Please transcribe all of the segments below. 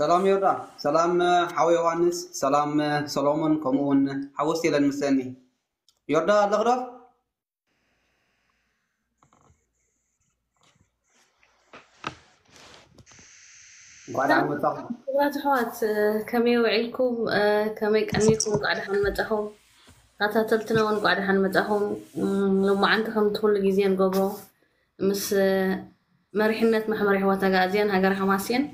ሰላም ይርዳ ሰላም ሓዊ ዮሃንስ ሰላም ሰሎሞን ከምኡ እውን ሓወስቲ የለን ምስለኒ ይርዳ ኣለኽ ዶ እንኳዕ ደሓን መፃኹም ክቡራት ኣሕዋት ከመይ ውዒልኩም ከመይ ቀኒኩም እንቋዕ ደሓን መፃኹም ተኸታተልትና እውን እንቋዕ ደሓን መፃኹም ሎማዓንቲ ከምቲ ኩሉ ግዜ ንገብሮ ምስ መሪሕነት ማሕበረ ሕዋት ኣጋእዝያን ሃገረ ሓማስየን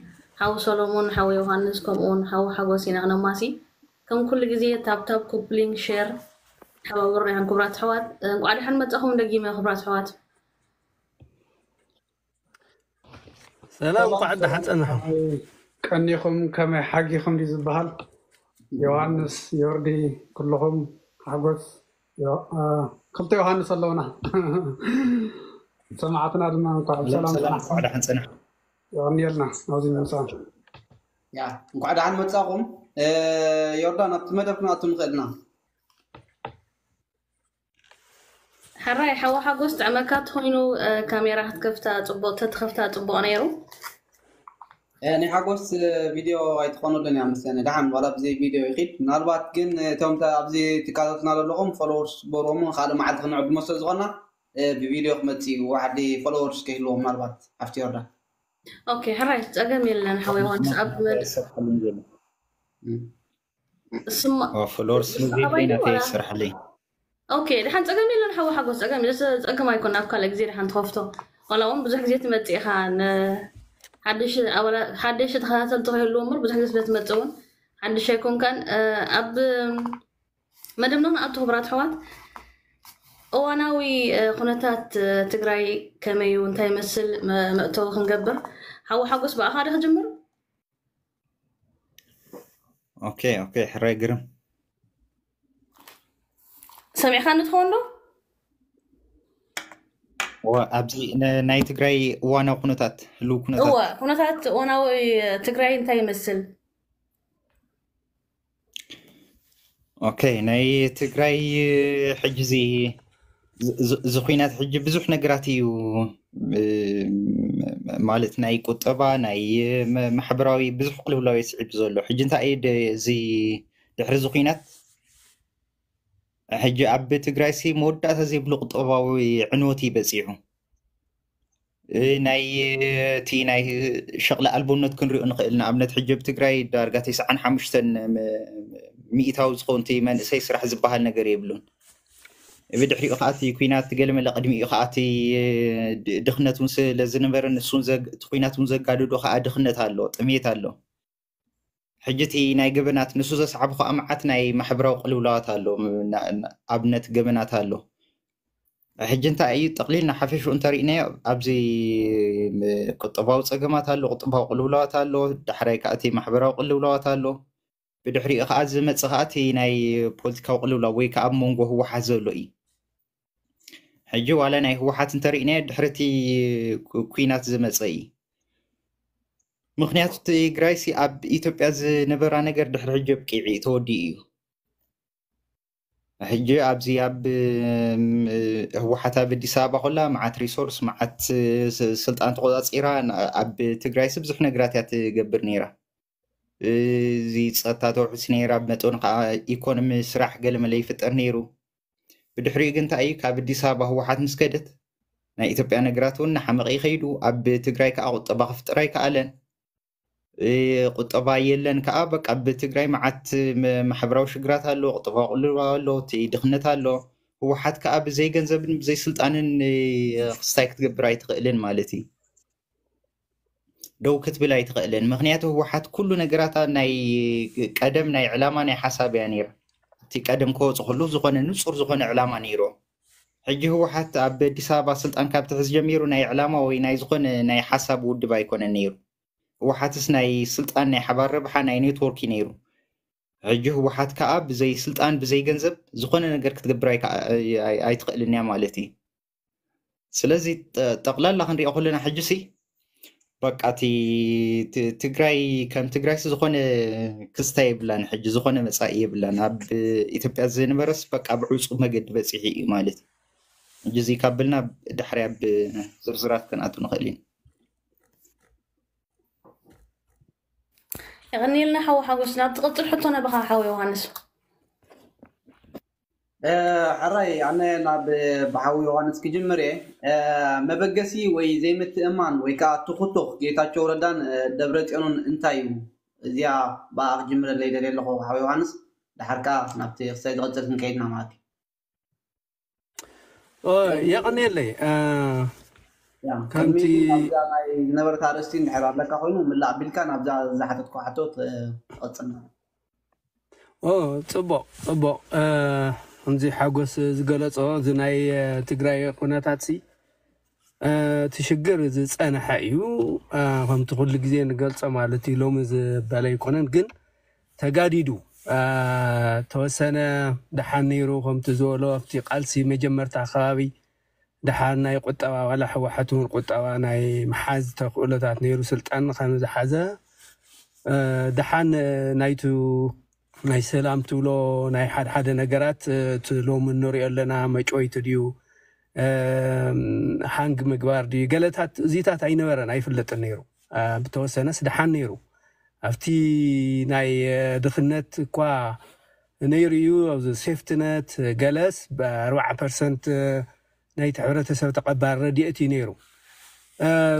ሓዊ ሰሎሞን ሓዊ ዮሃንስ ከምኡውን ሓዊ ሓጎስ ኢና ክነማሲ ከም ኩሉ ግዜ ታብታብ ኮፕሊንግ ሼር ሓባብር ኢኹም ክቡራት ኣሕዋት እንቋዕ ደሓን መፃኹም ደጊመ ክቡራት ኣሕዋት ሰላም እንኳዕ ደሓን ፀንሖም ቀኒኹም ከመይ ሓጊኹም ዲ ዝበሃል ዮሃንስ ዮርዲ ኩልኹም ሓጎስ ዮ- አ፣ ክልተ ዮሃንስ ኣለውና ሰማዕትና ድማ እንኳዕ ብሰላም ሰላም ፅናሕኩም እንኳዕ ደሓን ፀንሖም ይቀኒየልና ኣብዚ ምምፃእ ያ እንኳዕ ደሓን መፃኹም ዮርዳ ናብቲ መደብ ክንኣቱ ንኽእል ኢና ሕራይ ሓዊ ሓጎስ ጥዕመካ እንተኮይኑ ካሜራ ክትከፍታ ፅቡቅ ተትከፍታ ፅቡቅ ነይሩ ናይ ሓጎስ ቪድዮ ኣይትኾኑልን እያ ምስለኒ ድሓን ዋላ ብዘይ ቪድዮ ይኽድ ምናልባት ግን እቶም ተ- ኣብዚ ትካታትና ዘለኹም ፎሎወርስ ገበሮም ካልእ መዓልቲ ክንዕድሞ ስለ ዝኾና ብቪድዮ ክመፅ እዩ ዋሕዲ ፎሎወርስ ከይህልዎ ምናልባት ኣብቲ ዮርዳ ኦኬ ሕራይ ፀገም የለን ሓዊ ዮሃንስ ኣብ ስማ ፎሎወርስ ኣባይ ዘይብለና ዋላ? ተይስርሐለይ ኦኬ ድሓን ፀገም የለን ሓዊ ሓጎስ ፀገም የለ ፀገም ኣይኮን ኣብ ካልእ ግዜ ድሓን ትኸፍቶ ዋላ እውን ብዙሕ ግዜ ትመፅእ ኢኻ ሓድሽ ኣባላት ሓደሽ ተኸታተልቲ ክህልዎ እምበር ብዙሕ ግዜ ስለትመፅእ እውን ሓድሽ ኣይኮንካን ኣብ መደብና ክንኣቱ ክቡራት ኣሕዋት እዋናዊ እ፣ ኩነታት እ፣ ትግራይ ከመይ እዩ እንታይ ይመስል መ- መእተዊ ክንገብር ሓዊ ሓጎስ ብኣኻ ደ ክጅምር ኦኬ ኦኬ ሕራይ ግርም ሰሚዕካ ንትኸውን ዶ ዋ- ኣብዚ ነ- ናይ ትግራይ እዋናዊ ኩነታት ህልው ኩነታት እወ ኩነታት እዋናዊ እ፣ ትግራይ እንታይ ይመስል ኦኬ ናይ ትግራይ ሕጂ እዚ ዝ- ዝ- እዚ ኩናት ሕጂ ብዙሕ ነገራት እዩ እ፣ ማለት ናይ ቁጠባ ናይ መ- ማሕበራዊ ብዙሕ ቅልውላዊ ስዒብ ዘሎ ሕጂ እንታይ እዩ ደ- እዚ ድሕሪ እዚ ኩናት ሕጂ ኣብ ትግራይ ሲ መወዳእታ ዘይብሉ ቁጠባዊ ዕንወት ይበፂሑ እ፣ ናይ እቲ ናይ ሸቕላ ኣልቦነት ክንሪኦ ንኽእል ንኣብነት ሕጂ ኣብ ትግራይ ዳርጋ 95 ሚእታዊ ዝኸውን እቲ መንእሰይ ስራሕ ዝበሃል ነገር የብሉን ብድሕሪኡ ከዓ እቲ ኩናት ገለመለ ቅድሚኡ ከዓ እቲ ድ- ድኽነት እውን ስለዝነበረ ንሱን ዘግ- እቲ ኩናት እውን ዘጋድዶ ከዓ ድኽነት ኣሎ ጥሜት ኣሎ ሕጂ እቲ ናይ ገበናት ንሱ ዘስዓቡ ከዓ መዓት ናይ ማሕበራዊ ቅልውላዋት ኣሎ ና- ና- ኣብነት ገበናት ኣሎ ሕጂ እንታይ እዩ ጠቕሊልና ሓፊሹ እንተሪእናዮ ኣብዚ ም- ቁጠባዊ ፀገማት ኣሎ ቁጠባዊ ቅልውላዋት ኣሎ ዳሕራይ ከዓ እቲ ማሕበራዊ ቅልውላዋት ኣሎ ብድሕሪኡ ከዓ ዝመፅእ ከዓ እቲ ናይ ፖለቲካዊ ቅልውላው ወይ ከዓ ኣብ መንጎ ህወሓት ዘሎ እዩ ሕጂ ዋላ ናይ ህወሓት እንተሪእናዮ ድሕሪ እቲ ኩ- ኩናት ዝመፀ እዩ ምክንያቱ ትግራይ ሲ ኣብ ኢትዮጵያ ዝነበራ ነገር ድሕሪ ሕጂ ኣብቂዒ ተወዲኡ እዩ ሕጂ ኣብዚ ኣብ እም፣ ህወሓት ኣብ ኣዲስ ኣበባ ኮላ መዓት ሪሶርስ መዓት ስ- ስልጣን ተቆፃፂራ ና- ኣብ ትግራይ ሲ ብዙሕ ነገራት እያ ትገብር ነይራ እዚ ፀጥታ ተውሕስ ነይራ ብመጠኑ ከዓ ኢኮኖሚ ስራሕ ገለመለ ይፍጠር ነይሩ ብድሕሪኡ ግን እንታይ እዩ? ካብ ኣዲስ ኣበባ ህወሓት ምስ ከደት ናይ ኢትዮጵያ ነገራት እውን ናሓመቐ ይኸይዱ። ኣብ ትግራይ ከዓ ቁጠባ ክፍጥር ኣይከኣለን እ፣ ቁጠባ የለን ከዓ። በቃ ብትግራይ መዓት ማሕበራዊ ሽግራት ኣሎ ቁጠባዊ ቅልውላው ኣሎ እቲ ድኽነት ኣሎ። ህወሓት ከዓ ብዘይ ገንዘብን ብዘይ ስልጣንን ክስታይ ክትገብር ኣይትኽእልን ማለት እዩ። ደው ክትብል ኣይትኽእልን። ምክንያቱ ህወሓት ኩሉ ነገራታ ናይ ቀደም ናይ ዕላማ ናይ ሓሳብ እያ ነይራ እቲ ቀደም ከወፅእ ከሉ ዝኾነ ንፁር ዝኾነ ዕላማ ነይሮ ሕጂ ህወሓት ኣብ ኣዲስ ኣበባ ስልጣን ካብ ትሕዝ ጀሚሩ ናይ ዕላማ ወይ ናይ ዝኾነ ናይ ሓሳብ ውድብ ኣይኮነን ነይሩ። ህወሓትስ ናይ ስልጣን ናይ ሓባር ረብሓ ናይ ኔትወርክ ነይሩ። ሕጂ ህወሓት ከዓ ብዘይ ስልጣን ብዘይ ገንዘብ ዝኾነ ነገር ክትገብር ኣይትኽእልን እያ ማለት እዩ። ስለዚ ጠቕላላ ክንሪኦ ከለና ሕጂ ሲ በቃ እቲ ትግራይ ከም ትግራይስ ዝኾነ ክስታ የብላን ሕጂ ዝኾነ መፃኢ የብላን ኣብ ኢትዮጵያ ዝነበረስ በቃ ብዕፁብ መገዲ በፂሒ እዩ ማለት እዩ ሕጂ እዚ ካበልና ዳሕርያ ብዝርዝራት ክንኣቱ ንኽእል ኢና ይቕኒልና ሓዊ ሓጎስና ትቕፅል ሕቶ ነበኻ ሓዊ ዮሃንስ ሕራይ ኣነ ናብ ባሓዊ ዮሃንስ ክጅምር እየ መበገሲ ወይ ዘይምትእማን ወይ ከዓ ትኽቱኽ ጌታቸው ረዳን ደብረ ጽዮንን እንታይ እዩ እዚኣ ብኣ ክጅምረለይ ደልየ ኣለኹ ባሓዊ ዮሃንስ ድሓርካ ናብቲ ክሳይ ዝቐፅል ክንከይድና ማለት የቕኒየለይ እዩ ከምቲ ናብዛ ናይ ዝነበረት ኣርእስቲ እንድሕር ኣለካ ኮይኑ ምላእ ኣቢልካ ናብዛ ዝሓተትኮ ሓቶት ቀፅልና ኦ ፅቡቅ ፅቡቅ ከምዚ ሓጎስ ዝገለፆ እዚ ናይ ትግራይ ኩነታት ሲ እቲ ሽግር ዝፀንሐ እዩ ከምቲ ኩሉ ግዜ ንገልፆ ማለት እዩ ሎሚ ዝበለ ይኮነን ግን ተጋዲዱ ተወሰነ ድሓን ነይሩ ከምቲ ዝበሎ ኣብቲ ቃልሲ መጀመርታ ከባቢ ድሓን ናይ ቁጠባ ዋላ ሕወሓት እውን ቁጠባ ናይ መሓዝ ተክእሎታት ነይሩ ስልጣን ከም ዝሓዘ ድሓን ናይቱ ናይ ሰላም ትብሎ ናይ ሓደ ሓደ ነገራት እቲ ሎሚ እንሪኦ ኣለና። መጮይቲ ድዩ? ሃንግ ምግባር ድዩ? ገለታት እዚታት ኣይነበረን ኣይፍለጥን ነይሩ። ብተወሰነ ስድሓን ነይሩ። ኣብቲ ናይ ድኽነት እኳ ነይሩ እዩ። ኣብዚ ሴፍትነት ገለስ ብ40 percent ናይቲ ሕብረተሰብ ተቐባሊ ረድኤት እዩ ነይሩ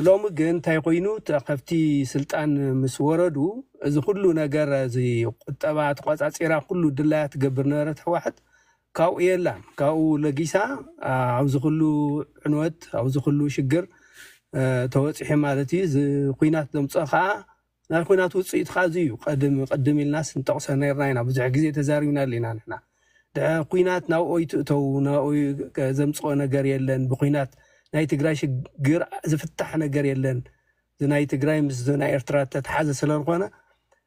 ሎሚ ግን እንታይ ኮይኑ ከብቲ ስልጣን ምስ ወረዱ እዚ ኩሉ ነገር እዚ ቁጠባ ተቆፃፂራ ኩሉ ድላያ ትገብር ነበረት ሕወሓት ካብኡ የላን ካብኡ ለጊሳ ኣብዚ ኩሉ ዕንወት ኣብዚ ኩሉ ሽግር ተወፂሒ ማለት እዩ። እዚ ኩናት ዘምፅኦ ከዓ ናይ ኩናት ውፅኢት ከዓ እዚ እዩ። ቅድም ኢልናስ ንጠቕሰ ነርና ኢና ብዙሕ ግዜ ተዛሪብና ኣለና ንሕና። ኩናት ይትእተው ናብኡ ዘምፅኦ ነገር የለን። ብኩናት ናይ ትግራይ ሽግር ዝፍታሕ ነገር የለን። ናይ ትግራይ ምስ ናይ ኤርትራ ተተሓዘ ስለዝኮነ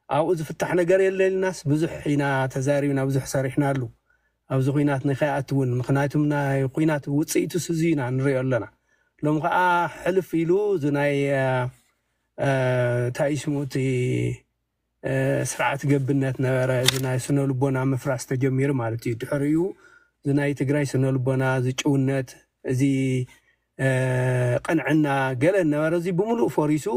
ኣብኡ ዝፍታሕ ነገር የለን ብዙሕ ኢና ተዛሪብና ብዙሕ ሰሪሕና ኣሉ ኣብዚ ኩናት ንከይኣት እውን ምክንያቱም ናይ ኩናት ውፅኢቱስ እዚ ኢና ንሪኦ ኣለና። ሎም ከዓ ሕልፍ ኢሉ ናይ እንታይ ስርዓት ገብነት ነበረ። እዚ ናይ ስነ ልቦና ምፍራስ ተጀሚሩ ማለት እዩ። ድሕሪኡ እዚ ናይ ትግራይ ስነ ልቦና እዚ ጭውነት እዚ ቅንዕና ገለ ነበረ እዚ ብምሉእ ፈሪሱ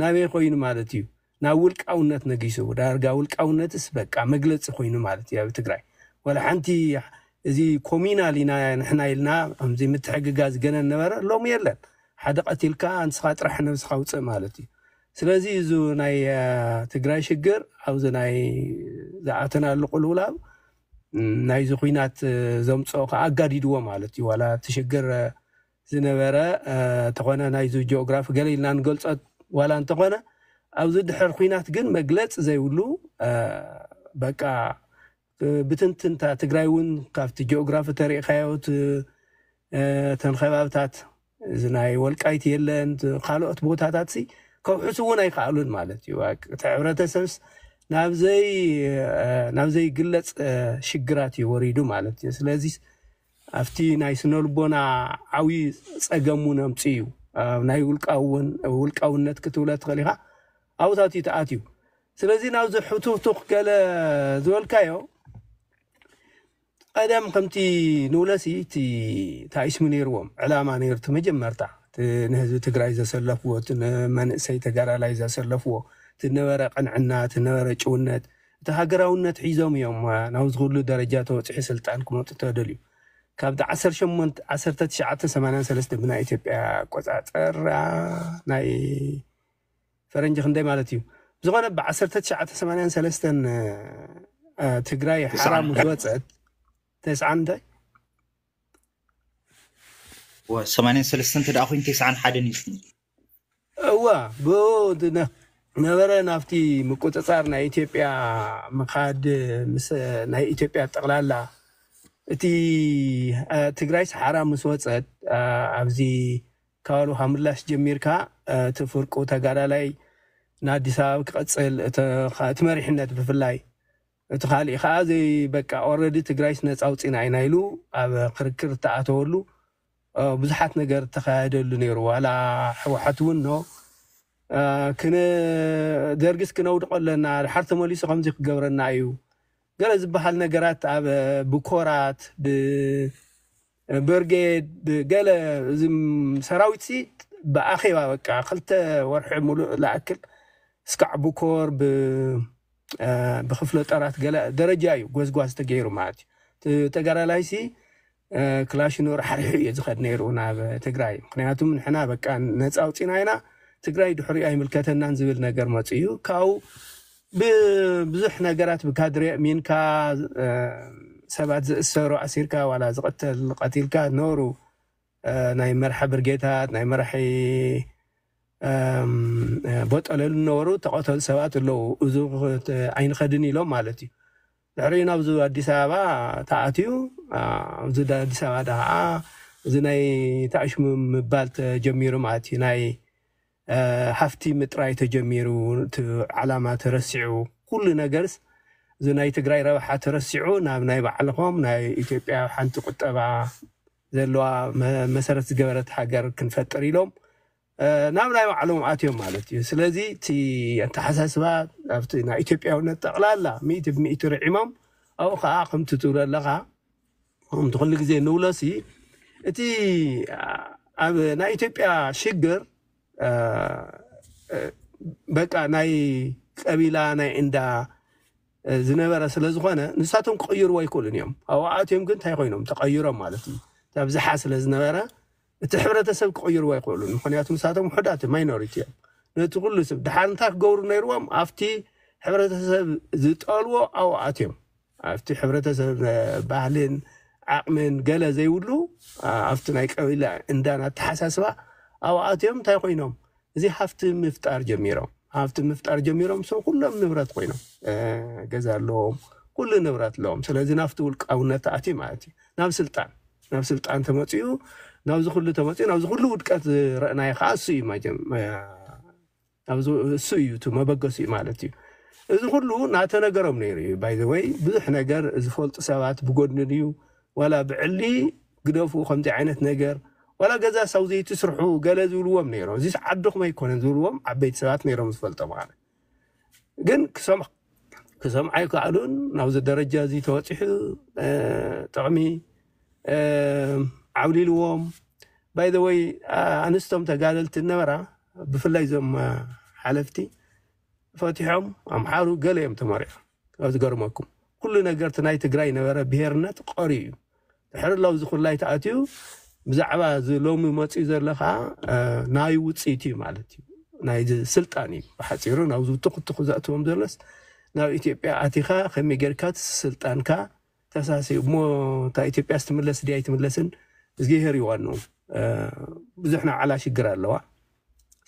ናበይ ኮይኑ ማለት እዩ ናብ ውልቃውነት ነጊሱ ዳርጋ ውልቃውነትስ በቃ መግለፂ ኮይኑ ማለት እዩ ኣብ ትግራይ ወላ ሓንቲ እዚ ኮሚናል ኢና ንሕና ኢልና ከምዚ ምትሕግጋዝ ገነ ነበረ ሎሚ የለን ሓደ ቀቲልካ ንስኻ ጥራሕ ነብስኻ ውፅእ ማለት እዩ ስለዚ እዚ ናይ ትግራይ ሽግር ኣብዚ ናይ ዝኣተናሉ ቁልውላብ ናይዚ ኩናት ዘምፅኦ ከዓ ኣጋዲድዎ ማለት እዩ ዋላ እቲ ሽግር ዝነበረ ተኾነ ናይዚ ጂኦግራፊ ገለ ኢልና ንገልፆ ዋላ እንተኾነ ኣብዚ ድሕር ኩናት ግን መግለፂ ዘይብሉ በቃ ብትንትንታ ትግራይ እውን ካብቲ ጂኦግራፊ ተሪእካዮ ተን ከባብታት እዚ ናይ ወልቃይት የለን ካልኦት ቦታታት ከውሕሱ እውን ኣይከኣሉን ማለት እዩ። እቲ ሕብረተሰብስ ናብ ዘይግለፅ ሽግራት እዩ ወሪዱ ማለት እዩ። ስለዚ ኣብቲ ናይ ስነልቦና ዓብዪ ፀገም እውን ኣምፂ እዩ ናይ ውልቃውነት ክትብለ ትኽእል ኢኻ ኣብታት እዩ ተኣትዩ ስለዚ ናብዚ ሕቱኽቱኽ ገለ ዝበልካዮ ቀደም ከምቲ ንብለሲ እቲ ታይስሚ ነይርዎም ዕላማ ነይሩ እቲ መጀመርታ ንህዝቢ ትግራይ ዘሰለፍዎ እቲ መንእሰይ ተጋዳላይ ዘሰለፍዎ እቲ ነበረ ቅንዕና እቲ ነበረ ጭውነት እቲ ሃገራውነት ሒዞም እዮም ናብዚ ኩሉ ደረጃ ተወፅሒ ስልጣን ክመፁ ተደልዩ ካብቲ 1983 ብናይ ኢትዮጵያ ቆፃፀር ናይ ፈረንጂ ክንደይ ማለት እዩ ዝኾነ ብ1983 ትግራይ ሓራ ምስ ወፀት ተስዓን እንታይ 83 እንተደኣ ኮይኑ 91 እዩ እዋ ብኡ ነበረ ናብቲ ምቁፅፃር ናይ ኢትዮጵያ ምካድ ምስ ናይ ኢትዮጵያ ጠቅላላ እቲ ትግራይ ሰሓራ ምስ ወፀት ኣብዚ ከባቢ ካብ ጀሚርካ እቲ ፍርቁ ተጋዳላይ ንኣዲስ ኣበባ ክቐፅል እቲ መሪሕነት ብፍላይ እቲ ካሊእ ከዓ በቃ ኦረዲ ትግራይ ነፃ ውፅና ኢና ኢሉ ኣብ ክርክር ተኣተወሉ ብዙሓት ነገር ተካየደሉ ነይሩ። ዋላ ሕወሓት እውን ኖ። ደርግስ ክነውድቆ ኣለና ድሓር ተመሊሱ ከምዚ ክገብረና እዩ ገለ ዝበሃል ነገራት ኣብ ብኮራት ብብርጌድ ገለ እዚ ሰራዊት ሲ ብኣኼባ በቃ ክልተ ወርሒ ሙሉእ ዝኣክል እስካዕ ብኮር ብክፍለ ጠራት ደረጃ እዩ ጎዝጓዝ ተገይሩ ማለት እዩ። ተጋዳላይሲ ክላሽኖር ሓሪሑ እዩ ዝኸድ ነይሩ ናብ ትግራይ። ምክንያቱም ንሕና በቃ ነፃ ውፂና ኢና ትግራይ ድሕሪኡ ኣይምልከተናን ዝብል ነገር መፁ እዩ ካብኡ ብብዙሕ ነገራት ብካድሬ ሚንካ ሰባት ዝእሰሩ ኣሲርካ ዋላ ዝቐተል ቀቲልካ ነበሩ ናይ መርሒ ብርጌታት ናይ መርሒ ቦጠለሉ ነበሩ ተቐተሉ ሰባት ኣለዉ እዚ ኣይንኸድን ኢሎም ማለት እዩ ድሕሪኡ ናብዚ ኣዲስ ኣበባ ተኣትዩ ኣብዚ ኣዲስ ኣበባ ዳ ከዓ እዚ ናይ ተኣሽሙ ምባል ተጀሚሩ ማለት እዩ ናይ ሃፍቲ ምጥራይ ተጀሚሩ እቲ ዓላማ ተረሲዑ ኩሉ ነገርስ እዚ ናይ ትግራይ ረብሓ ተረሲዑ ናብ ናይ ባዕልኹም ናይ ኢትዮጵያ ሓንቲ ቁጠባ ዘለዋ መሰረት ዝገበረት ሃገር ክንፈጥር ኢሎም ናብ ናይ ባዕሎም ኣትዮም ማለት እዩ ስለዚ እቲ ኣተሓሳስባ ኣብቲ ናይ ኢትዮጵያውነት ጠቕላላ ሚእቲ ብሚእቲ ርዒሞም ኣብኡ ከዓ ከምቲ ትብሎ ኣለካ ከምቲ ኩሉ ግዜ ንብሎሲ እቲ ኣብ ናይ ኢትዮጵያ ሽግር በቃ ናይ ቀቢላ ናይ እንዳ ዝነበረ ስለ ዝኾነ ንሳቶም ክቅይርዎ ኣይክእሉን እዮም ኣብኡ ኣትዮም ግን እንታይ ኮይኖም ተቀይሮም ማለት እዩ ኣብዝሓ ስለ ዝነበረ እቲ ሕብረተሰብ ክቅይርዎ ኣይክእሉን ምክንያቱ ንሳቶም ውሕዳት ማይኖሪቲ እዮም ነቲ ኩሉ ሰብ ድሓር እንታይ ክገብሩ ነይርዎም ኣብቲ ሕብረተሰብ ዝጠልዎ ኣብኡ ኣትዮም ኣብቲ ሕብረተሰብ ባህልን ዓቅምን ገለ ዘይብሉ ኣብቲ ናይ ቀቢላ እንዳና ኣተሓሳስባ ኣብኡ ኣትዮም እንታይ ኮይኖም እዚ ሃፍቲ ምፍጣር ጀሚሮም ሃፍቲ ምፍጣር ጀሚሮም ሰው ኩሎም ንብረት ኮይኖም ገዛ ኣለዎም ኩሉ ንብረት ኣለዎም ስለዚ ናብቲ ውልቃውነት ተኣትዩ ማለት እዩ ናብ ስልጣን ናብ ስልጣን ተመፅኡ ናብዚ ኩሉ ተመፅኡ ናብዚ ኩሉ ውድቀት ረእናዮ ከዓ እሱ እዩ እሱ እዩ እቲ መበገሱ እዩ ማለት እዩ እዚ ኩሉ ናተነገሮም ነይሩ እዩ ባይዘወይ ብዙሕ ነገር ዝፈልጡ ሰባት ብጎድንን እዩ ዋላ ብዕሊ ግደፉ ከምዚ ዓይነት ነገር ዋላ ገዛ ሳውዘይቲ ስርሑ ገለ ዝብልዎም ነይሮም እዚ ዓድኹም ኣይኮነን ዝብልዎም ዓበይቲ ሰባት ነይሮም ዝፈልጦም ማለት ግን ክሰምዖ ኣይከኣሉን ናብዚ ደረጃ እዚ ተበፂሑ ጥቕሚ ዓብሊልዎም ባይ ዘ ወይ ኣንስቶም ተጋደልቲ ነበራ ብፍላይ እዞም ሓለፍቲ ፈቲሖም ኣምሓሩ ገለ እዮም ተመሪዖም ኣብ ዝገርመኩም ኩሉ ነገርቲ ናይ ትግራይ ነበረ ብሄርነት ቀሪ እዩ ድሕሪ ላብዚ ኩላይ ተኣትዩ ብዛዕባ እዚ ሎሚ መፅኡ ዘሎ ከዓ ናይ ውፅኢት እዩ ማለት እዩ። ናይ ስልጣን እዩ ብሓፂሩ ናብዚ ትኽትኹ ዘእትዎም ዘሎስ ናብ ኢትዮጵያ ኣቲኻ ከመይ ጌርካ ስልጣንካ ተሳሲዩ እሞ እታ ኢትዮጵያ ስትምለስ ድያ ኣይትምለስን? እግዚኣብሄር ይዋኑ ብዙሕ ናብዓላ ሽግር ኣለዋ።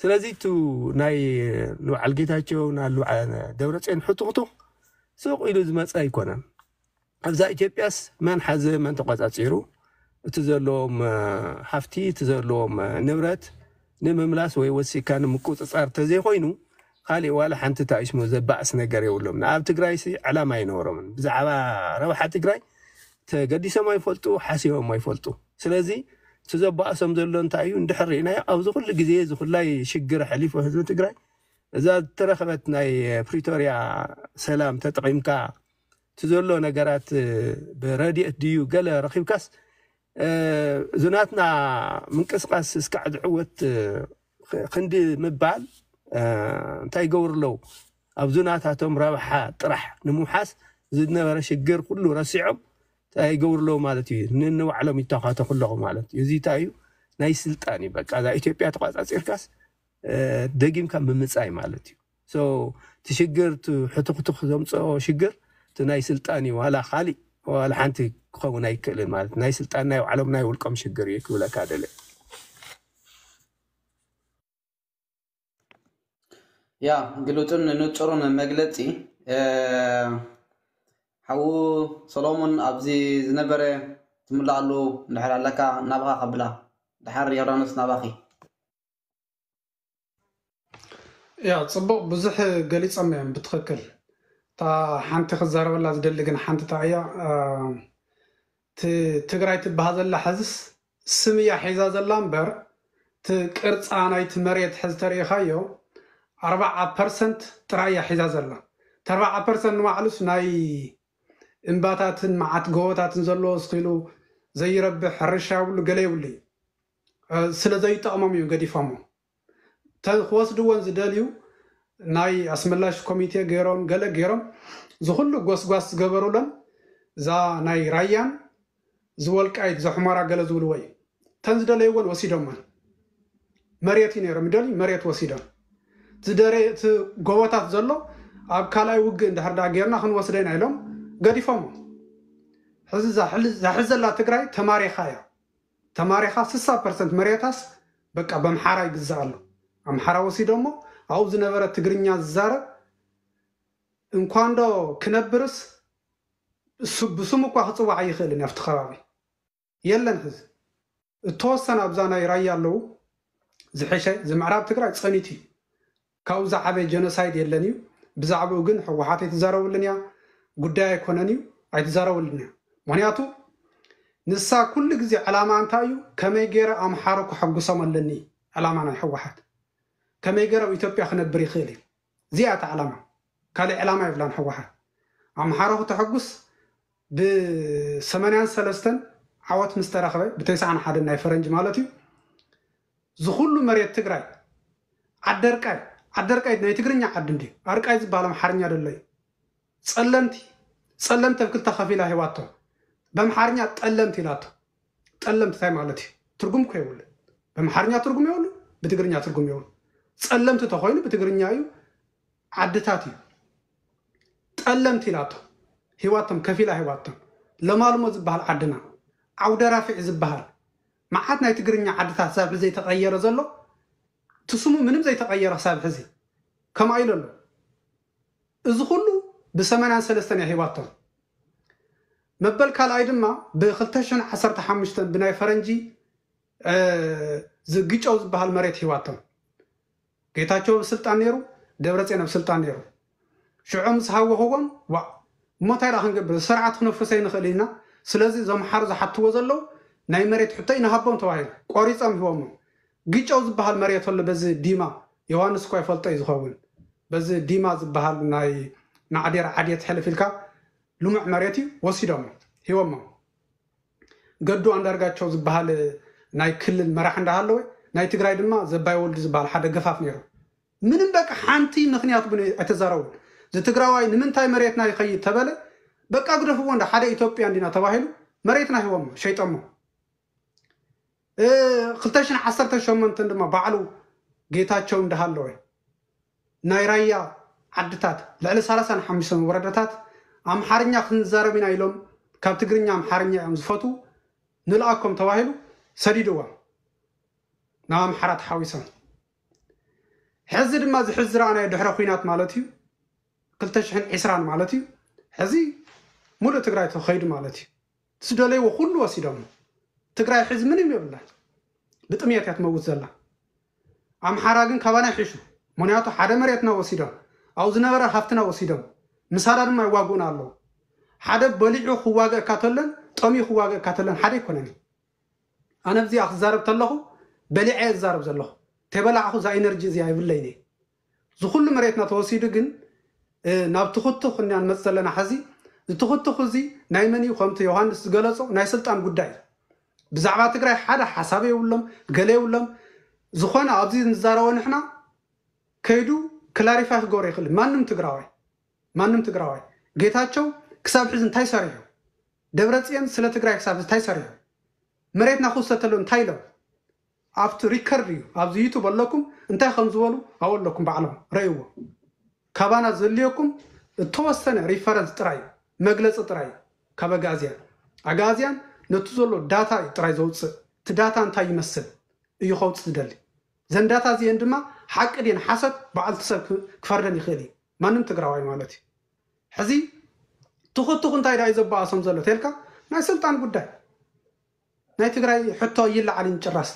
ስለዚ እቲ ናይ ንበዓል ጌታቸው ደብረፅዮን ሕቱክቱክ ስቕ ኢሉ ዝመፀ ኣይኮነን። ኣብዛ ኢትዮጵያስ መን ሓዘ? መን ተቆፃፂሩ እቲ ዘለዎም ሃፍቲ እቲ ዘለዎም ንብረት ንምምላስ ወይ ወሲካ ንምቁፅፃር ተዘይኮይኑ ካሊእ ዋላ ሓንቲ ተኣሽሙ ዘባእስ ነገር የብሎም ኣብ ትግራይ ዕላማ ኣይነበሮምን ብዛዕባ ረብሓ ትግራይ ተገዲሶም ኣይፈልጡ ሓሲቦም ኣይፈልጡ ስለዚ እቲ ዘባእሶም ዘሎ እንታይ እዩ እንድሕር ርኢናዮ ኣብዚ ኩሉ ግዜ እዚ ኩላይ ሽግር ሕሊፉ ህዝቢ ትግራይ እዛ ተረኸበት ናይ ፕሪቶርያ ሰላም ተጠቂምካ እቲ ዘሎ ነገራት ብረድኤት ድዩ ገለ ረኪብካስ ዝናትና ምንቅስቃስ እስካዕ ዝዕወት ክንዲ ምባል እንታይ ይገብሩ ኣለው ኣብ ዙናታቶም ረብሓ ጥራሕ ንምውሓስ ዝነበረ ሽግር ኩሉ ረሲዖም እንታይ ይገብሩ ኣለው ማለት እዩ ንንባዕሎም ይተኻቶ ከለኹ ማለት እዩ እዚ እንታይ እዩ ናይ ስልጣን እዩ በቃ እዛ ኢትዮጵያ ተቋፃፂርካስ ደጊምካ ምምፃይ ማለት እዩ እቲ ሽግር ሕቱክቱክ ዘምፅኦ ሽግር እቲ ናይ ስልጣን እዩ ዋላ ካሊእ ዋላ ሓንቲ ክኸውን ኣይክእልን ማለት ናይ ስልጣን ናይ ባዕሎም ናይ ውልቆም ሽግር እዩ ክብለካ ደለ ያ ግሉጥን ንፁርን መግለፂ ሓዉ ሰሎሞን ኣብዚ ዝነበረ ትምላኣሉ እንድሕር ኣለካ ናብኻ ከብላ ድሓር ዮርዳኖስ ናባኺ ያ ፅቡቅ ብዙሕ ገሊፆም እዮም ብትክክል እታ ሓንቲ ክዛረበላ ዝደሊ ግን ሓንቲ እታ እያ ትግራይ ትበሃል ዘላ ሕዝስ ስም እያ ሒዛ ዘላ እምበር እቲ ቅርፃ ናይቲ መሬት ሕዚ ተሪኢኻዮ ኣርባዓ percent ጥራይ እያ ሒዛ ዘላ። እቲ ኣርባዓ percent ንባዕሉስ ናይ እምባታትን መዓት ጎቦታትን ዘለዎ ስኪሉ ዘይረብሕ ሕርሻ ይብሉ ገለ ይብሉ እዩ። ስለ ዘይጠቕሞም እዩ ገዲፎሞ። ክወስድዎን ዝደልዩ ናይ ኣስመላሽ ኮሚቴ ገይሮም ገለ ገይሮም ዝኩሉ ጎስጓስ ዝገበሩሎም እዛ ናይ ራያን ዝወልቃይት ዘሕመራ ገለ ዝብልዎ እዩ ተን ዝደለይዎን ወሲዶምን መሬት እዩ ነይሮም ይደልዩ መሬት ወሲዶም እቲ ጎቦታት ዘሎ ኣብ ካልኣይ ውግእ እንድሕር ዳ ጌርና ክንወስደና ኢሎም ገዲፎሞ። ሕዚ ዛሕዘላ ትግራይ ተማሪኻ እያ። ተማሪኻ 60 percent መሬታስ በቃ በምሓራ ይግዛእ ኣሎ ኣምሓራ ወሲዶ ኣብኡ ዝነበረ ትግርኛ ዝዛረብ እንኳን ዶ ክነብርስ ብስሙ እኳ ክፅዋዕ ይኽእልን ኣብቲ ከባቢ የለን ሕዚ እተወሰነ ኣብዛ ናይ ራያ ኣለዉ። ዝሕሸ ዝምዕራብ ትግራይ ፀኒት እዩ። ካብኡ ዝዓበየ genocide የለን እዩ። ብዛዕባኡ ግን ሕወሓት ኣይትዛረቡልን እያ። ጉዳይ ኣይኮነን እዩ። ኣይትዛረቡልን እያ። ምክንያቱ ንሳ ኩሉ ግዜ ዕላማ እንታይ እዩ? ከመይ ገይረ ኣምሓሮ ክሐጉሶም ኣለኒ? ዕላማ ናይ ሕወሓት። ከመይ ገይረ ኣብ ኢትዮጵያ ክነብር ይኽእል እዩ? እዚኣ እቲ ዕላማ። ካልእ ዕላማ የብላን ሕወሓት። ኣምሓሮ ክተሐጉስ ብ83 ዓወት ምስ ተረኸበ ብ91 ናይ ፈረንጂ ማለት እዩ። ዝኩሉ መሬት ትግራይ ዓደርቃይ ዓደርቃይ ናይ ትግርኛ ዓዲ እንዲ ኣርቃይ ዝበሃል ኣምሓርኛ ደሎ እዩ። ፀለምቲ ፀለምቲ ኣብ ክልተ ከፊላ ሂዋቶ በምሓርኛ ጠለምቲ ኢላቶ። ጠለምቲ እንታይ ማለት እዩ? ትርጉም ኮ የብሉ በምሓርኛ ትርጉም የብሉ ብትግርኛ ትርጉም የብሉ ፀለምቲ ተኮይኑ ብትግርኛ እዩ ዓድታት እዩ። ጠለምቲ ኢላቶ ሂዋቶም ከፊላ ሂዋቶም። ለማልሞ ዝበሃል ዓድና ዓውደ ራፊዕ ዝበሃል። መዓት ናይ ትግርኛ ዓድታት ሳብ ሕዚ ዘይተቀየረ ዘሎ? ትስሙ ምንም ዘይተቀየረ ክሳብ ሕዚ ከምኣ ኢሉ ኣሎ። እዚ ኩሉ ብ83 እያ ሂዋቶም መበል ካልኣይ ድማ ብ215 ብናይ ፈረንጂ ዝግጨው ዝበሃል መሬት ሂዋቶም ጌታቸው ኣብ ስልጣን ነይሩ ደብረፅዮን ኣብ ስልጣን ነይሩ። ሽዑም ዝሃወኽዎም ዳ ክንገብር ስርዓት ክነፍርሰ ይንኽእል ኢና ስለዚ ዘምሓሩ ዝሓትዎ ዘለው ናይ መሬት ሕቶ ይንሃቦም ተባሂሉ ቆሪፆም ሂቦሞ ግጨው ዝበሃል መሬት ኣሎ በዚ ዲማ ዮሃንስ እኳ ይፈልጦ እዩ ዝኸውን። በዚ ዲማ ዝበሃል ናይ ናዕዴር ዓድየት ሕልፍ ኢልካ ልሙዕ መሬት እዩ ወሲዶሞ ሂቦሞ ገዱ ኣንዳርጋቸው ዝበሃል ናይ ክልል መራሕ እንዳሃለወ ናይ ትግራይ ድማ ዘባይ ወልዱ ዝበሃል ሓደ ገፋፍ ነይሩ። ምንም በቃ ሓንቲ ምክንያት ብ ኣይተዛረቡን። ዝትግራዋይ ንምንታይ መሬትና ይኸይድ ተበለ በቃ ግደፍዎ እንዳ ሓደ ኢትዮጵያ እንዲና ተባሂሉ መሬትና ሂቦሞ ሸይጦሞ 218 ድማ ባዕሉ ጌታቸው እንዳሃለወ ናይ ራያ ዓድታት ልዕሊ 35 ወረዳታት ኣምሓርኛ ክንዛረብ ኢና ኢሎም ካብ ትግርኛ ኣምሓርኛ እዮም ዝፈቱ። ንልኣኮም ተባሂሉ ሰዲድዋ ናብ ኣምሓራ ተሓዊሶም። ሕዚ ድማ ረኣናዮ ድሕረ ኩናት ማለት እዩ። 220 ማለት እዩ። ሕዚ ሙሉእ ትግራይ ተኸይዱ ማለት እዩ። ዝደለይዎ ኩሉ ወሲዶም ትግራይ ሕዚ ምንም የብላ። ብጥምየት እያ ትመውት ዘላ። ኣምሓራ ግን ካባና ይሒሹ። ምክንያቱ ሓደ መሬትና ወሲዶም ኣብኡ ዝነበረ ሃፍትና ወሲዶም ምሳዳ ድማ ይዋግኡና ኣለዉ። ሓደ በሊዑ ክዋግአካ ተለን ጠሚዩ ክዋግአካ ተለን ሓደ ይኮነን ኣነ ብዚኣ ክዛረብ ከለኹ በሊዐ ዝዛረብ ዘለኹ። ተበላዕኹ እዛ ኤነርጂ እዚኣ ይብለይኒ። ዝኩሉ መሬትና ተወሲዱ ግን ናብ ትኽትኽ እኛ ንመፅ ዘለና ዝትኽትኽ እዚ ናይ መን እዩ? ከምቲ ዮሃንስ ዝገለፆ ናይ ስልጣን ጉዳይ ብዛዕባ ትግራይ ሓደ ሓሳብ የብሎም ገለ የብሎም። ዝኾነ ኣብዚ ንዛረቦ ንሕና ከይዱ clarify ክገብሮ ይኽእል። ማንም ትግራዋይ ማንም ትግራዋይ ጌታቸው ክሳብ ሕዚ እንታይ ሰሪሑ? ደብረፅዮን ስለ ትግራይ ክሳብ እንታይ ሰሪሑ? መሬትና ክውሰተሎ እንታይ ኢሎም? ኣብቲ record እዩ። ኣብዚ ዩቱብ ኣለኩም። እንታይ ከም ዝበሉ ኣብኡ ኣለኩም ባዕሎም ረእይዎ። ካባና ዘድልየኩም እተወሰነ reference ጥራይ መግለፂ ጥራይ ካብ ኣጋዝያን ኣጋዝያን ነቲ ዘሎ data እዩ ጥራይ ዘውፅእ እቲ data እንታይ ይመስል? እዩ ከውፅእ ዝደሊ። ዘን data እዚአን ድማ ሓቂ ድን ሓሰት በዓልቲ ሰብ ክፈርደን ይኽእል እዩ። ማንም ትግራዋይ ማለት እዩ። ሕዚ ትኽትኽ እንታይ ዳ እዩ ዘበኣሶም ዘሎ ተልካ? ናይ ስልጣን ጉዳይ። ናይ ትግራይ ሕቶ ይለዓል ጭራስ።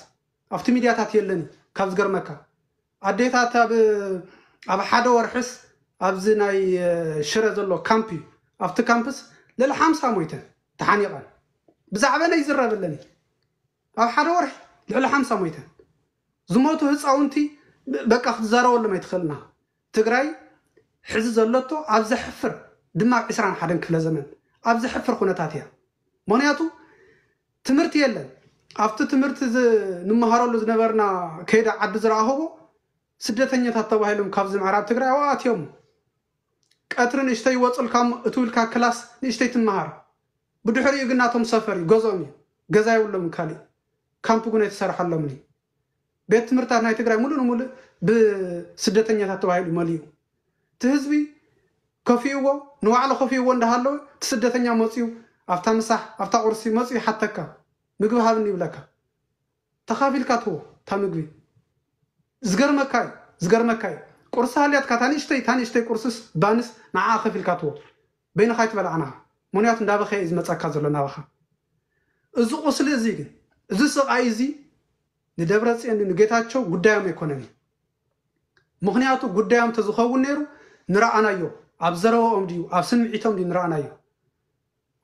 ኣብቲ ሚድያታት የለኒ ካብ ዝገርመካ። ኣዴታት ኣብ ሓደ ወርሕስ ኣብዚ ናይ ሽረ ዘሎ ካምፕ እዩ ኣብቲ ካምፕስ ልዕሊ ሓምሳ ሞይተን ተሓኒቐን ብዛዕባ ናይ ይዝረበለኒ ኣብ ሓደ ወርሒ ልዕሊ ሓምሳ ሞይተን ዝሞቱ ህፃውንቲ በቃ ክትዛረበሎም ኣይትኽእልና። ትግራይ ሕዚ ዘለቶ ኣብ ዘሕፍር ድማ ኣብ 21 ክፍለ ዘመን ኣብ ዘሕፍር ኩነታት እያ። ምክንያቱ ትምህርቲ የለን። ኣብቲ ትምህርቲ ንምሃረሉ ዝነበርና ከይዳ ዓዲ ዝረኣህቦ ስደተኛታት ተባሂሎም ካብዚ ምዕራብ ትግራይ ኣዋኣትዮም ቀትሪ ንእሽተይ ይወፅልካ እሞ እትውልካ class ንእሽተይ ትመሃር። ብድሕሪኡ ግን ናቶም ሰፈር እዩ። ገዝኦም እዩ። ገዛ የብሎም ካሊእ። ካምፕ ጉን የተሰርሐሎምን እዩ ቤት ትምህርታት ናይ ትግራይ ሙሉእ ንሙሉእ ብስደተኛታት ተባሂሉ መሊኡ። እቲ ህዝቢ ከፊእዎ ንባዕሉ ከፊእዎ እንዳሃለወ እቲ ስደተኛ መፅኡ ኣብታ ምሳሕ ኣብታ ቁርሲ መፅኡ ይሓተካ። ምግቢ ሃብኒ ይብለካ። ተኻፊልካ ትዎ እታ ምግቢ። ዝገርመካ እዩ። ዝገርመካ እዩ ቁርሲ ሃልያትካ ታንእሽተይ ታንእሽተይ ቁርስስ ባንስ ንዓ ከፊልካ ትዎ በይንካ ይትበልዓናኻ ምክንያቱ እንዳበኸየ እዩ ዝመፀካ ዘሎ ናባኻ እዚ ቁስሊ እዚ ግን እዚ ስቃይ እዚ ንደብረ ፅዮን ንጌታቸው ጉዳዮም ኣይኮነን እዩ። ምክንያቱ ጉዳዮም ተዝኸውን ነይሩ ንረኣናዮ። ኣብ ዘረበኦም ድዩ ኣብ ስምዒቶም ድዩ ንረኣናዮ።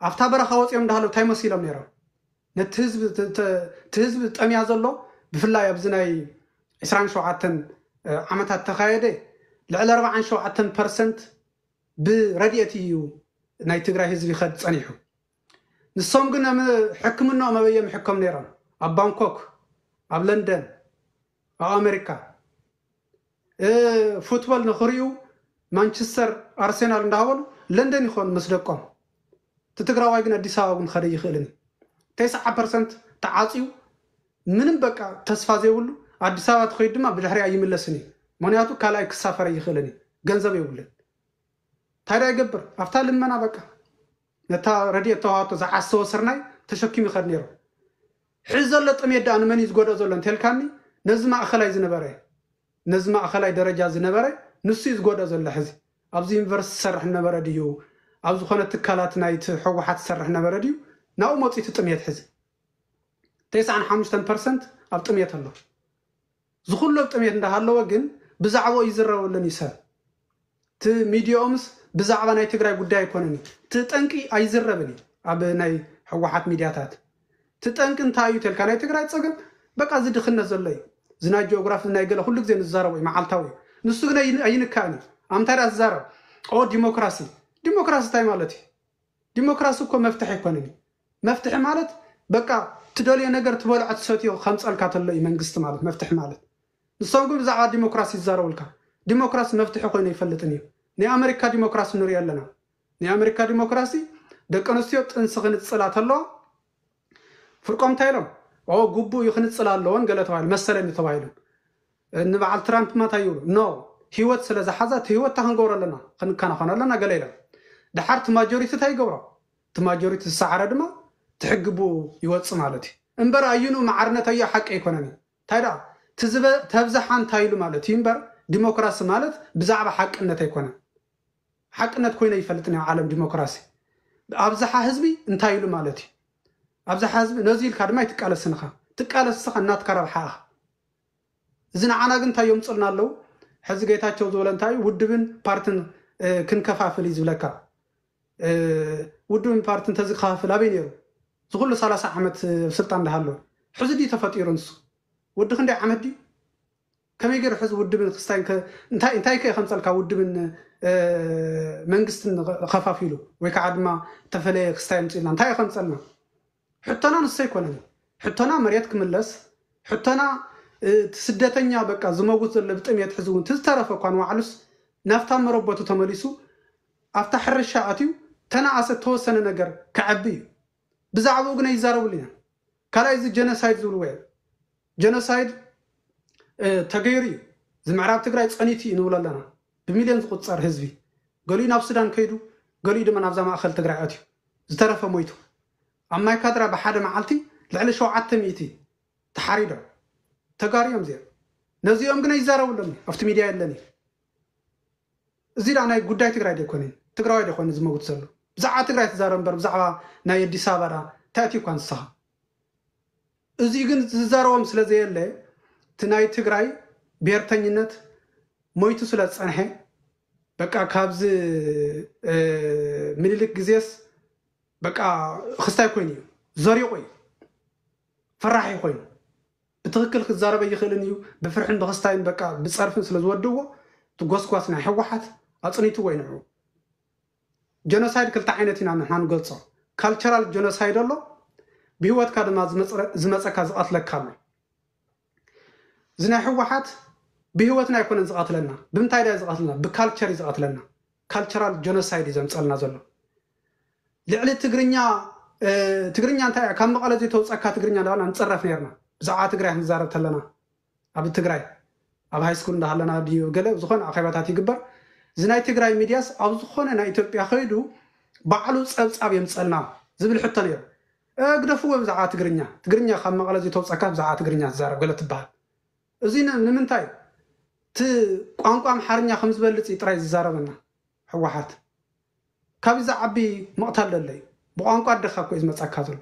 ኣብታ በረኻ ወፂኦም እንዳሃለው እንታይ መሲሎም ነይሮም? ነቲ ህዝቢ ጠምያ ዘሎ ብፍላይ ኣብዚ ናይ 27 ዓመታት ተካየደ። ልዕሊ 47 percent ብረድኤት እዩ ናይ ትግራይ ህዝቢ ይኸድ ፀኒሑ። ንሶም ግን ሕክምናኦም ኣበዮም ይሕከም ነይሮም። ኣብ ባንኮክ ኣብ ለንደን ኣብ ኣሜሪካ። football ንክርዩ ማንቸስተር ኣርሴናል እንዳበሉ ለንደን ይኮኑ ምስ ደቆም። እቲ ትግራዋይ ግን ኣዲስ ኣበባ ግን ከደ ይኽእልን ተስዓ percent ተዓፅዩ። ምንም በቃ ተስፋ ዘይብሉ ኣዲስ ኣበባ ትኸይድ ድማ ብድሕሪያ ይምለስን ምክንያቱ ካልኣይ ክሳፈረ ይኽእልን ገንዘብ የብልን እንታይ ይገብር? ኣብታ ልመና በቃ። ነታ ረድኤት ተዋህቶ ዝዓሰቦ ስርናይ ተሸኪሙ ይኸድ ነይሩ። ሕዚ ዘሎ ጥሜት ዳኣ ንመን እዩ ዝጎድኦ ዘሎ እንተልካኒ? ነዚ ማእኸላይ ዝነበረ ነዚ ማእኸላይ ደረጃ ዝነበረ ንሱ እዩ ዝጎድኦ ዘሎ ሕዚ። ኣብዚ ዩኒቨርስቲ ዝሰርሕ ነበረ ድዩ። ኣብ ዝኾነ ትካላት ናይቲ ሕወሓት ዝሰርሕ ነበረ ድዩ። ናብኡ መፂቱ ጥሜት ሕዚ? ተስዓን ሓሙሽተን percent ኣብ ጥሜት ኣሎ ኣብ ጥሜት እንዳሃለወ ግን ብዛዕባ ይዝረበሉን እዩ ሰብ እቲ ሚድያኦምስ ብዛዕባ ናይ ትግራይ ጉዳይ ኣይኮነን እዩ። እቲ ጠንቂ ኣይዝረብን እዩ ኣብ ናይ ሕወሓት ሚድያታት። እቲ ጠንቂ እንታይ እዩ ተልካ? ናይ ትግራይ ፀገም በቃ እዚ ድኽነት ዘሎ እዩ። እዚ ናይ ጂኦግራፊ ናይ ገለ ኩሉ ግዜ ንዛረቦ እዩ መዓልታዊ እዩ። ንሱ ግን ኣይንካእን እዩ። ኣብ ዳ ዝዛረብ? ኦ ዲሞክራሲ ዲሞክራሲ እንታይ ማለት እዩ? ዲሞክራሲ እኮ መፍትሒ ኣይኮነን እዩ። መፍትሒ ማለት በቃ ትደልዮ ነገር ትበልዖ ትሰትዮ ከምፀልካ ተሎ እዩ መንግስቲ ማለት መፍትሒ ማለት ንሶም ግን ብዛዕባ ዲሞክራሲ ይዛረቡልካ። ዲሞክራሲ መፍትሒ ኮይኑ ይፈልጥን እዩ። ናይ ኣሜሪካ ዲሞክራሲ ንሪኦ ኣለና። ናይ ኣሜሪካ ዲሞክራሲ ደቂ ኣንስትዮ ጥንሲ ክንፅላ ተለዋ ፍርቆም እንታይ ኢሎም? ኦ ግቡእ እዩ ክንፅላ ኣለዎን ገለ ተባሂሉ መሰለኒ ተባሂሉ። ንበዓል ትራምፕ ማታይ ይብሉ። No ሂወት ስለ ዝሓዛ እቲ ሂወትታ ክንገብሮ ኣለና ክንከናኸኖ ኣለና ገለ ኢሎም። ድሓር እቲ majority እንታይ ይገብሮ? እቲ majority ዝሰዓረ ድማ ትሕግቡ ይወፅእ ማለት እዩ። እምበር ኣዩኑ ማዕርነት ኣዮ ሓቂ ኣይኮነን እዩ። እንታይ ዳ ተብዛሓ እንታይ ኢሉ ማለት እዩ እምበር ዲሞክራሲ ማለት ብዛዕባ ሓቅነት ኣይኮነን። ሓቅነት ኮይነ ይፈልጥን ኣብ ዓለም ዲሞክራሲ። ኣብዝሓ ህዝቢ እንታይ ኢሉ ማለት እዩ። ኣብዝሓ ህዝቢ ነዚ ኢልካ ድማ ይትቃለስንኻ። ትቃለስኻ እናትካ ረብሓ ኢኻ። እዚ ንዓና ግን እንታይ የምፅልና ኣለው? ሕዚ ጌታቸው ዝበለ እንታይ? ውድብን ፓርትን ክንከፋፍል እዩ ዝብለካ። ውድብን ፓርትን ተዝከፋፍል ኣበይ ነይሩ? ዝኩሉ 30 ዓመት ስልጣን እንዳሃለዎ ሕዚ ድዩ ተፈጢሩ ንሱ ውዲ ክንደይ ዓመት ድዩ ከመይ ገይሩ ሕዚ ውድብን እንታይ ከ ከምፀልካ ውድብን መንግስትን ከፋፊሉ ወይ ከዓ ድማ ተፈለየ ክስታይ ምፅኢልና እንታይ ከምፀልና ሕቶና ንሱ ኣይኮነን ሕቶና መሬት ክምለስ? ሕቶና ስደተኛ በቃ ዝመውት ዘሎ ብጥሜት ሕዚ እውን ትዝተረፈ እኳ ንባዕሉስ ናብታ መረቦቱ ተመሊሱ ኣብታ ሕርሻ ኣትዩ ተናኣሰ ተወሰነ ነገር ክዓቢ እዩ። ብዛዕባኡ ግን ኣይዛረብሉ ኢና ካልኣይ እዚ genocide ዝብልዎ እዮም genocide ተገይሩ እዩ። እዚ ምዕራብ ትግራይ ፀኒት እዩ ንብሎ ኣለና። ብሚልዮን ዝቁፀር ህዝቢ። ገሊኡ ናብ ሱዳን ከይዱ ገሊኡ ድማ ናብዛ ማእኸል ትግራይ ኣትዩ። ዝተረፈ ሞይቱ። ኣብ ማይ ብሓደ መዓልቲ ልዕሊ ሸውዓተ ሚእቲ ተሓሪዶም ተጋርዮም እዚኦም ነዚኦም ግን ኣይዛረብሎም ኣብቲ ሚድያ የለን እዩ። እዚ ዳ ናይ ጉዳይ ትግራይ ደይኮነን ትግራዋይ ደይኮነ ዝመውት ዘሎ ብዛዕባ ትግራይ ትዛረብ እምበር ብዛዕባ ናይ ኣዲስ ኣበባ እንታይ ኣትዩኳ ንስኻ እዚ ግን ዝዛረቦም ስለ እቲ ናይ ትግራይ ብሄርተኝነት ሞይቱ ስለ ዝፀንሐ በቃ ካብዚ ምኒልክ ግዜስ በቃ ክስታይ ኮይኑ እዩ። ዘሪቑ እዩ ፈራሒ ኮይኑ ብትክክል ክዛረበ ይኽእልን እዩ። ብፍርሕን ብክስታይን በቃ ብፀርፍን ስለ ዝወድዎ እቲ ጎስጓስ ናይ ሕወሓት ኣፅኒትዎ ይንዑ genocide ክልተ ዓይነት ኢና ንሕና ንገልፆ cultural genocide ኣሎ ብሂወትካ ድማ ዝመፀካ ዝቐትለካ ኣሎ እዚ ናይ ሕወሓት ብሂወትና ኣይኮነን ዝቐትለና ብምንታይ ዳ ዝቐትለና? ብ culture እዩ ዝቐትለና። cultural genocide እዩ ዘምፀልና ዘሎ። ልዕሊ ትግርኛ ትግርኛ እንታይ ካብ መቐለ ዘይተውፀካ ትግርኛ እንዳበልና ንፅረፍ ነርና ብዛዕባ ትግራይ ክንዛረብ ተለና። ኣብ ትግራይ ኣብ high school እንዳሃለና ድዩ ገለ ዝኾነ ኣኼባታት ይግበር። እዚ ናይ ትግራይ ሚድያስ ኣብ ዝኾነ ናይ ኢትዮጵያ ከይዱ ባዕሉ ፀብፃብ የምፀልና ዝብል ሕቶ ነይሩ ግደፍዎ ብዛዕባ ትግርኛ። ትግርኛ ካብ መቐለ ዘይተውፀካ ብዛዕባ ትግርኛ ትዛረብ ገለ ትበሃል። እዚ ንምንታይ? እቲ ቋንቋ ኣምሓርኛ ከም ዝበልፅ ጥራይ ዝዛረበና ሕወሓት። ካብዚ ዝዓቢ መቕተል ደለ እዩ ብቋንቋ ድኻ ኮ እዩ ዝመፀካ ዘሎ።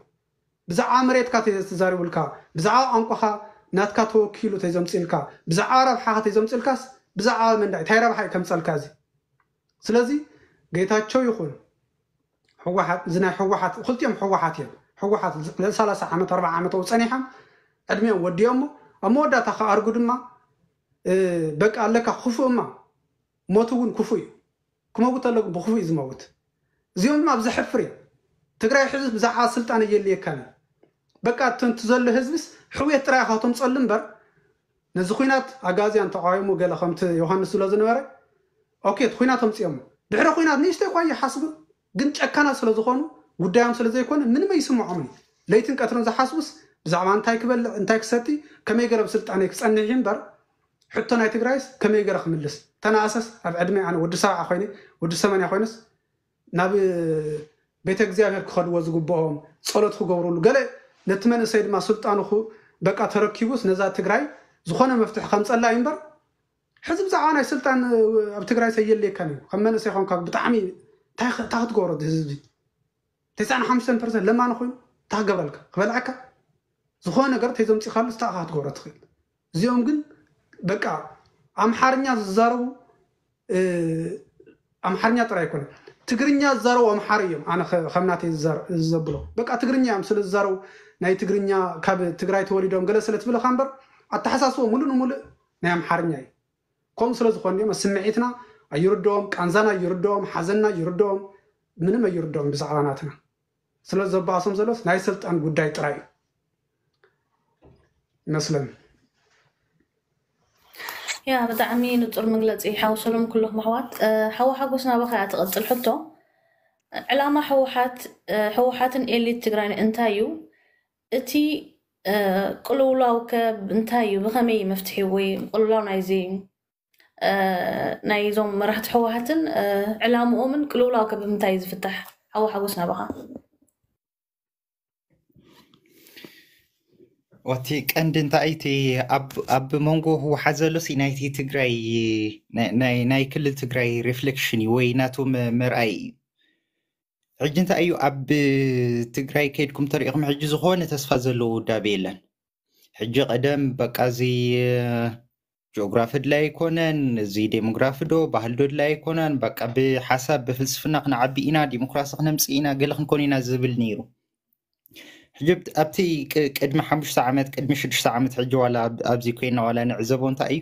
ብዛዕባ መሬትካ ተዛሪቡልካ ብዛዕባ ቋንቋኻ ናትካ ተወኪሉ ተዘምፂልካ ብዛዕባ ረብሓኻ ተዘምፂልካስ ብዛዕባ መንዳይ እንታይ ረብሓ እዩ ከምፀልካ እዚ? ስለዚ ጌታቸው ይኹን ሕወሓት እዚ ናይ ሕወሓት ክልቲኦም ሕወሓት እዮም ሕወሓት ለ30 ዓመት 40 ዓመት ፀኒሖም ዕድሜኦም ወዲኦሞ ኣብ መወዳእታ ከኣርጉ ድማ በቃ ኣለካ ክፉእ ሞቱ እውን ክፉ እዩ። ክመውት ኣለኩ ብክፉ እዩ ዝመውት። እዚኦም ድማ ብዘሕፍር እዮም። ትግራይ ሕዝቢ ብዛዕባ ስልጣን እየልየካን እዩ። በቃ እቲ ዘሎ ህዝብስ ሕውየት ጥራይ ካብቶም ፀሉ እምበር ነዚ ኩናት ኣጋዝያን ተቃዊሙ ገለ ከምቲ ዮሃንስ ዝብሎ ዝነበረ okay እቲ ኩናት ኣምፅኦሞ ድሕሪ ኩናት ንእሽተይ እኳ ይሓስቡ ግን ጨካናት ስለዝኮኑ ጉዳዮም ስለዘይኮነ ምንም ኣይስምዖምን እዩ ለይትን ቀትርን ዝሓስቡስ ብዛዕባ እንታይ ክበልዕ እንታይ ክሰቲ ከመይ ገረ ብስልጣነ ክፀንሕ እምበር? ሕቶ ናይ ትግራይስ ከመይ ገረ ክምልስ? ተናእሰስ ኣብ ዕድሜ ኣነ ወዲ ሰብዓ ኮይነ ወዲ ሰመንያ ኮይነስ ናብ ቤተ እግዚኣብሔር ክኸድዎ ዝግብኦም ፀሎት ክገብርሉ ገለ ነቲ መንእሰይ ድማ ስልጣኑ በቃ ተረኪቡስ ነዛ ትግራይ ዝኾነ መፍትሒ ከምፀላ እዩ እምበር? ሕዚ ብዛዕባ ናይ ስልጣን ኣብ ትግራይ ሰየልየካን እዩ። ከም መንእሰይ ኮንካ ብጣዕሚ እንታይ ክትገብሮ ህዝቢ 95 percent ለማነ ኮይኑ እንታይ ክበልዐካ ዝኾነ ነገር ተዘምፂኻሉ ስታኻ ክትገብሮ ትኽእል። እዚኦም ግን በቃ ኣምሓርኛ ዝዛረቡ ኣምሓርኛ ጥራይ ኣይኮነ ትግርኛ ዝዛረቡ ኣምሓር እዮም። ኣነ ከምናተይ ዘብሎ በቃ ትግርኛ እዮም። ስለ ዝዛረቡ ናይ ትግርኛ ካብ ትግራይ ተወሊዶም ገለ ስለ ትብለካ እምበር ኣተሓሳስቦ ሙሉእ ንሙሉእ ናይ ኣምሓርኛ እዩ። ከምኡ ስለ ዝኾነ ስምዒትና ኣይርድኦም ቃንዛና ኣይርድኦም ሓዘና ኣይርድኦም ምንም ኣይርድኦም ብዛዕባ ናትና ስለ ዘበኣሶም ዘሎስ ናይ ስልጣን ጉዳይ ጥራይ እዩ ይመስለኒ ያ ብጣዕሚ ንፁር መግለፂ ሓወሰሎም ኩለኩም ኣሕዋት ሓዊ ሓጎስ ናባኸ እያ ትቐፅል ሕቶ ዕላማ ሕወሓትን ኤሊት ትግራይ እንታይ እዩ እቲ ቅልውላው ከ እንታይ እዩ ብከመይ መፍትሒ ወይ ቅልውላው ናይዚ ናይዞም መራሕቲ ሕወሓትን ዕላምኦምን ቅልውላው ከ ብምንታይ እዩ ዝፍታሕ ሓዊ ሓጎስ ናባኻ እቲ ቀንዲ እንታይ እቲ ኣብ መንጎ ህወሓት ዘሎሲ ናይቲ ትግራይ ናይ ክልል ትግራይ ሪፍሌክሽን እዩ ወይ ናቶም መርኣይ እዩ ሕጂ እንታይ እዩ ኣብ ትግራይ ከይድኩም ተሪኢኹም ሕጂ ዝኾነ ተስፋ ዘለዎ ውዳቤ የለን ሕጂ ቀደም በቃ እዚ ጂኦግራፊ ድላይ ኣይኮነን እዚ ዴሞግራፊ ዶ ባህል ዶ ድላይ ኣይኮነን በቃ ብሓሳብ ብፍልስፍና ክንዓቢ ኢና ዲሞክራሲ ክነምፅእ ኢና ገለ ክንኮን ኢና ዝብል ነይሩ ሕጂ ኣብቲ ቅድሚ ሓሙሽተ ዓመት ቅድሚ ሽዱሽተ ዓመት ሕጂ ዋላ ኣብዚ ኮይና ዋላ ንዕዘቦ እንታይ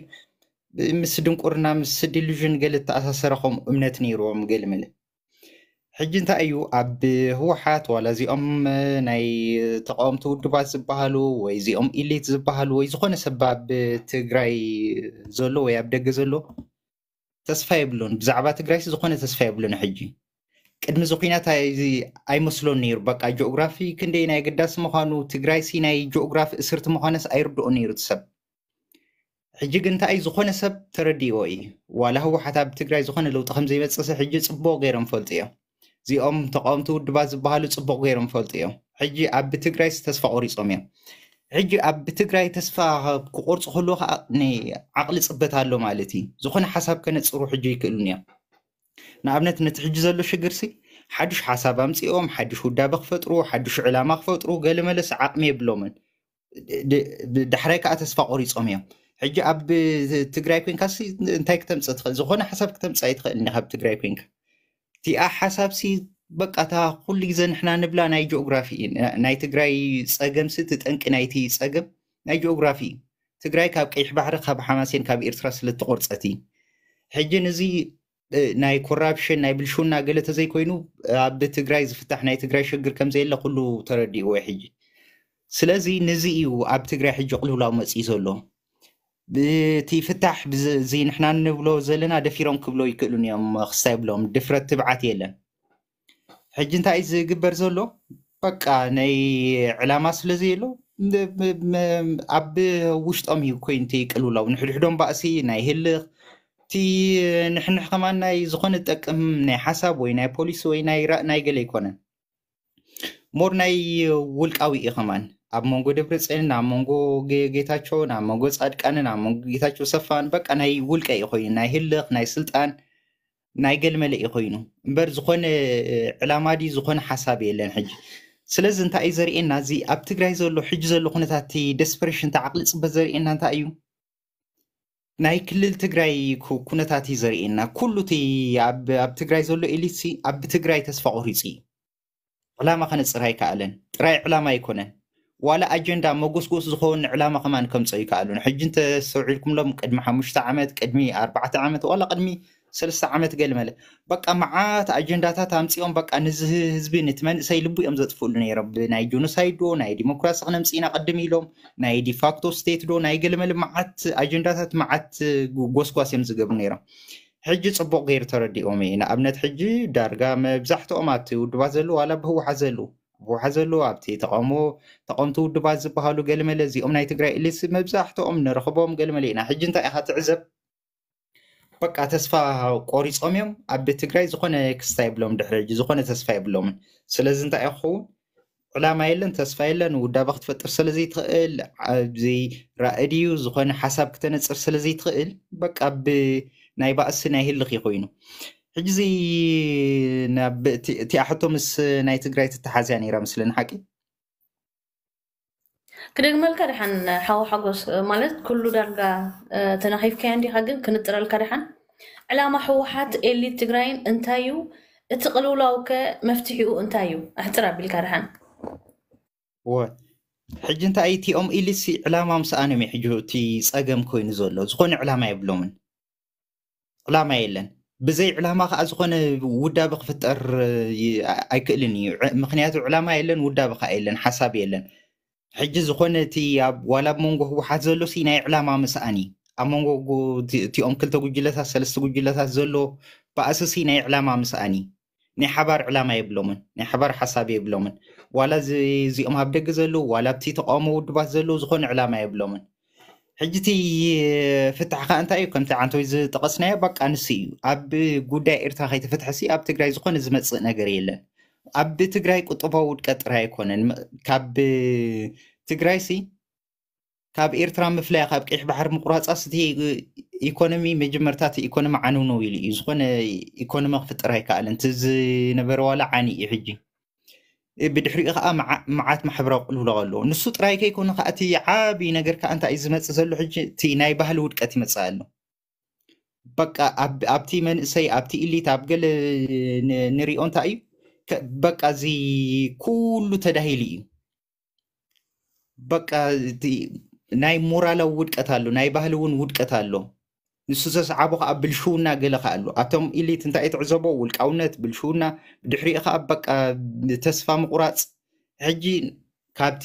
እዩ ምስ ድንቁርና ምስ ዲሉዥን ገለ ተኣሳሰረኹም እምነት ነይርዎም ገለ ምለ ሕጂ እንታይ እዩ ኣብ ህወሓት ዋላ እዚኦም ናይ ተቃወምቲ ውድባት ዝበሃሉ ወይ እዚኦም ኢሊት ዝበሃሉ ወይ ዝኾነ ሰብ ኣብ ትግራይ ዘሎ ወይ ኣብ ደገ ዘሎ ተስፋ የብሉን ብዛዕባ ትግራይ ዝኾነ ተስፋ የብሉን ሕጂ ቅድሚ እዚ ኩናት ኣይመስሎን ነይሩ። በቃ ጂኦግራፊ ክንደይ ናይ ገዳሲ ምኳኑ ትግራይ ሲ ናይ ጂኦግራፊ እስርቲ ምኳነስ ኣይርድኦ ነይሩ እቲ ሰብ። ሕጂ ግን እንታይ ዝኾነ ሰብ ተረዲእዎ እዩ። ዋላ ህወሓት ኣብ ትግራይ ዝኾነ ለውጢ ከምዘይመፅእ ሕጂ ፅቡቅ ገይሮም ፈልጡ እዮም። እዚኦም ተቃወምቲ ውድባት ዝበሃሉ ፅቡቅ ገይሮም ፈልጡ እዮም። ሕጂ ኣብ ትግራይ ተስፋ ቆሪፆም እዮም። ሕጂ ኣብ ትግራይ ተስፋ ክቆርፁ ከለዉ ከዓ ዓቅሊ ፅበት ኣሎ ማለት እዩ። ዝኾነ ሓሳብ ከነፅሩ ሕጂ ይክእሉን እዮም ንኣብነት ነቲ ሕጂ ዘሎ ሽግርሲ ሓዱሽ ሓሳብ ኣምፂኦም ሓዱሽ ውዳበ ክፈጥሩ ሓዱሽ ዕላማ ክፈጥሩ ገለ መለስ ዓቅሚ የብሎምን ዳሕራይ ከዓ ተስፋ ቆሪፆም እዮም ሕጂ ኣብ ትግራይ ኮንካ እንታይ ክተምፅእ ትኽእል ዝኾነ ሓሳብ ክተምፅእ ኣይትኽእል ካብ ትግራይ ኮንካ እቲኣ ሓሳብሲ በቃ እታ ኩሉ ግዜ ንሕና ንብላ ናይ ጂኦግራፊ እዩ ናይ ትግራይ ፀገምሲ ትጠንቂ ናይቲ ፀገም ናይ ጂኦግራፊ እዩ ትግራይ ካብ ቀይሕ ባሕሪ ካብ ሓማሴን ካብ ኤርትራ ስለተቆርፀት እዩ ሕጂ ነዚ ናይ ኮራፕሽን ናይ ብልሹና ገለ ተዘይኮይኑ ኣብ ትግራይ ዝፍታሕ ናይ ትግራይ ሽግር ከምዘየለ ኩሉ ተረዲእዎ ሕጂ ስለዚ ነዚ እዩ ኣብ ትግራይ ሕጂ ቅልውላው መፅኡ ዘሎ እቲ ፍታሕ እዚ ንሕና ንብሎ ዘለና ደፊሮም ክብሎ ይክእሉን እዮም ክስታይ ብሎም ድፍረት ትብዓት የለን ሕጂ እንታይ እዩ ዝግበር ዘሎ በቃ ናይ ዕላማ ስለዘየሎ ኣብ ውሽጦም እዩ ኮይኑ ቅልውላው ንሕድሕዶም ባእሲ ናይ ህልኽ እቲ ንሕንሕ ከማን ናይ ዝኾነ ዝጠቅም ናይ ሓሳብ ወይ ናይ ፖሊሲ ወይ ናይ ራእይ ናይ ገለ ኣይኮነን። More ናይ ውልቃዊ እዩ ከማን ኣብ መንጎ ደብረፅዮንን ኣብ መንጎ ጌታቸውን ኣብ መንጎ ፃድቃንን ኣብ መንጎ ጌታቸው ሰፋን በቃ ናይ ውልቀ እዩ ኮይኑ ናይ ህልኽ ናይ ስልጣን ናይ ገልመለ እዩ ኮይኑ እምበር ዝኾነ ዕላማ ዲ ዝኾነ ሓሳብ የለን ሕጂ። ስለዚ እንታይ እዩ ዘርእየና? እዚ ኣብ ትግራይ ዘሎ ሕጂ ዘሎ ኩነታት desperation ዓቅሊ ፅበት ዘርእየና እንታይ እዩ ናይ ክልል ትግራይ ኩነታት እዩ ዘርእየና። ኩሉ እቲ ኣብ ትግራይ ዘሎ ኤሊት ሲ ኣብ ትግራይ ተስፋ ቆሪፁ እዩ። ዕላማ ከነፅር ኣይከኣለን። ጥራይ ዕላማ ኣይኮነን። ዋላ ኣጀንዳ መጎስጎስ ዝኸውን ዕላማ ከማን ከምፀ ይከኣሉን ሕጂ እንተሰውዒልኩምሎም ቅድሚ ሓሙሽተ ዓመት ቅድሚ ኣርባዕተ ዓመት ዋላ ቅድሚ سلسة عمت قال ماله بقى معات أجنداتات أمسيهم بقى نزه هزبين نتمن سيلبوا يمزت فولنا يا رب ناي جنوسايدو ناي ديمقراطية أنا مسينا قدمي لهم ناي دي فاكتو ستيت دو ناي قال ماله معات أجنداتات معات جوز قاسي مزقبنا يا رب حجي صبوق غير تردي أمي أنا أبنت حجي دارجا مبزحت أماتي ودوازلو ولا بهو حزلو بهو حزلو أبتي تقامو تقامتو ودباز بهالو قال ماله زي أم ناي تقرأ اللي مبزحت أم نرخبهم قال ماله حجي أنت أخذ عزب በቃ ተስፋ ቆሪፆም እዮም ኣብ ትግራይ ዝኾነ ክስታ የብሎም ድሕሪ ሕጂ ዝኾነ ተስፋ የብሎምን ስለዚ እንታይ እዩ ክኸውን ዕላማ የለን ተስፋ የለን ውዳበ ክትፈጥር ስለዘይትኽእል ኣብዚ ራእድዩ ዝኾነ ሓሳብ ክተነፅር ስለዘይትኽእል በቃ ብናይ ባእሲ ናይ ህልኽ እዩ ኮይኑ ሕጂ እዚ ናብ- እቲ- እቲኣ ሕቶ ምስ ናይ ትግራይ ትተሓዝያ ነይራ ምስለኒ ሓቂ ክደግመልካ ድሓን ሓዊ ሓጎስ ማለት ኩሉ ዳርጋ ተናኺፍካያ እንዲኻ ግን ክንጥረልካ ድሓን ዕላማ ሕወሓት ኤሊት ትግራይን እንታይ እዩ እቲ ቅልውላው ከ መፍትሒኡ እንታይ እዩ ኣሕፅር ኣቢልካ ድሓን ወ ሕጂ እንታይ እቲኦም ኢልሲ ዕላማ ምስኣኖም እዩ ሕጂ እቲ ፀገም ኮይኑ ዘሎ ዝኾነ ዕላማ የብሎምን ዕላማ የለን ብዘይ ዕላማ ከዓ ዝኾነ ውዳበ ክፍጠር ይ- ኣይክእልን እዩ ዕ- ምክንያቱ ዕላማ የለን ውዳበ ከዓ የለን ሓሳብ የለን ሕጂ ዝኾነ እቲ ኣብ ዋላ ኣብ መንጎ ህወሓት ዘሎ ሲ ናይ ዕላማ ምስኣን እዩ ኣብ መንጎ ጉ- እቲ- እቲኦም ክልተ ጉጅለታት ሰለስተ ጉጅለታት ዘሎ ባእሲ ሲ ናይ ዕላማ ምስኣን እዩ ናይ ሓባር ዕላማ የብሎምን ናይ ሓባር ሓሳብ የብሎምን ዋላ እዚ- እዚኦም ኣብ ደገ ዘለዉ ዋላ ኣብቲ ተቃውሞ ውድባት ዘለዉ ዝኾነ ዕላማ የብሎምን ሕጂ እቲ ፍትሕ ከዓ እንታይ እዩ ከምቲ ዓንተወይ ዝጠቐስናዮ በቃ ንስ እዩ ኣብ ጉዳይ ኤርትራ ከይተፍትሐሲ ኣብ ትግራይ ዝኾነ ዝመፅእ ነገር የለን ኣብ ትግራይ ቁጠባዊ ውድቀት ጥራይ ኣይኮነን። ካብ ትግራይ ሲ ካብ ኤርትራ ምፍላይ ካብ ቀይሕ ባሕሪ ምቁራፃስ እቲ ኢኮኖሚ መጀመርታት ኢኮኖሚ ዓንው ነው ኢሉ እዩ። ዝኾነ ኢኮኖሚ ክፍጥር ኣይከኣለን። እቲ ዋላ ዓኒ እዩ ሕጂ። ብድሕሪኡ ከዓ መዓ- መዓት ማሕበራዊ ቅልውላው ኣለዎ። ንሱ ጥራይ ከይኮነ ከዓ እቲ ዓብይ ነገር ከዓ እንታይ እዩ ዝመፅእ ዘሎ ሕጂ? እቲ ናይ ባህሊ ውድቀት ይመፅእ ኣሎ። በቃ ኣብ- ኣብቲ መንእሰይ ኣብቲ elite ኣብ ገለ ንሪኦ እንታይ እዩ በቃ እዚ ኩሉ ተዳሂሉ እዩ። በቃ ናይ ሞራላዊ ውድቀት ኣሎ ናይ ባህሊ እውን ውድቀት ኣሎ ንሱ ዘሰዓቦ ከዓ ብልሽውና ገለ ከዓ ኣሎ ኣብቶም ኢሊት እንታይ ትዕዘቦ? ውልቃውነት ብልሽውና ብድሕሪኡ ከዓ በቃ ተስፋ ምቁራፅ ሕጂ ካብቲ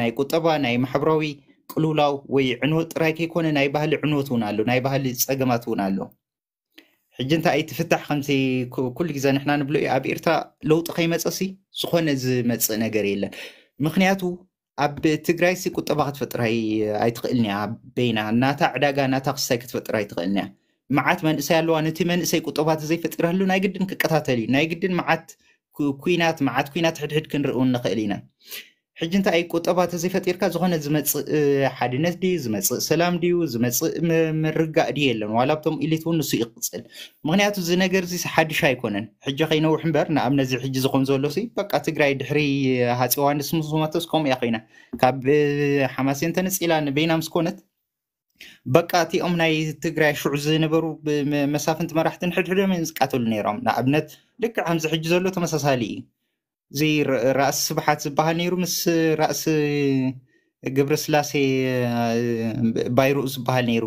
ናይ ቁጠባ ናይ ማሕበራዊ ቅልውላው ወይ ዕንወት ጥራይ ከይኮነ ናይ ባህሊ ዕንወት እውን ኣሎ ናይ ባህሊ ፀገማት እውን ኣሎ ሕጂ እንታይ እዩ ትፍታሕ ከምቲ ኩ- ኩሉ ግዜ ንሕና ንብሎ እዩ ኣብ ኤርትራ ለውጢ ከይመፀሲ ዝኾነ ዝመፅእ ነገር የለን ምክንያቱ ኣብ ትግራይ ሲ ቁጠባ ክትፈጥር ኣይ- ኣይትኽእልን እያ በይና ናታ ዕዳጋ ናታ ክስታይ ክትፈጥር ኣይትኽእልን እያ መዓት መንእሰይ ኣለዋ ነቲ መንእሰይ ቁጠባ ተዘይፈጢረሉ ናይ ግድን ክቀታተል እዩ ናይ ግድን መዓት ኩ- ኩናት መዓት ኩናት ሕድሕድ ክንርኢ እውን ንኽእል ኢና ሕጂ እንታይ እዩ ቁጠባ ተዘይፈጢርካ ዝኾነ ዝመፅእ እ፣ ሓድነት ድዩ ዝመፅእ ሰላም ድዩ ዝመፅእ ም- ምርጋእ ድዩ የለን ዋላ ኣብቶም ኢሊት እውን ንሱ ይቅፅል ምክንያቱ እዚ ነገር እዚ ሓድሽ ኣይኮነን ሕጂ ከይነውሕ እምበር ንኣብነት እዚ ሕጂ ዝኮን ዘሎ ሲ በቃ ትግራይ ድሕሪ ሃፂ ዮሃንስ ምስ ሞተስ ከምኡ እያ ኮይና ካብ እ፣ ሓማሴን ተነፂላ ንበይና ምስ ኮነት በቃ እቲኦም ናይ ትግራይ ሽዑ ዝነበሩ ብ- መ- መሳፍንቲ መራሕትን ሕድሕዶም እዮም ዝቃተሉ ነይሮም ንኣብነት ልክዕ ከምዚ ሕጂ ዘሎ ተመሳሳሊ እዩ እዚ ራእሲ ስብሓት ዝበሃል ነይሩ ምስ ራእሲ ገብረ ስላሴ ባይሩእ ዝበሃል ነይሩ።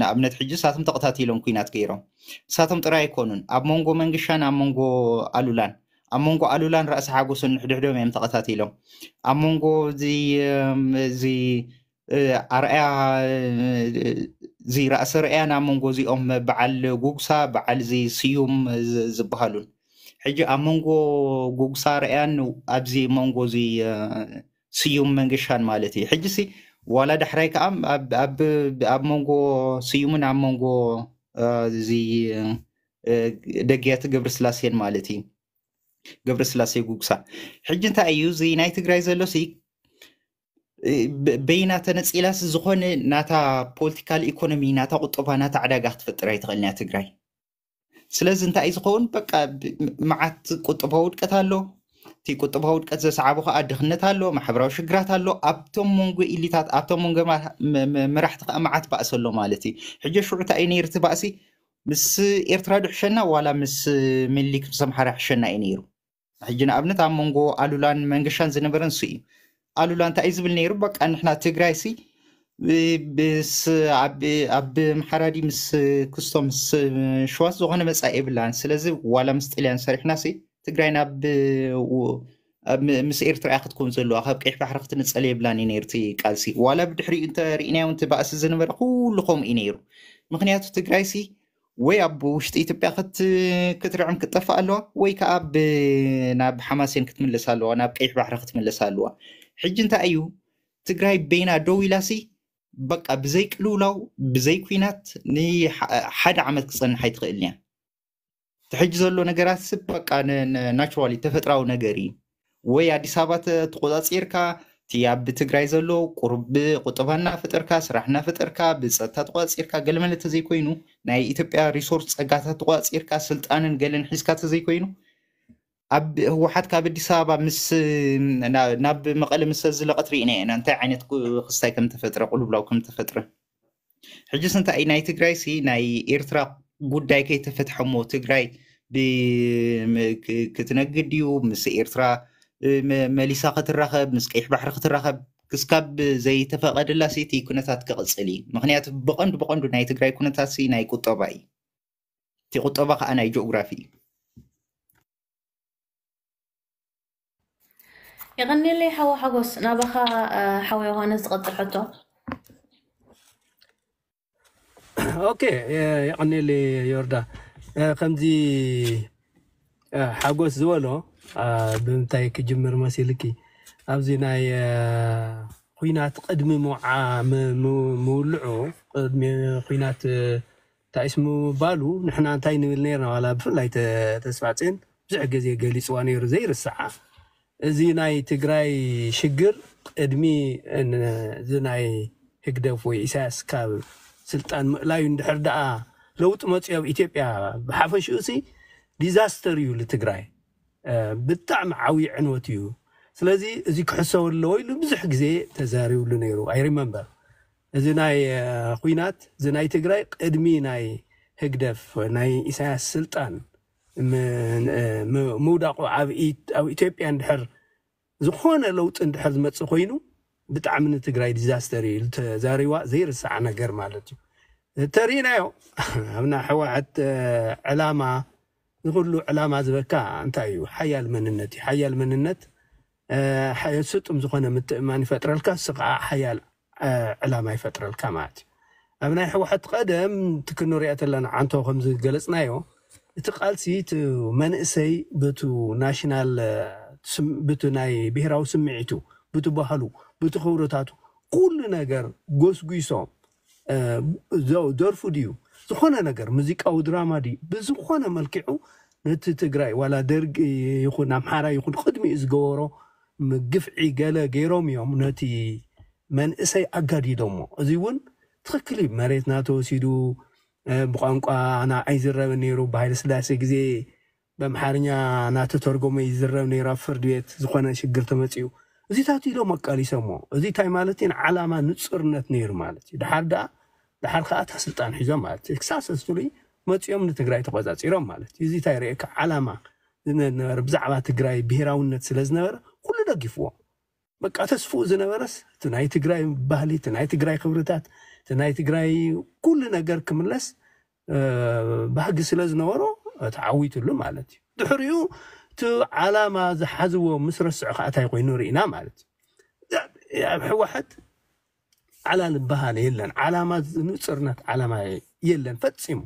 ንኣብነት ሕጂ እሳቶም ተቐታቲሎም ኩናት ገይሮም። እሳቶም ጥራይ ኣይኮኑን። ኣብ መንጎ መንግሻን ኣብ መንጎ ኣሉላን ኣብ መንጎ ኣሉላን ራእሲ ሓጎስን ንሕድሕዶም እዮም ተቐታቲሎም ኣብ መንጎ እዚ ኣርኣያ እዚ ራእሲ ርአያን ኣብ መንጎ እዚኦም በዓል ጉጉሳ በዓል እዚ ስዩም ዝበሃሉን ሕጂ ኣብ መንጎ ጉጉሳ ርአያን ኣብዚ መንጎ እዚ ስዩም መንገሻን ማለት እዩ። ሕጂ ሲ ዋላ ዳሕራይ ከዓ ኣብ መንጎ ስዩምን ኣብ መንጎ እዚ እ፣ ደጊያት ገብረ ስላሴን ማለት እዩ። ገብረ ስላሴ ጉጉሳ። ሕጂ እንታይ እዩ እዚ ናይ ትግራይ ዘሎ ሲ በይና ተነፂላስ ዝኾነ ናታ political economy ናታ ቁጠባ ናታ ዕዳጋ ክትፈጥር ኣይትኽእል እያ ትግራይ ስለዚ እንታይ እዩ ዝኸውን? በቃ መዓት ቁጠባ ውድቀት ኣሎ። እቲ ቁጠባ ውድቀት ዘሰዓቦ ከዓ ድኽነት ኣሎ ማሕበራዊ ሽግራት ኣሎ። ኣብቶም መንጎ ኢሊታት ኣብቶም መንጎ መራሕቲ ከዓ መዓት ባእሲ ኣሎ ማለት እዩ። ሕጂ ሽዑ እንታይ እዩ ነይሩ እቲ ባእሲ። ምስ ኤርትራ ድሕሸና ዋላ ምስ ምኒልክ ምስ ኣምሓራ ሕሸና እዩ ነይሩ። ሕጂ ንኣብነት ኣብ መንጎ ኣሉላን መንገሻን ዝነበረ ንሱ እዩ። ኣሉላ እንታይ እዩ ዝብል ነይሩ? በቃ ንሕና ትግራይ ሲ ብ- ብስ ኣብ ኣብ መሓራዲ ምስ ክስቶም ምስ ሸዋስ ዝኾነ መፃኢ የብላን ስለዚ ዋላ ምስ ጣልያን ሰሪሕና ሲ ትግራይ ናብ ው- ኣብ ም- ምስ ኤርትራ እያ ክትከውን ዘለዋ ካብ ቀይሕ ባሕሪ ክትንፀል የብላን እዩ ነርቲ ቃልሲ ዋላ ብድሕሪኡ እንተሪእናዮ እቲ ባእሲ ዝነበረ ኩሉ ከምኡ እዩ ነይሩ ምክንያቱ ትግራይ ሲ ወይ ኣብ ውሽጢ ኢትዮጵያ ክት- ክትርዕም ክትጠፍእ ኣለዋ ወይ ከዓ ብ- ናብ ሓማሴን ክትምለስ ኣለዋ ናብ ቀይሕ ባሕሪ ክትምለስ ኣለዋ ሕጂ እንታይ እዩ ትግራይ በይና ደው ኢላሲ በቃ ብዘይ ቅልውላው ብዘይ ኩናት ንሓደ ዓመት ክፀንሕ ኣይትኽእል እያ። እቲ ዘሎ ነገራት ስ በቃ naturally ተፈጥራዊ ነገር እዩ። ወይ ኣዲስ ኣበባ ተቆፃፂርካ እቲ ኣብ ትግራይ ዘሎ ቁርብ ቁጠባ እናፈጠርካ ስራሕ እናፈጠርካ ብፀጥታ ተቆፃፂርካ ገለመለ ተዘይኮይኑ ናይ ኢትዮጵያ resource ፀጋታት ተቆፃፂርካ ስልጣንን ገለን ሒዝካ ተዘይኮይኑ ኣብ ህወሓት ካብ ኣዲስ ኣበባ ምስ ና- ናብ መቐለ ምስ ዝለቐት ርኢና ኢና እንታይ ዓይነት ክ- ክስታይ ከም ተፈጥረ ቁልብላው ከም ተፈጥረ ሕጂስ እንታይ እዩ ናይ ትግራይ ሲ ናይ ኤርትራ ጉዳይ ከይተፈትሐ እሞ ትግራይ ብ- ም- ክ- ክትነግድ ድዩ ምስ ኤርትራ እ፣ መ- መሊሳ ክትራኸብ ምስ ቀይሕ ባሕሪ ክትራኸብ ክስካብ ዘይተፈቐደላ ሲ እቲ ኩነታት ክቕፅል እዩ ምክንያቱ ብቐንዱ ብቐንዱ ናይ ትግራይ ኩነታት ሲ ናይ ቁጠባ እዩ እቲ ቁጠባ ከዓ ናይ ጂኦግራፊ እዩ يغني حوا حقوس نابخا آه، حوا يوهانس تقطع حتى ኦኬ ይቀኒል ዮርዳ እ፣ ከምዚ እ፣ ሓጎስ ዝበሎ አ፣ ብምንታይ ክጅምር መሲልኪ ኣብዚ ናይ እ፣ ኩናት ቅድሚ ምውዓ ም- ም- ምውልዑ ቅድሚ ኩናት እ፣ እንታይ እስሙ ባሉ ንሕና እንታይ ንብል ነርና ዋላ ብፍላይ ተ- ተስፋፅን ብዙሕ ግዜ ገሊፅዋ ነይሩ ዘይርስዓ እዚ ናይ ትግራይ ሽግር ቅድሚ እን- እዚ ናይ ህግደፍ ወይ ኢሳያስ ካብ ስልጣን ምእላዩ እንድሕር ደኣ ለውጢ መፅዮ ኣብ ኢትዮጵያ ብሓፈሽኡ ሲ ዲዛስተር እዩ ንትግራይ እ፣ ብጣዕሚ ዓብዪ ዕንወት እዩ ስለዚ እዚ ክሕሰብ ኣለዎ ኢሉ ብዙሕ ግዜ ተዛሪብሉ ነይሩ ኣይ ሪመምበር እዚ ናይ እ፣ ኩናት እዚ ናይ ትግራይ ቅድሚ ናይ ህግደፍ ናይ ኢሳያስ ስልጣን ም- እ፣ ም- ምውዳቁ ኣብ ኢ- ኣብ ኢትዮጵያ እንድሕር ዝኾነ ለውጢ እንድሕር ዝመፅእ ኮይኑ ብጣዕሚ ንትግራይ ዲዛስተር እዩ ተዛሪባ ዘይርስዕ ነገር ማለት እዩ ተሪእናዮ ኣብ ናይ ሕወሓት እ፣ ዕላማ ንኩሉ ዕላማ ዝበካ እንታይ እዩ ሓያል መንነት እዩ ሓያል መንነት እ፣ ሓ- ስጡም ዝኾነ ምትእማን ይፈጥረልካ እሱ ከዓ ሓያል እ፣ ዕላማ ይፈጥረልካ ማለት እዩ ኣብ ናይ ሕወሓት ቀደም እቲ ክንሪኦ ተለና ዓንቶ ከምዚ ገለፅናዮ እቲ ቃልሲ እቲ መንእሰይ በቱ ናሽናል እ፣ ስም- በቱ ናይ ብሄራዊ ስምዒቱ በቱ ባህሉ በቱ ክብሮታቱ ኩሉ ነገር ጎስጒሶም እ፣ ዘ- ደርፉ ድዩ ዝኾነ ነገር ሙዚቃዊ ድራማ ድዩ ብዝኾነ መልክዑ ነቲ ትግራይ ዋላ ደርጊ ይኹን ኣምሓራ ይኹን ቅድሚኡ ዝገበሮ ምግፍዒ ገለ ገይሮም እዮም ነቲ መንእሰይ ኣጋዲዶሞ እዚ እውን ትክክል እዩ መሬት ናተወሲዱ እ፣ ብቋንቋ ና ኣይዝረብን ነይሩ። ብሃይለ ስላሴ ግዜ በኣምሓርኛ ናተተርጎመ ይዝረብ ነይሩ። ኣብ ፍርዲ ቤት ዝኾነ ሽግር ተመፅኡ እዚታት ኢሎም ኣቃሊሶሞ እዚ እንታይ ማለት እዩ ንዓላማ ንፁርነት ነይሩ ማለት እዩ። ድሓር ደኣ ድሓር ከዓ እታ ስልጣን ሒዞም ማለት እዩ። ክሳብ ሰስሉይ መፂኦም ንትግራይ ተቆፃፂሮም ማለት እዩ። እዚ እንታይ ርአካ ዓላማ ዝነበረ ብዛዕባ ትግራይ ብሄራውነት ስለ ዝነበረ ኩሉ ደጊፍዎ። በቃ ተስፍኡ ዝነበረስ እቲ ናይ ትግራይ ባህሊ እቲ ናይ ትግራይ ክብርታት ናይ ትግራይ ኩሉ ነገር ክምለስ እ፣ ባህጊ ስለ ዝነበሮ ተዓዊትሉ ማለት እዩ ድሕሪኡ እቲ ዓላማ ዝሓዝዎ ምስ ረስዑ ከዓ እንታይ ኮይኑ ርኢና ማለት እዩ ኣብ ሕወሓት ፃዕላ ዝበሃል የለን ዓላማ ንፅርነት ዓላማ የለን ፈፂሙ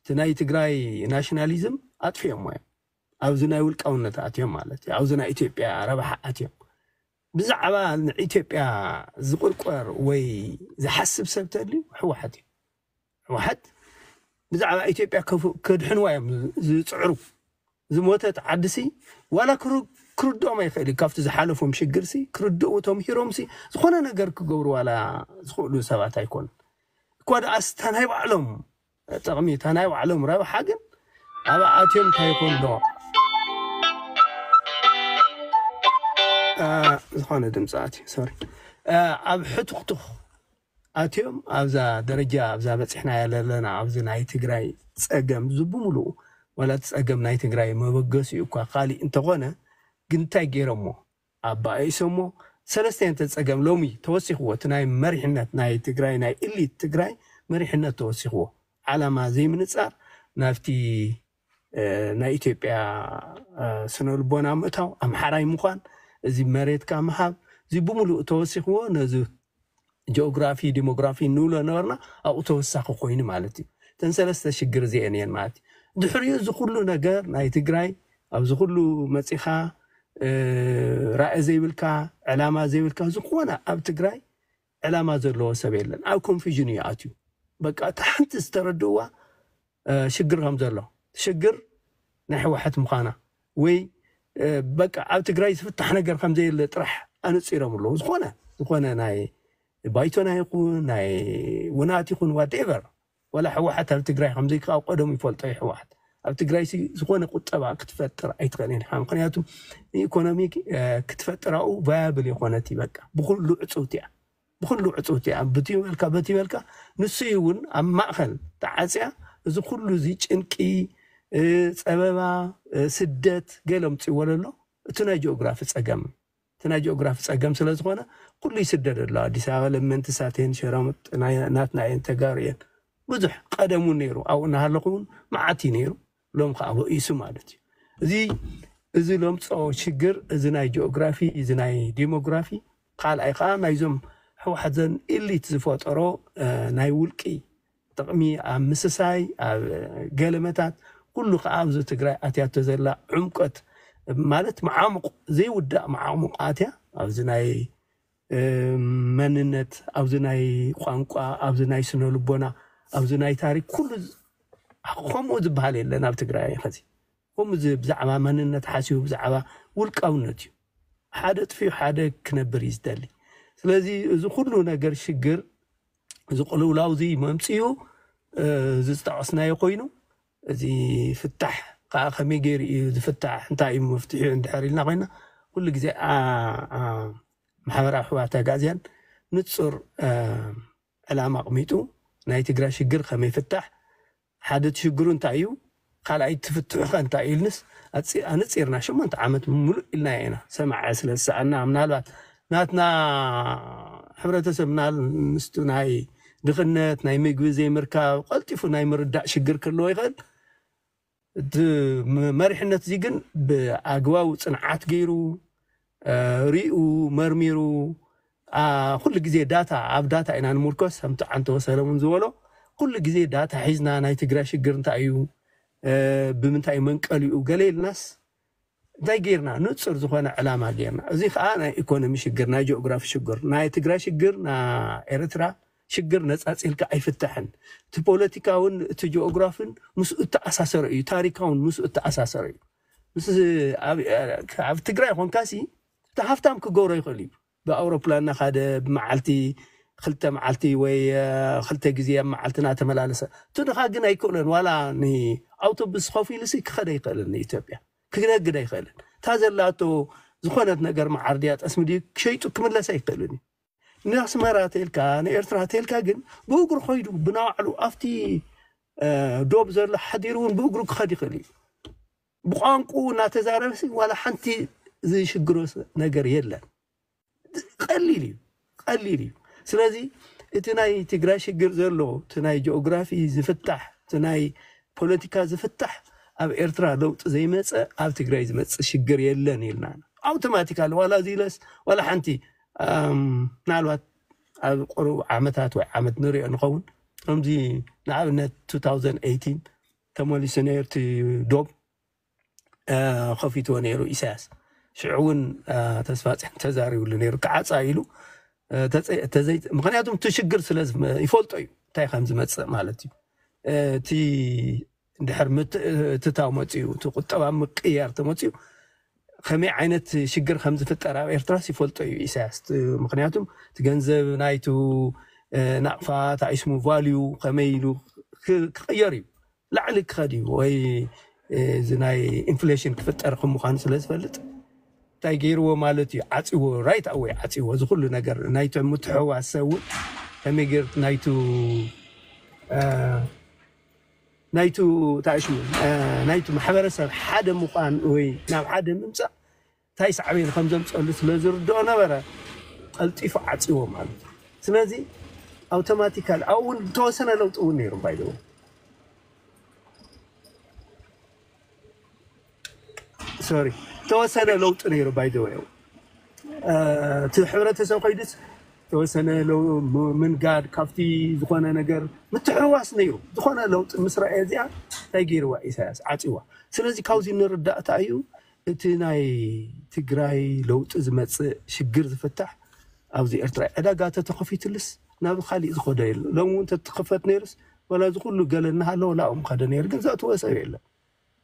እቲ ናይ ትግራይ ናሽናሊዝም ኣጥፊኦም እዮም ኣብዚ ናይ ውልቃውነት ኣትዮም ማለት እዩ ኣብዚ ናይ ኢትዮጵያ ረብሓ ኣትዮም ብዛዕባ ንኢትዮጵያ ዝቁርቆር ወይ ዝሓስብ ሰብ ተድልዩ ሕወሓት እዩ ሕወሓት ብዛዕባ ኢትዮጵያ ከፍ- ከድሕንዋ እዮም ዝፅዕሩ ዝሞተት ዓዲሲ ዋላ ክር- ክርድኦም ኣይኽእል እዩ ካብቲ ዝሓለፎም ሽግር ሲ ክርድኡ ተምሂሮም ሲ ዝኾነ ነገር ክገብሩ ዋላ ዝኽእሉ ሰባት ኣይኮኑ እኳ ደኣስ እታ ናይ ባዕሎም ጥቕሚ እታ ናይ ባዕሎም ረብሓ ግን ኣብ ኣትዮም እንታይ ይኮኑ ዝኾነ ድምፂ ኣትዩ ሶሪ። ኣብ ሕቱኽቱኽ ኣትዮም ኣብዛ ደረጃ ኣብዛ በፂሕና ዘለና ኣብዚ ናይ ትግራይ ፀገም ዝብሙሉኡ ዋላ እቲ ፀገም ናይ ትግራይ መበገሲኡ እኳ ካሊእ እንተኾነ ግን እንታይ ገይሮሞ? ኣባኣይሶሞ ሰለስተ ንተ ፀገም ሎሚ ተወሲኽዎ እቲ ናይ መሪሕነት ናይ ትግራይ ናይ elite ትግራይ መሪሕነት ተወሲኽዎ ዓላማ ዘይምንፃር ናብቲ ናይ ኢትዮጵያ እ፣ ስነ ልቦና ምእታው ኣምሓራይ ምኳን እዚ መሬትካ ምሃብ እዚ ብምሉእ ተወሲኽዎ ነዚ ጂኦግራፊ ዲሞግራፊ ንብሎ ነበርና ኣብኡ ተወሳኺ ኮይኑ ማለት እዩ እተን ሰለስተ ሽግር እዚአን እየን ማለት እዩ ድሕሪኡ እዚ ኩሉ ነገር ናይ ትግራይ ኣብዚ ኩሉ መፂኻ እ፣ ራእይ ዘይብልካ ዕላማ ዘይብልካ ዝኾነ ኣብ ትግራይ ዕላማ ዘለዎ ሰብ የለን ኣብ ኮንፊዥን እዩ ኣትዩ በቃ እቲ ሓንቲ ዝተረድእዋ እ፣ ሽግር ከም ዘሎ ሽግር ናይ ሕወሓት ምዃና ወይ እ፣ በቃ ኣብ ትግራይ ዝፍታሕ ነገር ከም ዘየለ ጥራሕ ኣነፂሮም ኣለዉ ዝኾነ ዝኾነ ናይ ባይቶና ይኹን ናይ ውናት ይኹን ዋትኤቨር ወላ ሕወሓት ኣብ ትግራይ ከምዘይካ ኣብ ቀደሙ ይፈልጦ እዩ ሕወሓት ኣብ ትግራይ ሲ ዝኾነ ቁጠባ ክትፈጥር ኣይትኽእልን ኢኻ ምክንያቱ ኢኮኖሚ ክትፈጥር ኣብኡ ቫያብል የኮነት እዩ በቃ ብኩሉ ዕፁውቲ እያ ብኩሉ ዕፁውቲ እያ በቲ በልካ በቲ በልካ ንሱ እውን ኣብ ማእኸል ተዓፅያ እዚ ኩሉ እዚ ጭንቂ እ፣ ፀበባ እ፣ ስደት ገለ ምፅእዎ ኣሎ እቲ ናይ ጂኦግራፊ ፀገም እዩ። እቲ ናይ ጂኦግራፊ ፀገም ስለ ዝኾነ ኩሉ ይስደድ ኣሎ ኣዲስ ኣበባ ለመንትሳትን ሸራሙጥ ናትና እየን ተጋሩ እየን ብዙሕ ቀደሙ ነይሩ ኣብኡ እናሃለኹ እውን መዓት እዩ ነይሩ ሎም ከዓ በኢሱ ማለት እዩ እዚ እዚ ለምፆ ሽግር እዚ ናይ ጂኦግራፊ እዚ ናይ ዲሞግራፊ ካልኣይ ከዓ ናይዞም ሕወሓት ዘን ኢሊት ዝፈጠሮ እ፣ ናይ ውልቂ ጥቕሚ ኣብ ምስሳይ ኣብ ገለመታት ኩሉ ከዓ ኣብዚ ትግራይ ኣትያቶ ዘላ ዕምቀት ማለት መዓሙቕ ዘይውዳእ መዓሙቕ ኣትያ ኣብዚ ናይ እ፣ መንነት ኣብዚ ናይ ቋንቋ ኣብዚ ናይ ስነ ልቦና ኣብዚ ናይ ታሪክ ኩሉ ዝ- ከምኡ ዝበሃል የለን ኣብ ትግራይ ከዚ ከምኡ ዝ- ብዛዕባ መንነት ሓሲቡ ብዛዕባ ውልቃውነት እዩ ሓደ ጥፊኡ ሓደ ክነብር እዩ ዝደሊ ስለዚ እዚ ኩሉ ነገር ሽግር እዚ ቅልውላው እዚ መምፅኡ እ፣ እዚ ዝጠቐስናዮ ኮይኑ እዚ ፍታሕ ከዓ ከመይ ገይሩ እዩ ዝፍታሕ እንታይ እዩ መፍትሒኡ እንድሕር ኢልና ኮይና ኩሉ ግዜ አ- አ- ማሕበራዊ ሕዋት ጋዝያን ንፁር አ፣ ዕላማ ኣቕሚጡ ናይ ትግራይ ሽግር ከመይ ፍታሕ ሓደ እቲ ሽግሩ እንታይ እዩ ካልኣይ ትፍትሑ ኸ እንታይ እዩ ኢልንስ ኣፂ- ኣነፂርና ሸሞንተ ዓመት ሙሉእ ኢልና ኢና ሰማዐ ስለ ዝሰኣና ምናልባት ናትና ሕብረተሰብ ምናል ምስቱ ናይ ድኽነት ናይ ምግቢ ዘይምርካብ ቀልጢፉ ናይ ምርዳእ ሽግር ክህልዎ ይኽእል እቲ መሪሕነት እዚ ግን ብኣግባቡ ፅንዓት ገይሩ ሪኡ መርሚሩ ኩሉ ግዜ data ኣብ data ኢና ንምርኮስ ከምቲ ዓንተ ሰለሙን ዝበሎ ኩሉ ግዜ data ሒዝና ናይ ትግራይ ሽግር እንታይ እዩ? ብምንታይ መንቀሊኡ ገለ ኢልናስ? እንታይ ጌርና ንፁር ዝኾነ ዕላማ ጌርና እዚ ከዓ ናይ ኢኮኖሚ ሽግር ናይ ጂኦግራፊ ሽግር ናይ ትግራይ ሽግር ና ኤርትራ ሽግር ነፃፂልካ ኣይፍታሕን እቲ ፖለቲካውን እቲ ጂኦግራፊን ምስኡ እተኣሳሰረ እዩ። ታሪካውን ምስኡ እተኣሳሰረ እዩ። ኣብ- ትግራይ ኮንካሲ እቲ ሃፍታም ክገብሮ ይኽእል እዩ። ብኣውሮፕላን ናካደ ብመዓልቲ ክልተ መዓልቲ ወይ ክልተ ግዜ ኣብ መዓልቲ እናተመላለሰ እቲ ንኻ ግን ኣይክእለን። ዋላ ንኣውቶቡስ ከፍ ኢሉ ክኸደ ኣይክእልን ንኢትዮጵያ ክነግድ ኣይክእልን እታ ዘላቶ ዝኾነት ነገር መዓርድያ ጠስሚ ድዩ? ሸይጡ ክምለስ ኣይክእልን እዩ ንኣስመራ ተልካ ንኤርትራ ተልካ ግን ብእግሩ ኮይዱ ብናባዕሉ ኣብቲ አ፣ ዶብ ዘሎ ሓዲሩ እውን ብእግሩ ክኸድ ይኽእል እዩ ብቋንቁ እናተዛረበሲ ዋላ ሓንቲ ዝሽግሮ ነገር የለን ቀሊል እዩ ቀሊል እዩ ስለዚ እቲ ናይ ትግራይ ሽግር ዘሎ እቲ ናይ ጂኦግራፊ ዝፍታሕ እቲ ናይ ፖለቲካ ዝፍታሕ ኣብ ኤርትራ ለውጢ ዘይመፀ ኣብ ትግራይ ዝመፅእ ሽግር የለን ኢልና ኣውቶማቲካሊ ዋላ ዚለስ ዋላ ሓንቲ ኣም፣ ምናልባት ኣብ ቁሩብ ዓመታት ወይ ዓመት ንሪኦ ንኸውን ከምዚ ንኣብነት 2018 ተመሊሱ ነይሩ እቲ ዶብ አ፣ ከፊትዎ ነይሩ ኢሳያስ ሽዑ እውን አ፣ ተስፋፅን ተዛሪብሉ ነይሩ ክዓፃ ኢሉ አ፣ ተፀ- ተዘይ- ምክንያቱም እቲ ሽግር ስለ ዝመ- ይፈልጦ እዩ እንታይ ከም ዝመፅእ ማለት እዩ አ፣ እቲ እንድሕር ምትእትታው መፅኡ እቲ ቁጠባ ምቅያር ተመፅኡ ከመይ ዓይነት ሽግር ከም ዝፍጠር ኣብ ኤርትራስ ይፈልጦ እዩ ኢሳያስ ት- ምክንያቱም እቲ ገንዘብ ናይቱ አ፣ ናቕፋ ታይስሙ ቫልዩ ከመይ ኢሉ ክ- ክቅየር እዩ ላዕሊ ክኸድ እዩ ወይ አ፣ እዚ ናይ ኢንፍሌሽን ክፍጠር ከም ምኳኑ ስለ ዝፈልጥ እንታይ ገይርዎ ማለት እዩ ዓፂዎ ራይት ኣወይ ዓፂዎ እዚ ኩሉ ነገር ናይቱ ምትሕውዋስ ሰብ እውን ከመይ ገይር ናይቱ አ፣ ናይቱ ታእሽሙ ናይቱ ማሕበረሰብ ሓደ ምኳን ወይ ናብ ሓደ ምምፃእ እንታይ ሳዕበን ከም ዘምፀሉ ስለ ዝርድኦ ነበረ ቀልጢፉ ዓፂዎ ማለት እዩ ስለዚ ኣውቶማቲካሊ ኣብኡ እውን ተወሰነ ለውጢ እውን ነይሩ ባይደው ሶሪ ተወሰነ ለውጢ ነይሩ ባይደው እቲ ሕብረተሰብ ኮይዱስ ተወሰነ ለው- ም- ምንጋድ ካብቲ ዝኾነ ነገር ምትሕውዋስ ነይሩ ዝኾነ ለውጢ ምስ ረአየ እዚኣ እንታይ ገይርዋ ኢሳያስ ዓፂዋ ስለዚ ካብዚ ንርዳእ እታ እዩ እቲ ናይ ትግራይ ለውጢ ዝመፅእ ሽግር ዝፍታሕ ኣብዚ ኤርትራ ዕዳጋ ተተኸፊትልስ ናብ ካሊእ ዝኸደ የለ ሎሚ እውን ተትኽፈት ነይሩስ ወላ እዚ ኩሉ ገለ እናሃለዎ ላኦም ከደ ነይሩ ግን ዘእትዎ ሰብ የለን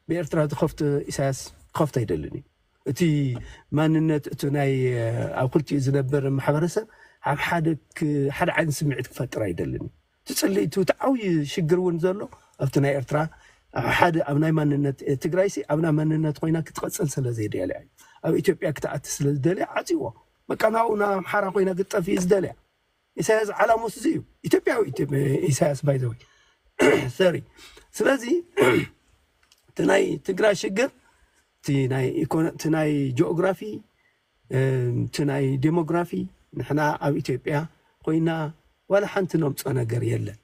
ብኤርትራ ዝኸፍቲ ኢሳያስ ክኸፍቲ ኣይደልን እዩ እቲ ማንነት እቲ ናይ አ፣ ኣብ ክልቲኡ ዝነበር ማሕበረሰብ ኣብ ሓደ ክ- ሓደ ዓይነት ስምዒት ክፈጥር ኣይደልን እዩ እቲ ፅልኢቱ እቲ ዓብዪ ሽግር እውን ዘሎ ኣብቲ ናይ ኤርትራ ኣብ ሓደ ኣብ ናይ ማንነት እ፣ ትግራይ ሲ ኣብ ናይ ማንነት ኮይና ክትቀፅል ስለ ዘይደልያ እዩ ኣብ ኢትዮጵያ ክትኣቲ ስለ ዝደልያ ዓፂዎ በቃ ናብኡ ናብ ኣምሓራ ኮይና ክትጠፊ እዩ ዝደልያ ኢሳያስ ዓላሙስ እዚ እዩ ኢትዮጵያዊ ኢትዮ- ኢሳያስ ባይዘወይ ሰሪ ስለዚ እቲ ናይ ትግራይ ሽግር እቲ ናይ ኢኮኖ- እቲ ናይ ጂኦግራፊ እም፣ እቲ ናይ ዴሞግራፊ ንሕና ኣብ ኢትዮጵያ ኮይና ዋላ ሓንቲ ነምፆ ነገር የለን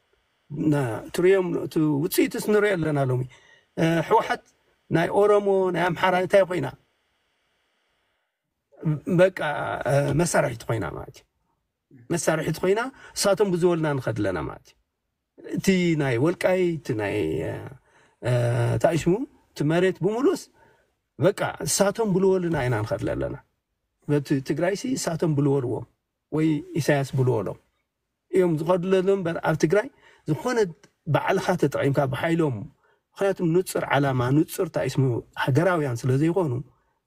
ና- ትሪኦም እቲ ውፅኢትስ ንሪኦ ኣለና ሎሚ እ፣ ሕወሓት ናይ ኦሮሞ ናይ ኣምሓራ እንታይ ኮይና በቃ እ፣ መሳርሒት ኮይና ማለት እዩ መሳርሒት ኮይና እሳቶም ብዝበልና ንኸድ ኣለና ማለት እዩ እቲ ናይ ወልቃይ እቲ ናይ ታእሽሙ እቲ መሬት ብምሉስ በቃ እሳቶም ብልወልና ኢና ንኸድለ ኣለና በቲ ትግራይ ሲ እሳቶም ብልወልዎም ወይ ኢሳያስ ብልወሎም እዮም ዝኸድለሉ እምበር ኣብ ትግራይ ዝኾነ ባዕልካ ተጠቂምካ ብሓይሎም ምክንያቱም ንፁር ዓላማ ንፁር ታእስሙ ሃገራውያን ስለ ዘይኮኑ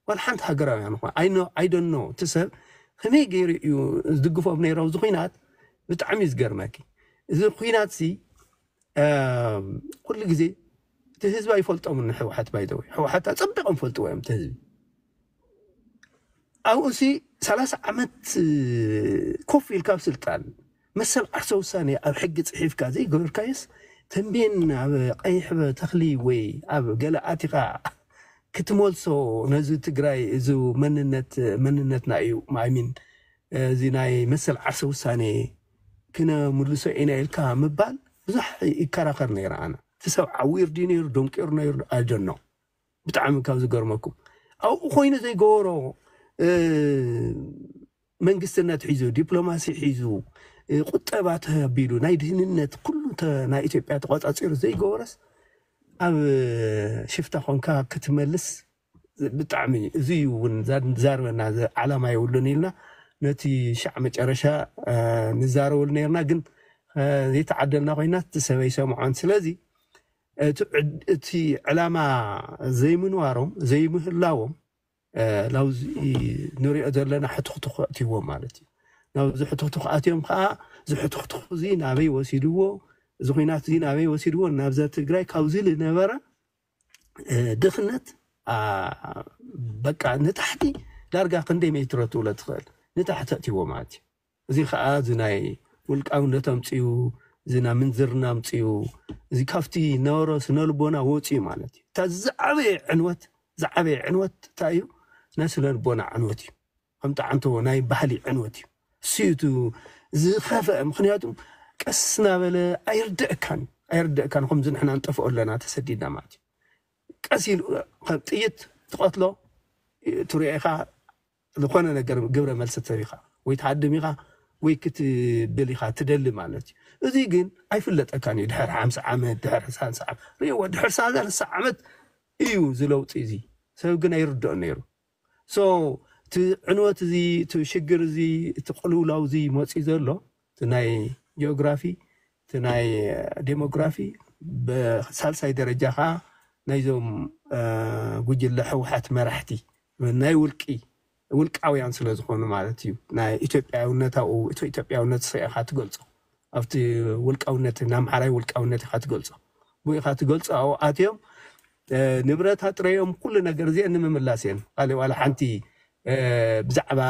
ዋላ ሓንቲ ሃገራውያን እኳ ኣይደኖ እቲ ሰብ ከመይ ገይሩ እዩ ዝድግፎም ነይሮ እዚ ኩናት ብጣዕሚ እዩ ዝገርመኪ እዚ ኩናት ሲ ኣም፣ ኩሉ ግዜ እቲ ህዝቢ ኣይፈልጦምን ሕወሓት ባይዘወይ ሕወሓት ኣፀቢቆም ፈልጥዎ እዮም እቲ ህዝቢ ኣብኡ ሲ 30 ዓመት እ፣ ኮፍ ኢልካ ኣብ ስልጣን መሰል ዓርሰ ውሳኔ ኣብ ሕጊ ፅሒፍካ ዘይገበርካየስ ተንቤን ኣብ ቀይሕ ተኽሊ ወይ ኣብ ገለ ኣቲኻ ክትመልሶ ነዚ ትግራይ እዚ መንነት መንነትና እዩ ማይሚን እዚ ናይ መሰል ዓርሰ ውሳኔ ክነምልሶ ኢና ኢልካ ምባል ብዙሕ ይከራኸር ነይረ ኣነ እቲ ሰብ ዓዊር ዲ ነይሩ ደንቂሩ ነይሩ ኣይደኖ ብጣዕሚ ካብ ዝገርመኩም ኣብኡ ኮይኑ ዘይገበሮ እ፣ መንግስትነት ሒዙ ዲፕሎማሲ ሒዙ እ፣ ቁጠባ ተቢሉ ናይ ድህንነት ኩሉ ተ- ናይ ኢትዮጵያ ተቆፃፂሩ ዘይገበረስ ኣብ ሽፍታ ኮንካ ክትመልስ ብጣዕሚ እዚ እዩ እውን ዛ- ዛርበና ዚ- ዓላማ የብሉን ኢልና ነቲ ሻዕ መጨረሻ አ፣ ንዛረበሉ ነርና ግን አ፣ ዘይተዓደልና ኮይና እቲ ሰብ ኣይሰምዖን ስለዚ እቲ ዕድ- እቲ ዕላማ ዘይምንዋሮም ዘይምህላዎም አ፣ ናብዚ ንሪኦ ዘለና ሕትኽትኽ ኣትይዎም ማለት እዩ ናብዚ ሕትኽትኽ ኣትዮም ከዓ እዚ ሕትኽትኽ እዚ ናበይ ወሲድዎ እዚ ኩናት እዚ ናበይ ወሲድዎ ናብዛ ትግራይ ካብዚ ዝነበረ አ፣ ድኽነት አ፣ በቃ ንታሕቲ ዳርጋ ክንደይ ሜትሮ ትብሎ ትኽእል ንታሕቲ ኣትይዎ ማለት እዩ እዚ ከዓ እዚ ናይ ውልቃውነት ኣምፅኡ እዚ ናይ ምንዝርና ኣምፅኡ እዚ ካብቲ ነበሮ ስነልቦና ወፅዩ ማለት እዩ እታ ዝዓበየ ዕንወት ዝዓበየ ዕንወት እንታይ እዩ ናይ ስነልቦና ዕንወት እዩ ከም ጣዓንቶ ናይ ባህሊ ዕንወት እዩ እስዩቱ ዝኸፍአ ምክንያቱም ቀስ እናበለ ኣይርድአካን እዩ ኣይርድአካን ከምዚ ንሕና ንጠፍኦ ኣለና ተሰዲድና ማለት እዩ ቀስ ኢሉ ከም ጥይት ትቐትሎ ትሪኦ ኢኻ ዝኾነ ነገር ግብረ መልሲ ተሪኻ ወይ ተሃድም ኢኻ ወይ ክትብል ኢኻ ትደሊ ማለት እዩ እዚ ግን ኣይፍለጠካን እዩ ድሕሪ ሓምሳ ዓመት ድሕሪ ሳንሳ ዓመት ሪእዎ ድሕሪ ሳንሳ ዓመት እዩ ዝለውጢ እዚ ሰብ ግን ኣይርድኦን ነይሩ ሶ እቲ ዕንወት እዚ እቲ ሽግር እዚ እቲ ቅልውላው እዚ መፂኡ ዘሎ እቲ ናይ ጂኦግራፊ እቲ ናይ ዴሞግራፊ ብሳልሳይ ደረጃ ከዓ ናይዞም ጉጅለ ሕወሓት መራሕቲ ናይ ውልቂ ውልቃውያን ስለ ዝኾኑ ማለት እዩ ናይ ኢትዮጵያውነት ኣብኡ እቲ ኢትዮጵያውነት ስኢኻ ትገልፆ ኣብቲ ውልቃውነት ናምሓራይ ውልቃውነት ኢኻ ትገልፆ ብኡ ኢኻ ትገልፆ ኣብኡ ኣትዮም ንብረት ኣጥረዮም ኩሉ ነገር እዚአን ንምምላስ እየን። ካሊእ ዋላ ሓንቲ ብዛዕባ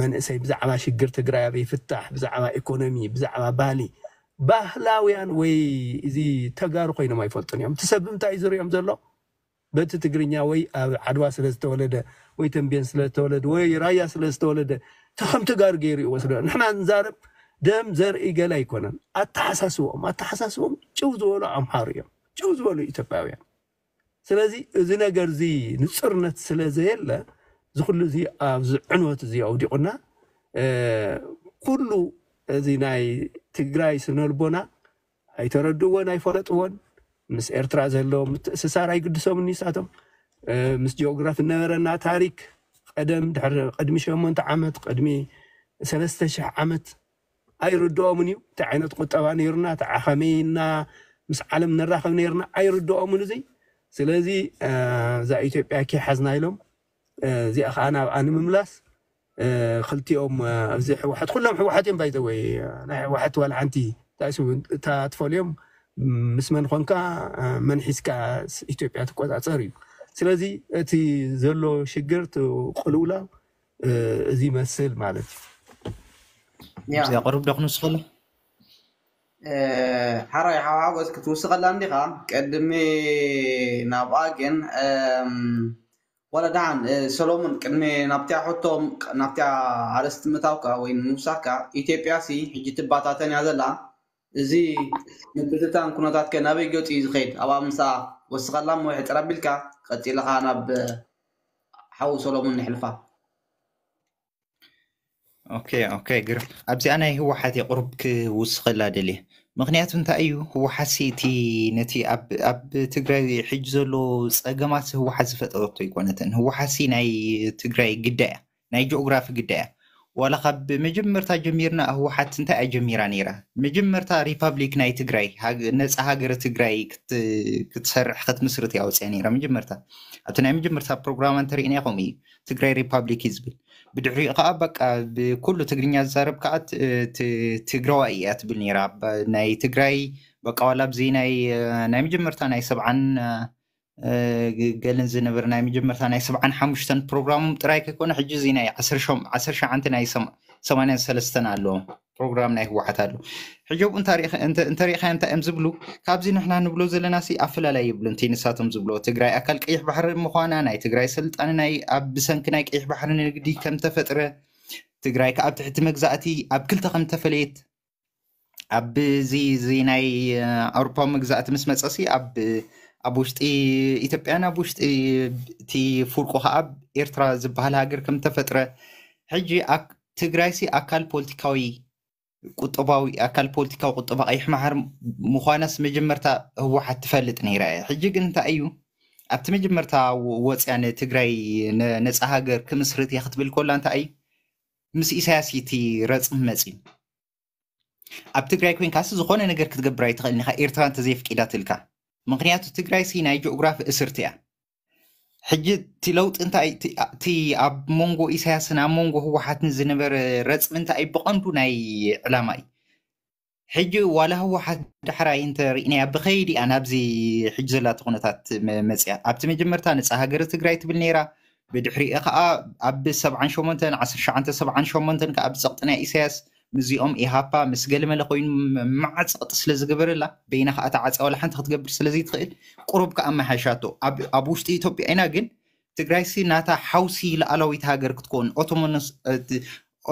መንእሰይ ብዛዕባ ሽግር ትግራይ ኣብ ይፍታሕ ብዛዕባ ኢኮኖሚ ብዛዕባ ባህሊ ባህላውያን ወይ እዚ ተጋሩ ኮይኖም ኣይፈልጡን እዮም። እቲ ሰብ እዩ ዝሪኦም ዘሎ? በቲ ትግርኛ ወይ ኣብ ዓድዋ ስለ ዝተወለደ ወይ ተንቤን ስለ ዝተወለደ ወይ ራያ ስለ ዝተወለደ ተኸም ተጋሩ ገይሩ እዩ ንሕና ንዛረብ ደም ዘርኢ ገለ ኣይኮነን። ኣተሓሳስቦም ኣተሓሳስቦም ጭው ዝበሉ ኣምሓሩ እዮም። ጭው ዝበሉ ኢትዮጵያውያን ስለዚ እዚ ነገር እዚ ንፅርነት ስለ ዘየለ እዚ ኩሉ እዚ ኣብዚ ዕንወት እዚ ኣውዲቁና ኩሉ እዚ ናይ ትግራይ ስነልቦና ኣይተረድእዎን ኣይፈለጥዎን ምስ ኤርትራ ዘለዎ ምትእስሳር ኣይግድሶም ንሳቶም ምስ ጂኦግራፊ ነበረና ታሪክ ቀደም ድሕሪ ቅድሚ ሸሞንተ ዓመት ቅድሚ ሰለስተ ሽሕ ዓመት ኣይርድኦምን እዩ እንታይ ዓይነት ቁጠባ ነይሩና እታ ከመይና ምስ ዓለም ነራኸብ ነርና ኣይርድኦምን እዚ ስለዚ እዛ ኢትዮጵያ ኪሓዝና ኢሎም እዚኣ ከዓ ናብኣ ንምምላስ ክልቲኦም ኣብዚ ሕወሓት ኩሎም ሕወሓት እዮም ባይዘወይ ናይ ሕወሓት ዋላ ሓንቲ እታ ትፈልዮም ምስ መን ኮንካ መን ሒዝካ ኢትዮጵያ ትቆፃፀር እዩ ስለዚ እቲ ዘሎ ሽግር ቅልውላ እዚ ይመስል ማለት እዩ ያ ቅርብ ዶ ክንውስኸሎ ሓራይ ሓዋጎስ ክትውስኸላ እንዲኻ ቅድሚ ናብኣ ግን ወላ ድሓን ሰሎሞን ቅድሚ ናብትያ ሕቶም ናብትያ ኣርስቲ ምታውካ ወይ ንምውሳኽካ ኢትዮጵያ ሲ ሕጂ ትባታተን እያ ዘላ እዚ ምክትታን ኩነታት ከ ናበይ ገፂ እዩ ዝኸይድ ኣብኣ ምሳ ወስኸላ እሞ ሕፅር ኣቢልካ ቀፂልካ ናብ ሓዊ ሰሎሞን ንሕልፋ ኦኬ ኣብዚኣ ናይ ህወሓት እየ ቁርብ ክውስኸላ ደልየ ምክንያቱ እንታይ እዩ? ህወሓት እቲ ነቲ ኣብ ትግራይ ሕጂ ዘሎ ፀገማት ህወሓት ዝፈጠረቶ ይኮነትን ህወሓት ናይ ትግራይ ግዳይ እያ ናይ ጂኦግራፊ ግዳይ እያ። ዋላ ካብ መጀመርታ ጀሚርና ህወሓት እንታይ እያ ጀሚራ ነይራ? መጀመርታ ሪፐብሊክ ናይ ትግራይ ነፃ ሃገረ ትግራይ ክትሰርሕ ክትምስርት እያ ወፅያ ነይራ መጀመርታ። ኣብቲ ናይ መጀመርታ ፕሮግራማ እንተሪእና ይኹም እዩ ትግራይ ሪፐብሊክ እዩ ዝብል ብድሕሪኡ ከዓ በቃ ብኩሉ ትግርኛ ዝዛረብ ከዓ ትግራዋይ እያ ትብል ነራ ናይ ትግራይ በቃ ዋላ ብዚ ናይ መጀመርታ ናይ ሰብዓን ገለን ዝነበረ ናይ መጀመርታ ናይ ሰብዓን ሓሙሽተን ፕሮግራሞም ጥራይ ከይኮነ ሕጂ እዚ ናይ ዓሰር ሸዓንተ ናይ ሰማንያን ሰለስተን ኣለዎም ፕሮግራም ናይ ህወሓት ኣሎ ሕጂ ኣብኡ እንተሪኢካ እንታይ እዮም ዝብሉ ካብዚ ንሕና ንብሎ ዘለና ሲ ኣፈላላይ ይብሉ እንተ ንሳቶም ዝብሎ ትግራይ ኣካል ቀይሕ ባሕሪ ምኳና ናይ ትግራይ ስልጣን ናይ ኣብ ብሰንኪ ናይ ቀይሕ ባሕሪ ንግዲ ከም ተፈጥረ ትግራይ ካብ ትሕቲ መግዛእቲ ኣብ ክልተ ከም ተፈለየት ኣብዚ እዚ ናይ ኣውሮፓዊ መግዛእቲ ምስ መፀሲ ኣብ ኣብ ውሽጢ ኢትዮጵያን ኣብ ውሽጢ እቲ ፍርቁ ከዓ ኤርትራ ዝበሃል ሃገር ከም ተፈጥረ ሕጂ ትግራይ ሲ ኣካል ፖለቲካዊ ቁጠባዊ ኣካል ፖለቲካዊ ቁጠባ ቀይሕ ማሕር ምኳናስ መጀመርታ ህወሓት ትፈልጥ ነይራ እያ። ሕጂ ግን እንታይ እዩ? ኣብቲ መጀመርታ ወፅያ ንትግራይ ነፃ ሃገር ክምስርት እየ ክትብል ኮላ እንታይ እዩ? ምስ ኢሳያስ እቲ ረፅም መፅዩ ኣብ ትግራይ ኮይንካሲ ዝኾነ ነገር ክትገብር ኣይትኽእልኒ ኢኻ ኤርትራ እንተዘይፍቂዳ ትልካ። ምክንያቱ ትግራይ ሲ ናይ ጂኦግራፊ እስርቲ እያ ሕጂ እቲ ለውጢ እንታይ እቲ ኣብ መንጎ ኢሳያስን ኣብ መንጎ ህወሓትን ዝነበረ ረፅሚ እንታይ ብቐንዱ ናይ ዕላማ እዩ ሕጂ ዋላ ህወሓት ዳሕራይ እንተሪእናያ ብኸይዲ እያ ናብዚ ሕጂ ዘላቶ ኩነታት መፅያ ኣብቲ መጀመርታ ነፃ ሃገረ ትግራይ ትብል ነይራ ብድሕሪኡ ከዓ ኣብ 78 1978 ከዓ ብፀቕጢ ናይ ኢሳያስ ምዚኦም ኢሃፓ ምስ ገለመለ ኮይኑ ማዓፀቕጢ ስለ ዝገበረላ በይና ከዓ ተዓፀ ዋላ ሓንቲ ክትገብር ስለዚ ትኽእል ቁሩብ ከዓ መሓሻቶ ኣብ ውሽጢ ኢትዮጵያ ኢና ግን ትግራይ ሲ ናታ ሓውሲ ላዕላዊት ሃገር ክትኮን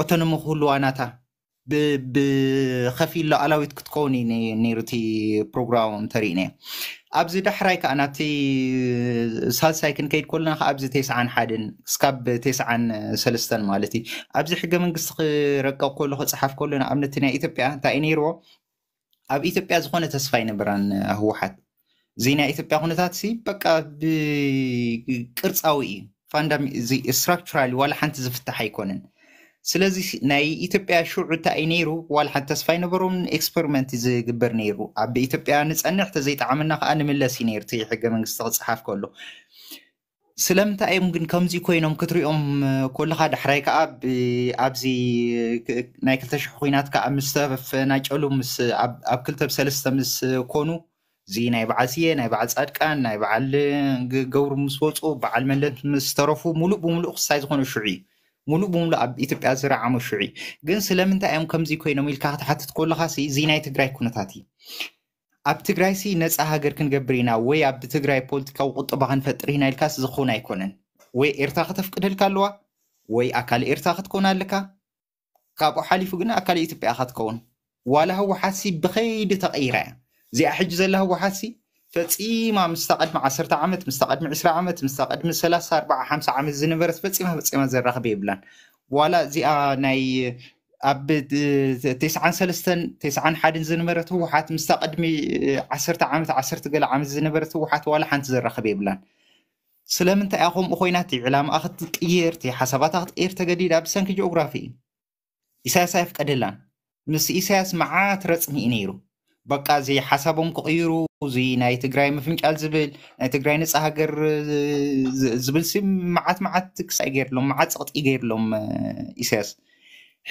ኦቶኖሚ ክህልዋ ናታ ብ- ብከፊል ላዕላዊት ክትከውን እዩ ነ- ነይሩ እቲ ፕሮግራም እንተሪእና ኣብዚ ዳሕራይ ከዓ ናብቲ ሳልሳይ ክንከይድ ከለና ከዓ ኣብዚ ቴስዓን ሓደን ክሳብ ቴስዓን ሰለስተን ማለት እዩ ኣብዚ ሕገ መንግስቲ ክረቀቕ ከሎ ክፅሓፍ ከሎ ንኣብነት ናይ ኢትዮጵያ እንታይ እዩ ነይርዎ ኣብ ኢትዮጵያ ዝኾነ ተስፋ ይነበራን ህወሓት እዚ ናይ ኢትዮጵያ ኩነታት ሲ በቃ ብቅርፃዊ እዩ ፋንዳሚ ስትራክቸራሊ ዋላ ሓንቲ ዝፍታሕ ኣይኮነን ስለዚ ናይ ኢትዮጵያ ሽዑ እንታይ እዩ ነይሩ ዋላ ሓንቲ ተስፋ ይነበሮም ኤክስፐሪመንት እዩ ዝግበር ነይሩ ኣብ ኢትዮጵያ ንፀንሕ ተዘይጠዓመና ከዓ ንምለስ እዩ ነይሩ እቲ ሕገ መንግስቲ ክፅሓፍ ከሎ ስለምንታይ እዮም ግን ከምዚ ኮይኖም ክትሪኦም ኮለካ ዳሕራይ ከዓ ብ- ኣብዚ ክ- ናይ 2000 ኩናት ከዓ ምስ ተፈናጨሉ ምስ ኣብ ኣብ ክልተ ብሰለስተ ምስ ኮኑ እዚ ናይ በዓል ስየ ናይ በዓል ፃድቃን ናይ በዓል ግ- ገብሩ ምስ ወፁ በዓል መለት ምስ ተረፉ ሙሉእ ብምሉእ ክሳይ ዝኾነ ሽዑ እዩ ሙሉእ ብምሉእ ኣብ ኢትዮጵያ ዝረዓመ ሽዑ እዩ ግን ስለምንታይ እዮም ከምዚ ኮይኖም ኢልካ ክትሓትት ከለካ ሲ እዚ ናይ ትግራይ ኩነታት እዩ ኣብ ትግራይ ሲ ነፃ ሃገር ክንገብር ኢና ወይ ኣብ ትግራይ ፖለቲካዊ ቁጠባ ክንፈጥር ኢና ኢልካስ ዝኸውን ኣይኮነን ወይ ኤርትራ ከተፍቅደልካ ኣለዋ ወይ ኣካል ኤርትራ ክትከውን ኣለካ ካብኡ ሓሊፉ ግን ኣካል ኢትዮጵያ ኢካ ትከውን ዋላ ህወሓት ሲ ብከይዲ ተቐይራ እያ እዚኣ ሕጂ ዘላ ህወሓት ሲ ፈፂማ ምስታ ቀድሚ 10 ዓመት ምስታ ቀድሚ 20 ዓመት ምስታ ቀድሚ 30 40 50 ዓመት ዝነበረት ፈፂማ ፈፂማ ዘራኽበ የብላን ዋላ እዚኣ ናይ ኣብ ቴስዓን ሰለስተን ቴስዓን ሓደን ዝነበረት ህወሓት ምስታ ቀድሚ 10 ዓመት 10 ገለ ዓመት ዝነበረት ህወሓት ዋላ ሓንቲ ዘራኽበ የብላን ስለምንታይ እያ ከምኡ ኮይና እቲ ዕላማኣ ክትቅይር እቲ ሓሳባታ ክትቅይር ተገዲዳ ብሰንኪ ጂኦግራፊ እዩ ኢሳያስ ኣይፍቀደላን ምስ ኢሳያስ መዓት ረፅኒ እዩ ነይሩ በቃ እዚ ሓሳቦም ክቅይሩ እዚ ናይ ትግራይ ምፍንጫል ዝብል ናይ ትግራይ ነፃ ሃገር ዝ- ዝብል ሲ መዓት መዓት ክሳይ ገይርሎም መዓት ፀቕጢ ገይርሎም ኢሳያስ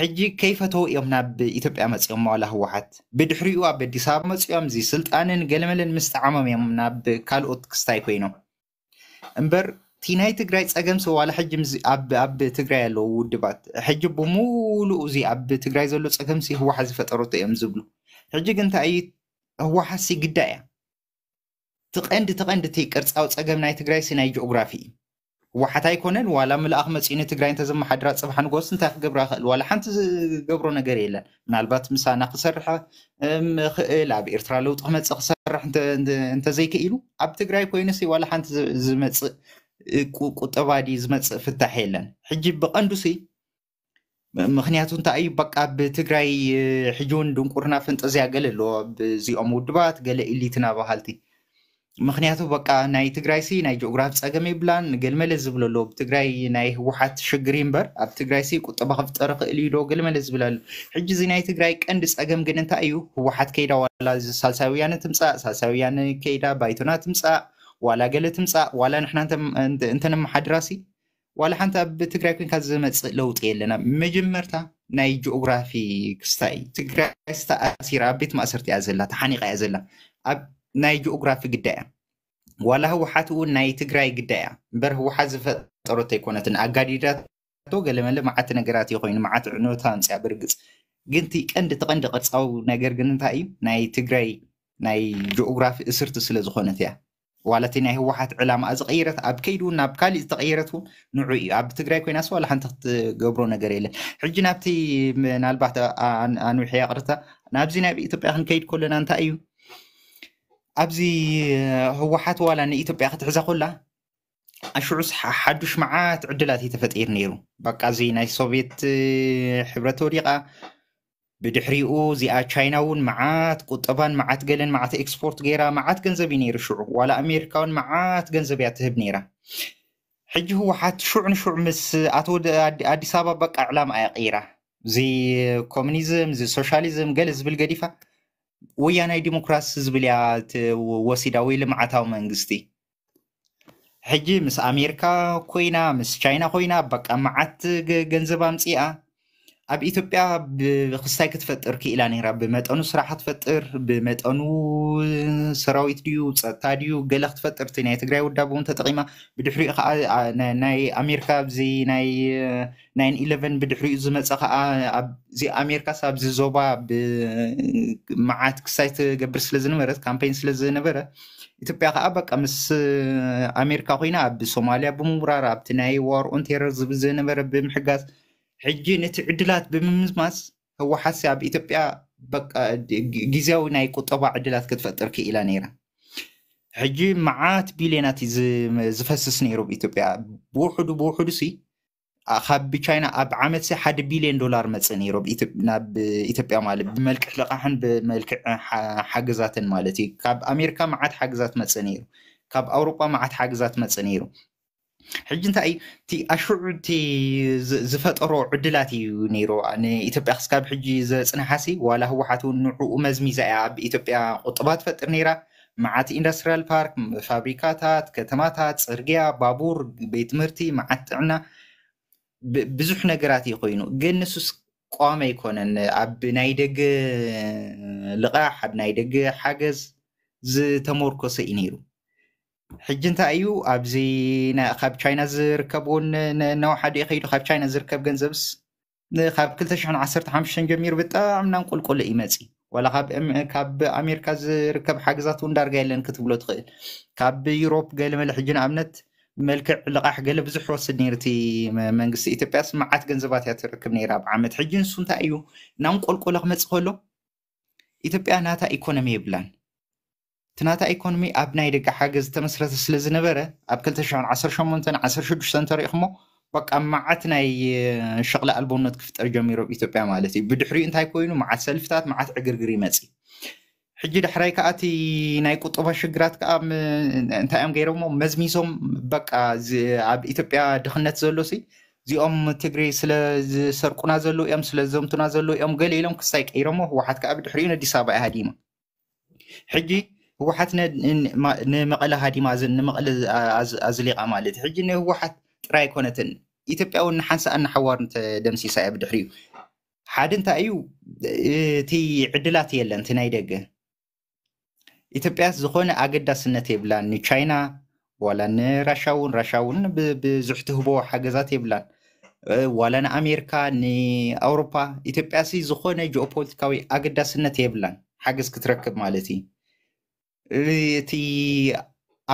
ሕጂ ከይፈተው እዮም ናብ ኢትዮጵያ መፅኦም ዋላ ህወሓት ብድሕሪኡ ኣብ ኣዲስ ኣበባ መፅኦም እዚ ስልጣንን ገለመለን ምስ ተዓመም እዮም ናብ ካልኦት ክስታይ ኮይኖም እምበር እቲ ናይ ትግራይ ፀገም ሲ ዋላ ሕጂ ምዝ- ኣብ ኣብ ትግራይ ኣለዉ ውድባት ሕጂ ብሙሉእ እዚ ኣብ ትግራይ ዘሎ ፀገም ሲ ህወሓት ዝፈጠረቶ እዮም ዝብሉ ሕጂ ግን እንታይ እዩ ህወሓት ሲ ግዳይ እያ ትቐንዲ ትቐንዲ እቲ ቅርፃዊ ፀገም ናይ ትግራይ ሲ ናይ ጂኦግራፊ እዩ ህወሓት ኣይኮነን ዋላ ምልኣኽ መፂኡ ንትግራይ እንተዘመሓድራ ፅባሕ ንጎስ እንታይ ክገብራ ክእል ዋላ ሓንቲ ዝገብሮ ነገር የለን ምናልባት ምሳና ክሰርሕ እም፣ ክእል ኣብ ኤርትራ ለውጢ ክመፅእ ክሰርሕ እንተ- እንተ- እንተዘይክኢሉ ኣብ ትግራይ ኮይኑ ሲ ዋላ ሓንቲ ዝ- ዝመፅእ እ፣ ቁ- ቁጠባ ዲ ዝመፅእ ፍታሕ የለን ሕጂ ብቐንዱ ሲ ምክንያቱ እንታይ እዩ በቃ ብትግራይ ሕጂ እውን ድንቁርና ፈንጠዝያ ገለ ኣለዎ ብዚኦም ውድባት ገለ ኢሊትና ባህልቲ። ምክንያቱ በቃ ናይ ትግራይ ሲ ናይ ጂኦግራፊ ፀገም የብላን ገልመለ ዝብል ኣሎ ብትግራይ ናይ ህወሓት ሽግሪ እምበር ኣብ ትግራይ ሲ ቁጠባ ክፍጠር ክእል እዩ ዶ ገልመለ ዝብል ኣሎ ሕጂ እዚ ናይ ትግራይ ቀንዲ ፀገም ግን እንታይ እዩ? ህወሓት ከይዳ ዋላ ሳልሳይ ወያነ ትምፃእ ሳልሳይ ወያነ ከይዳ ባይቶና ትምፃእ ዋላ ገለ ትምፃእ ዋላ ንሕና እንተ- እንተነመሓድራ ሲ ዋላ ሓንቲ ኣብ ትግራይ ኮንካ ዝመፅእ ለውጢ የለና መጀመርታ ናይ ጂኦግራፊ ክስታይ እዩ ትግራይ ዝተኣሲራ ኣብ ቤት ማእሰርቲ እያ ዘላ ተሓኒቃ እያ ዘላ ኣብ ናይ ጂኦግራፊ ግዳይ እያ ዋላ ህወሓት እውን ናይ ትግራይ ግዳይ እያ እምበር ህወሓት ዝፈጠሮቶ ኣይኮነትን ኣጋዲዳቶ ገለመለ መዓት ነገራት እዩ ኮይኑ መዓት ዕኖታ ምፅያ ብርግፅ ግን እቲ ቀንዲ ተቐንዲ ቅርፃዊ ነገር ግን እንታይ እዩ ናይ ትግራይ ናይ ጂኦግራፊ እስርቲ ስለ ዝኾነት እያ ዋላ እቲ ናይ ህወሓት ዕላማኣ ዝቀይረት ኣብ ከይዲ እውን ናብ ካሊእ ዝተቀየረት እውን ንዑ እዩ ኣብ ትግራይ ኮይናስ ዋላ ሓንቲ ክትገብሮ ነገር የለን ሕጂ ናብቲ ምናልባት ኣንዊሕያ ቅርታ ናብዚ ናብ ኢትዮጵያ ክንከይድ ከለና እንታይ እዩ ኣብዚ ህወሓት ዋላ ንኢትዮጵያ ክትሕዛ ኮላ ኣሽዑስ ሓ- ሓዱሽ መዓት ዕድላት እዩ ተፈጢሩ ነይሩ በቃ እዚ ናይ ሶቪየት እ፣ ሕብረት ወዲቓ ብድሕሪኡ እዚኣ ቻይና እውን መዓት ቁጠባን መዓት ገለን መዓት ኤክስፖርት ገይራ መዓት ገንዘብ እዩ ነይሩ ሽዑ ዋላ ኣሜሪካ እውን መዓት ገንዘብ እያ ትህብ ነይራ ሕጂ ህወሓት ሹዕ ንሹዕ ምስ ኣቶ ወደ- ኣዲ- ኣዲስ ኣበባ በቃ ዕላማ እያ ቀይራ እዚ ኮሚኒዝም እዚ ሶሻሊዝም ገለ ዝብል ገዲፋ ወያናይ ዲሞክራሲ ዝብል እያ ት- ወሲዳ ወይ ልምዓታዊ መንግስቲ ሕጂ ምስ ኣሜሪካ ኮይና ምስ ቻይና ኮይና በቃ መዓት ገ- ገንዘብ ኣምፂኣ ኣብ ኢትዮጵያ ብክስታይ ክትፈጥር ክኢላ ነይራ ብመጠኑ ስራሕ ክትፈጥር ብመጠኑ ሰራዊት ድዩ ፀጥታ ድዩ ገለ ክትፈጥር እቲ ናይ ትግራይ ውዳብ እውን ተጠቂማ ብድሕሪኡ ከዓ አ- ና- ናይ ኣሜሪካ ኣብዚ ናይ ናይን ኢለቨን ብድሕሪኡ ዝመፀ ከዓ ኣብዚ ኣሜሪካስ ኣብዚ ዞባ ብመዓት ክሳይ ትገብር ስለዝነበረት ካምፔን ስለዝነበረ ኢትዮጵያ ከዓ በቃ ምስ ኣሜሪካ ኮይና ኣብ ሶማልያ ብምውራር ኣብቲ ናይ ዋር ኦን ቴረር ዝብል ዝነበረ ብምሕጋዝ ሕጂ ነቲ ዕድላት ብምምዝማስ ህወሓት ኣብ ኢትዮጵያ በቃ ግ- ግዝያዊ ናይ ቁጠባ ዕድላት ክትፈጥር ክኢላ ነይራ። ሕጂ መዓት ቢልዮናት ዝፈስስ ነይሩ ብኢትዮጵያ ብውሕዱ ብውሕዱ ሲ ካብ ብቻይና ኣብ ዓመት ሲ ሓደ ቢልዮን ዶላር መፅእ ነይሩ ናብ ኢትዮጵያ ማለት ብመልክዕ ልቃሕን ብመልክዕ ሓገዛትን ማለት እዩ። ካብ ኣሜሪካ መዓት ሓገዛት መፅእ ነይሩ። ካብ ኣውሮጳ መዓት ሓገዛት መፅእ ነይሩ ሕጂ እንታይ እዩ እቲ ኣሽዑ እቲ ዝ- ዝፈጠሮ ዕድላት እዩ ነይሩ ንኢትዮጵያ ክስካብ ሕጂ ዘፅንሓሲ ዋላ ህወሓት እውን ንዕኡ መዝሚዛ እያ ኣብ ኢትዮጵያ ቁጠባ ትፈጥር ነይራ መዓት ኢንዱስትሪያል ፓርክ ፋብሪካታት ከተማታት ፅርግያ ባቡር ቤት ትምህርቲ መዓት ጥዕና ብ- ብዙሕ ነገራት እዩ ኮይኑ ግን ንሱስ ቋሚ ኣይኮነን ኣብ ናይ ደገ ልቃሕ ኣብ ናይ ደገ ሓገዝ ዝተመርኮሰ እዩ ነይሩ ሕጂ እንታይ እዩ ኣብዚ ና- ካብ ቻይና ዝርከብዎን ነዋሓደ ከይዱ ካብ ቻይና ዝርከብ ገንዘብስ ን- ካብ 2015 ጀሚሩ ብጣዕሚ እናንቆልቆለ እዩ መፂ ዋላ ካብ እም- ካብ ኣሜሪካ ዝርከብ ሓገዛት እውን ዳርጋ የለን ክትብሎ ትኽእል ካብ ዩሮፕ ገለ መለ ሕጂ ንኣብነት መልክዕ ልቃሕ ገለ ብዙሕ ወስድ ነይሩ እቲ መ- መንግስቲ ኢትዮጵያስ መዓት ገንዘባት እያ ትርክብ ነይራ ብዓመት ሕጂ ንሱ እንታይ እዩ እናንቆልቆለ ክመፅእ ከሎ ኢትዮጵያ ናታ ኢኮኖሚ የብላን እቲ ናታ ኢኮኖሚ ኣብ ናይ ደገ ሓገዝ ዝተመስረተ ስለ ዝነበረ ኣብ 2018 16 እንተሪኢኹሞ በቃ መዓት ናይ እ፣ ሸቕላ ኣልቦነት ክፍጠር ጀሚሩ ኣብ ኢትዮጵያ ማለት እዩ ብድሕሪኡ እንታይ ኮይኑ መዓት ሰልፍታት መዓት ዕግርግር ይመፅ ሕጂ ዳሕራይ ከዓ እቲ ናይ ቁጠባ ሽግራት ከዓ ም- እንታይ እዮም ገይሮሞ መዝሚሶም በቃ ዝ- ኣብ ኢትዮጵያ ድኽነት ዘሎ ሲ እዚኦም ትግሪ ስለ ዝሰርቁና ዘሎ እዮም ስለ ዘምቱና ዘሎ እዮም ገለ ኢሎም ክስታይ ቀይሮሞ ህወሓት ከዓ ብድሕሪኡ ኣዲስ ኣበባ እያ ሃዲማ ሕጂ ህወሓት ነ- ን- ማ- ንመቐለ ሃዲማ ዝ- ንመቐለ ኣዝ- ኣዝሊቓ ማለት እዩ ሕጂ ንህወሓት ጥራይ ኣይኮነትን ኢትዮጵያ እውን ንሓንሳ እናሓዋር ተደምሲሳ እያ ብድሕሪኡ ሓደ እንታይ እዩ እቲ ዕድላት የለን እቲ ናይ ደገ ኢትዮጵያ ዝኾነ ኣገዳስነት የብላን ንቻይና ዋላ ንራሻ እውን ራሻ እውን ብ- ብዙሕ ትህቦ ሓገዛት የብላን እ፣ ዋላ ንኣሜሪካ ንኣውሮፓ ኢትዮጵያ ሲ ዝኾነ ጂኦፖለቲካዊ ኣገዳስነት የብላን ሓገዝ ክትረክብ ማለት እዩ እቲ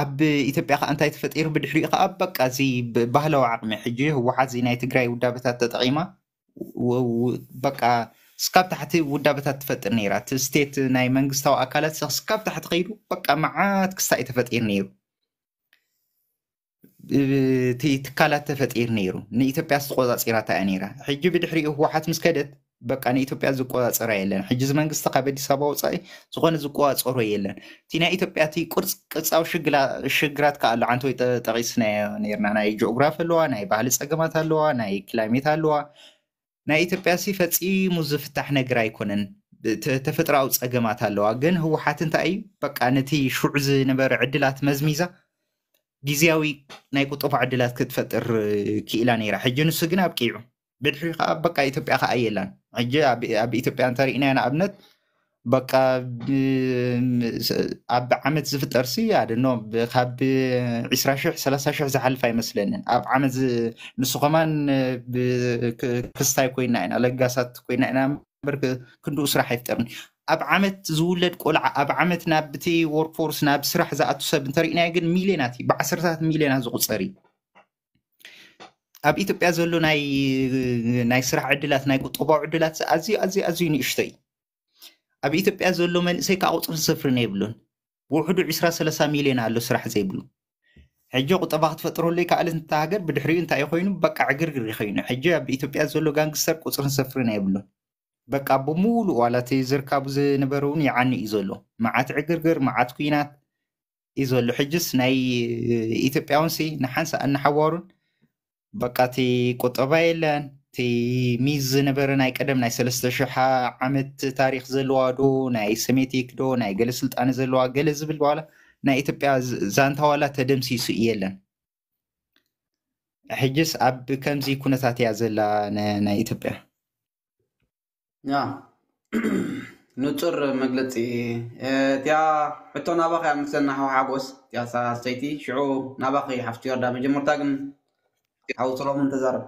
ኣብ ኢትዮጵያ ከዓ እንታይ ተፈጢሩ ብድሕሪኡ ከዓ በቃ እዚ ብ- ባህላዊ ዓቕሚ ሕጂ ህወሓት እዚ ናይ ትግራይ ውዳበታት ተጠቂማ ወ- ወ- በቃ ስካብ ታሕቲ ውዳበታት ትፈጥር ነይራ እቲ ስቴት ናይ መንግስታዊ ኣካላት ስካብ ታሕቲ ከይዱ በቃ መዓት ክስታይ እዩ ተፈጢሩ ነይሩ እቲ ትካላት ተፈጢሩ ነይሩ ንኢትዮጵያ ዝተቆፃፂራታ እያ ነይራ ሕጂ ብድሕሪኡ ህወሓት ምስ ከደት በቃ ንኢትዮጵያ ዝቆፃፀራ የለን። ሕጂ እዚ መንግስቲ ካብ ኣዲስ ኣበባ ወፃኢ ዝኾነ ዝቆፃፀሮ የለን። እቲ ናይ ኢትዮጵያ እቲ ቅርፃዊ ሽግራት ከዓ ኣሎ ዓንቲ ወይ ጠቂስናዮ ነርና ናይ ጂኦግራፊ ኣለዋ ናይ ባህሊ ፀገማት ኣለዋ ናይ ክላይሜት ኣለዋ። ናይ ኢትዮጵያ ሲ ፈፂሙ ዝፍታሕ ነገር ኣይኮነን። ተፈጥራዊ ፀገማት ኣለዋ። ግን ህወሓት እንታይ እዩ? በቃ ነቲ ሽዑ ዝነበረ ዕድላት መዝሚዛ ግዝያዊ ናይ ቁጠባ ዕድላት ክትፈጥር ክኢላ ነይራ። ሕጂ ንሱ ግን ኣብቂዑ ብድሕሪ ከዓ በቃ ኢትዮጵያ ከዓ የላን ሕጂ ኣብ ኣብ ኢትዮጵያ እንተሪእና ንኣብነት በቃ ብ- ስ- ኣብ ዓመት ዝፍጠር ሲ ኣደኖ ካብ 20 ሽሕ 30 ሽሕ ዝሓልፍ ኣይመስለንን ኣብ ዓመት ዝ- ንሱ ከማን ብ- ክ- ክስታይ ኮይና ኢና ለጋሳት ኮይና ኢና እምበር ክ- ክንድኡ ስራሕ ኣይፍጠርን ኣብ ዓመት ዝውለድ ቆልዓ ኣብ ዓመት ናብቲ ወርክፎርስ ናብ ስራሕ ዝኣቱ ሰብ እንተሪእናዮ ግን ሚልዮናት እዩ ብዓሰርታት ሚልዮናት ዝቁፀር እዩ ኣብ ኢትዮጵያ ዘሎ ናይ ናይ ስራሕ ዕድላት ናይ ቁጠባዊ ዕድላት ኣዝዩ ኣዝዩ ኣዝዩ ንእሽቶ እዩ ኣብ ኢትዮጵያ ዘሎ መንእሰይ ካብ ቁፅሪ ስፍርን የብሉን ብውሕዱ 23 ሚልዮን ኣሎ ስራሕ ዘይብሉ ሕጂ ቁጠባ ክትፈጥረሉ ይከኣለት እንታ ሃገር ብድሕሪኡ እንታይ እዩ ኮይኑ በቃ ዕግርግር እዩ ኮይኑ ሕጂ ኣብ ኢትዮጵያ ዘሎ ጋንግስተር ቁፅርን ስፍርን የብሉን በቃ ብሙሉእ ዋላ እቲ ዝርካቡ ዝነበረ እውን ይዓኒ እዩ ዘሎ መዓት ዕግርግር መዓት ኩናት እዩ ዘሎ ሕጅስ ናይ ኢትዮጵያውን ሲ ንሓንሳ እናሓዋሩን በቃ እቲ ቁጠባ የለን እቲ ሚዝ ዝነበረ ናይ ቀደም ናይ 3000 ዓመት ታሪክ ዘለዋ ዶ ናይ ሰሜቲክ ዶ ናይ ገለ ስልጣነ ዘለዋ ገለ ዝብል በኋላ ናይ ኢትዮጵያ ዝ- ዛንታ ዋላ ተደምሲሱ እዩ የለን ሕጅስ ኣብ ከምዚ ኩነታት እያ ዘላ ነ- ናይ ኢትዮጵያ ያ ንፁር መግለፂ እ፣ እትያ ሕቶ ናባኸ እያ ምስለና ሓው ሓጎስ እትያ ሳሰይቲ ሽዑ ናባኸ ሓፍቲ ወርዳ መጀመርታ ግን ሓው ሰሎሞን ተዛረብ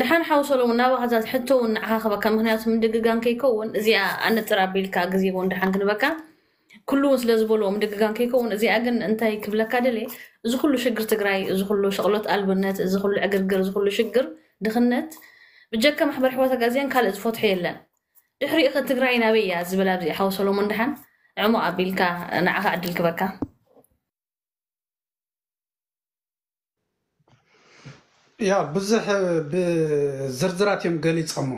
ድሓን ሓው ሰሎሙን ናባኻ ዛት ሕቶ እውን ንዓኻ ክበካ ምክንያቱ ምድግጋን ከይከውን እዚኣ ኣነጥራ ኣቢልካ ግዜ እውን ድሓን ክንበካ ኩሉ እውን ስለ ዝበልዎ ምድግጋን ከይከውን እዚኣ ግን እንታይ ክብለካ ደልየ እዚ ኩሉ ሽግር ትግራይ እዚ ኩሉ ሸቕሎት ኣልብነት እዚ ኩሉ ዕግርግር እዚ ኩሉ ሽግር ድኽነት ብጀካ ማሕበር ሕወት ጋዜን ካልእ ዝፈትሖ የለን ድሕሪኡ ኸ ትግራይ ናበይ እያ ዝብል ኣብዚ ሓው ሰሎሞን ድሓን ዕሙቕ ኣቢልካ ንዓኻ ዕድል ክበካ ያ ብዙሕ ብዝርዝራት እዮም ገሊፆሞ።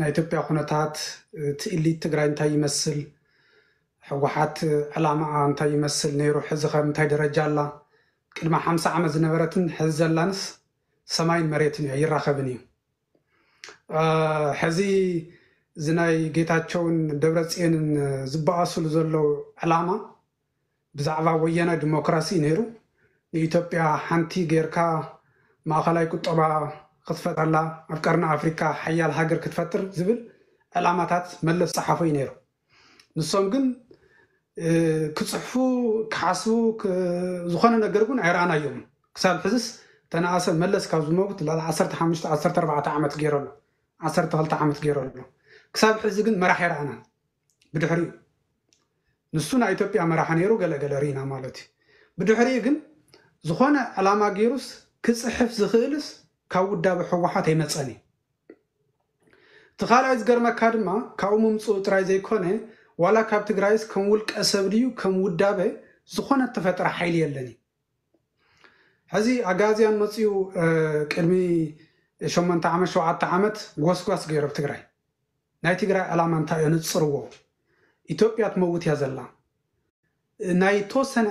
ናይ ኢትዮጵያ ኩነታት ኢሊት ትግራይ እንታይ ይመስል? ሕወሓት ዕላማኣ እንታይ ይመስል? ነይሩ ሕዚ ኸ እንታይ ደረጃ ኣላ? ቅድሚ ሓምሳ ዓመት ዝነበረትን ሕዚ ዘላንስ ሰማይን መሬትን እዩ ይራኸብን እዩ። ሕዚ እዚ ናይ ጌታቸውን ደብረፅዮንን ዝበኣስሉ ዘለው ዕላማ ብዛዕባ ወያና ዲሞክራሲ ነይሩ። ንኢትዮጵያ ሓንቲ ጌርካ ማእኸላይ ቁጠባ ክትፈጥረላ ኣብ ቀርኒ ኣፍሪካ ሓያል ሃገር ክትፈጥር ዝብል ዕላማታት መለስ ፀሓፉ እዩ ነይሩ። ንሶም ግን ክፅሕፉ ክሓስቡ ዝኾነ ነገር ግን ኣይረኣናዮም ክሳብ ሕዝስ ተነኣሰ መለስ ካብ ዝመጉት 15 14 ዓመት ኣሎ 12 ዓመት ኣሎ ክሳብ ሕዚ ግን መራሕ ይረኣናን ብድሕሪኡ። ንሱ ናይ ኢትዮጵያ መራሒ ነይሩ ገለገለ ርኢና ማለት እዩ። ብድሕሪኡ ግን ዝኾነ ዕላማ ገይሩስ ክፅሕፍ ዝኽእልስ ካብ ውዳበ ሕወሓት ኣይመፀን እዩ። እቲ ካልኣይ ዝገርመካ ድማ ካብኡ ምምፅኡ ጥራይ ዘይኮነ ዋላ ካብ ትግራይስ ከም ውልቀ ሰብ ድዩ ከም ውዳበ ዝኾነ ተፈጥረ ሓይሊ የለን እዩ። ሕዚ ኣጋዝያን መፅኡ ቅድሚ 8 ዓመት 7 ዓመት ጎስጓስ ገይሩ ትግራይ። ናይ ትግራይ ዕላማ እንታይ እዩ ንፅርዎ ኢትዮጵያ ትመውት እያ ዘላ። ናይ ተወሰነ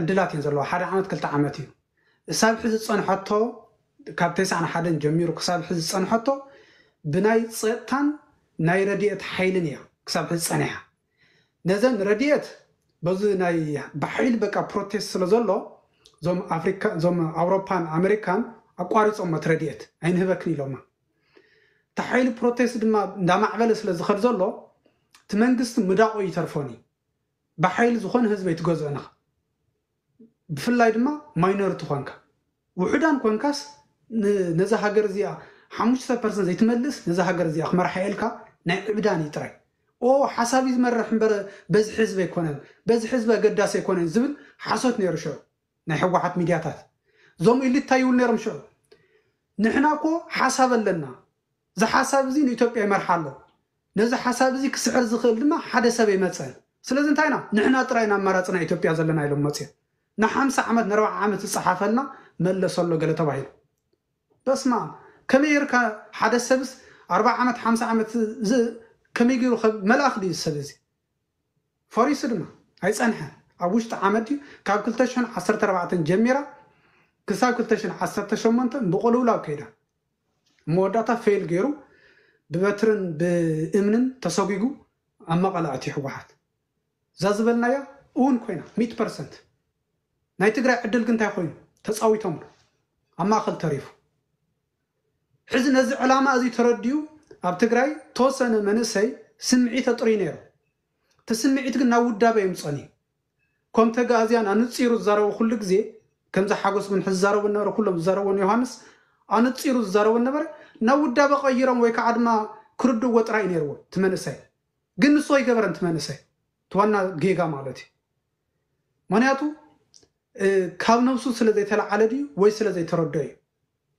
ዕድላት እየን ዘለዋ። ሓደ ዓመት ክልተ ዓመት እዩ እሳብ ሕዚ ዝፀንሐቶ ካብ ተስዓን ሓደን ጀሚሩ ክሳብ ሕዚ ዝፀንሐቶ ብናይ ፀጥታን ናይ ረድኤት ሓይልን እያ ክሳብ ሕዚ ፀኒሓ ነዘን ረድኤት በዚ ናይ ብሓይሊ በቃ protest ስለ ዘሎ እዞም ኣውሮፓን ኣሜሪካን ኣቋሪፆም እቲ ረድኤት ኣይንህበክን ኢሎማ። እቲ ሓይሊ protest ድማ እንዳማዕበለ ስለ ዘሎ እቲ መንግስቲ ምዳቆ ይተርፎኒ ብሓይሊ ዝኾነ ህዝቢ ኣይትገዝኦና ብፍላይ ድማ minority ኮንካ ውሑዳን ኮንካስ ነዚ ሃገር እዚኣ ሓሙሽተ percent ዘይትመልስ ነዚ ሃገር እዚኣ ክመርሓ የልካ ናይ ዕብዳን እዩ ጥራይ ኦ ሓሳብ እዩ ዝመርሕ እምበር በዚ ህዝቢ ኣይኮነን በዚ ህዝቢ ኣገዳሲ ኣይኮነን ዝብል ሓሶት ነይሩ ሽዑ ናይ ሕወሓት ሚድያታት። እዞም እንታይ ይብል ነይሮም ሽዑ? ንሕና ኮ ሓሳብ ኣለና። እዚ ሓሳብ እዚ ንኢትዮጵያ ይመርሓ ኣሎ። ነዚ ሓሳብ እዚ ክስዕር ዝኽእል ድማ ሓደ ሰብ ይመፀን ስለዚ እንታይ ኢና? ንሕና ጥራይ ኣማራፅና ኢትዮጵያ ዘለና ኢሎም መፅኦም ንሓምሳ ዓመት ንረብዓ ዓመት ዝፀሓፈልና መለስ ኣሎ ገለ ተባሂሉ። በስማ ከመይ ጌርካ ሓደ ሰብስ ኣርባ ዓመት ሓምሳ ዓመት ከመይ ገይሩ መልኣኽ ድዩ ሰብ እዚ ፈሪሱ ድማ ኣይፀንሐ። ኣብ ውሽጢ ዓመት እዩ ካብ 214 ጀሚራ ክሳብ 218 ብቁልውላው ከይዳ። መወዳእታ fail ገይሩ ብበትርን ብእምንን ተሰጊጉ ኣብ ኣትዩ ሕወሓት እዛ ዝበልናዮ እውን ኮይና 100 percent ናይ ትግራይ ዕድል ግን እንታይ ኮይኑ? ተፃዊቶም ኣብ ማእኸል ተሪፉ። ሕዚ ነዚ ዕላማ እዚ ተረድዩ ኣብ ትግራይ ተወሰነ መንእሰይ ስምዒት ኣጥርዩ ነይሩ። እቲ ስምዒት ግን ናብ ውዳበ የምፀን እዩ ከም ተጋእዝያን ኣንፂሩ ዝዛረቡ ኩሉ ግዜ ከምዚ ሓጎስ ሕዚ ዝዛረቡ ነበረ ኩሎም ዝዛረቦን ዮሃንስ ኣንፂሩ ዝዛረቡ ነበረ። ናብ ውዳበ ቀይሮም ወይ ከዓ ድማ ክርድዎ ጥራይ ነይርዎ እቲ መንእሰይ። ግን ንሱ ኣይገበረን እቲ መንእሰይ። እቲ ዋና ጌጋ ማለት እዩ። ምክንያቱ ካብ ነብሱ ስለ ዘይተለዓለ ድዩ ወይ ስለ ዘይተረዶ እዩ?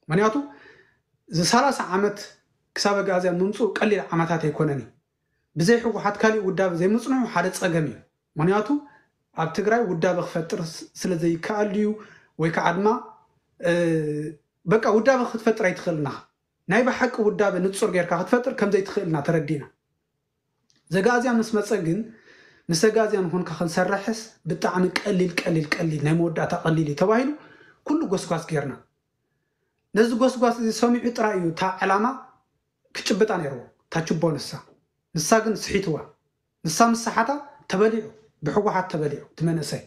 ምክንያቱ ዚ30 ዓመት ክሳብ ጋዝያ ምምፁ ቀሊል ዓመታት ኣይኮነን እዩ። ብዘይ ሕወሓት ካሊእ ውዳበ ዘይምፅንሑ ሓደ ፀገም እዩ። ምክንያቱ ኣብ ትግራይ ውዳበ ክፈጥር ስለ ዘይከኣል ድዩ ወይ ከዓ ድማ በቃ ውዳበ ክትፈጥር ኣይትኽእልና ናይ ብሓቂ ውዳበ ንፁር ጌርካ ክትፈጥር ከምዘይትኽእልና ተረዲና። ዘጋዝያ ምስ መፀ ግን ምስ ተጋዝያ ንኮንካ ክንሰርሕስ ብጣዕሚ ቀሊል ቀሊል ቀሊል ናይ መወዳእታ ቀሊል እዩ ተባሂሉ ኩሉ ጎስጓስ ጌርና ነዚ ጎስጓስ እዚ ሰሚዑ ጥራይ እዩ። እታ ዕላማ ክጭብጣ ነይርዎ እታ ችቦ ንሳ። ንሳ ግን ስሒትዋ። ንሳ ምሳሓታ ተበሊዑ ብሕወሓት ተበሊዑ እቲ መንእሰይ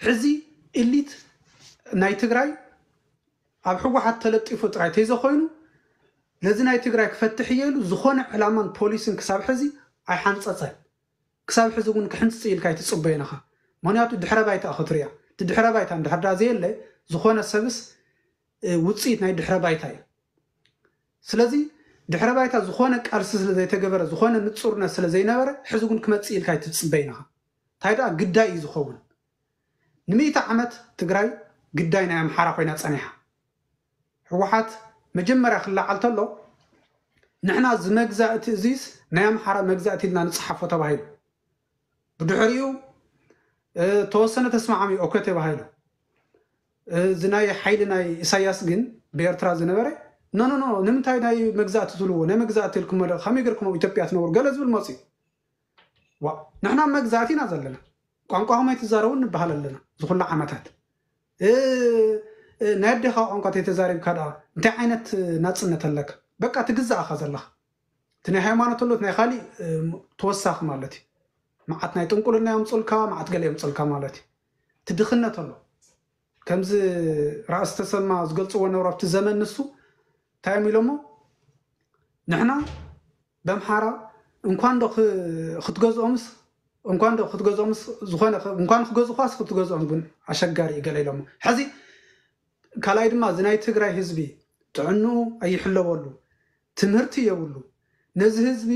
ሕዚ ኢሊት ናይ ትግራይ ኣብ ሕወሓት ተለጢፉ ጥራይ ተይዘኮይኑ ነዚ ናይ ትግራይ ክፈትሕ እየሉ ዝኾነ ዕላማን ፖሊስን ክሳብ ሕዚ ኣይሓንፀፀን ክሳብ ሕዚ እውን ክሕንፅፅ ኢልካ ይትፅበየንኻ ምክንያቱ ድሕረ ባይታ ክትርያ እቲ ድሕረ ባይታ እንድሕርዳ ዘየለ ዝኾነ ሰብስ ውፅኢት ናይ ድሕረ ባይታ እዩ። ስለዚ ድሕረ ባይታ ዝኾነ ቃልሲ ስለዘይተገበረ ዝኾነ ንፁርነት ስለዘይነበረ ሕዚ እውን ክመፅእ ኢልካ ይትፅበይንኻ እንታይ ደኣ? ግዳይ እዩ ዝኸውን። ንምእቲ ዓመት ትግራይ ግዳይ ናይ ኣምሓራ ኮይና ፀኒሓ ሕወሓት መጀመርያ ክለዓል ተሎ ንሕና እዚ መግዛእቲ እዚስ ናይ ኣምሓራ መግዛእቲ ኢልና ንፅሓፎ ተባሂሉ ብድሕሪኡ ተወሰነ ተስማዓሚ okay ተባሂሉ እዚ ናይ ሓይሊ ናይ ኢሳያስ ግን ብኤርትራ ዝነበረ no no no ንምንታይ ናይ መግዛእቲ ትብልዎ? ናይ መግዛእቲ ኢልኩም ከመይ ገርኩም ኢትዮጵያ ትነብሩ? ገለ ዝብል መፅኡ ንሕና መግዛእቲ ኢና ዘለና። ቋንቋ ከመይ ትዛረቡ ንበሃል ኣለና ዝኩሉ ዓመታት። ናይ ኣዴኻ ቋንቋ ተተዛሪብካ ዳ እንታይ ዓይነት ናፅነት ኣለካ? በቃ ትግዛእኻ ዘለካ እቲ ናይ ሃይማኖት ሎት ናይ ካሊእ ተወሳኺ ማለት እዩ መዓት ናይ ጥንቁልና የምፅልካ መዓት ገለ የምፅልካ ማለት እዩ። እቲ ድኽነት ኣሎ። ከምዚ ራእሲ ተሰማ ዝገልፅዎ ነብሮ ኣብቲ ዘመን ንሱ እንታይ እዮም ኢሎሞ? ንሕና በምሓራ እንኳን ዶ ክትገዝኦምስ? እንኳን ዶ ክትገዝኦምስ? ዝኾነ እንኳን ክገዝኳስ ክትገዝኦም ግን ኣሸጋሪ እዩ ገለ ኢሎሞ። ሕዚ ካልኣይ ድማ እዚ ናይ ትግራይ ህዝቢ ጥዕንኡ ኣይሕለወሉ ትምህርቲ የብሉ። ነዚ ህዝቢ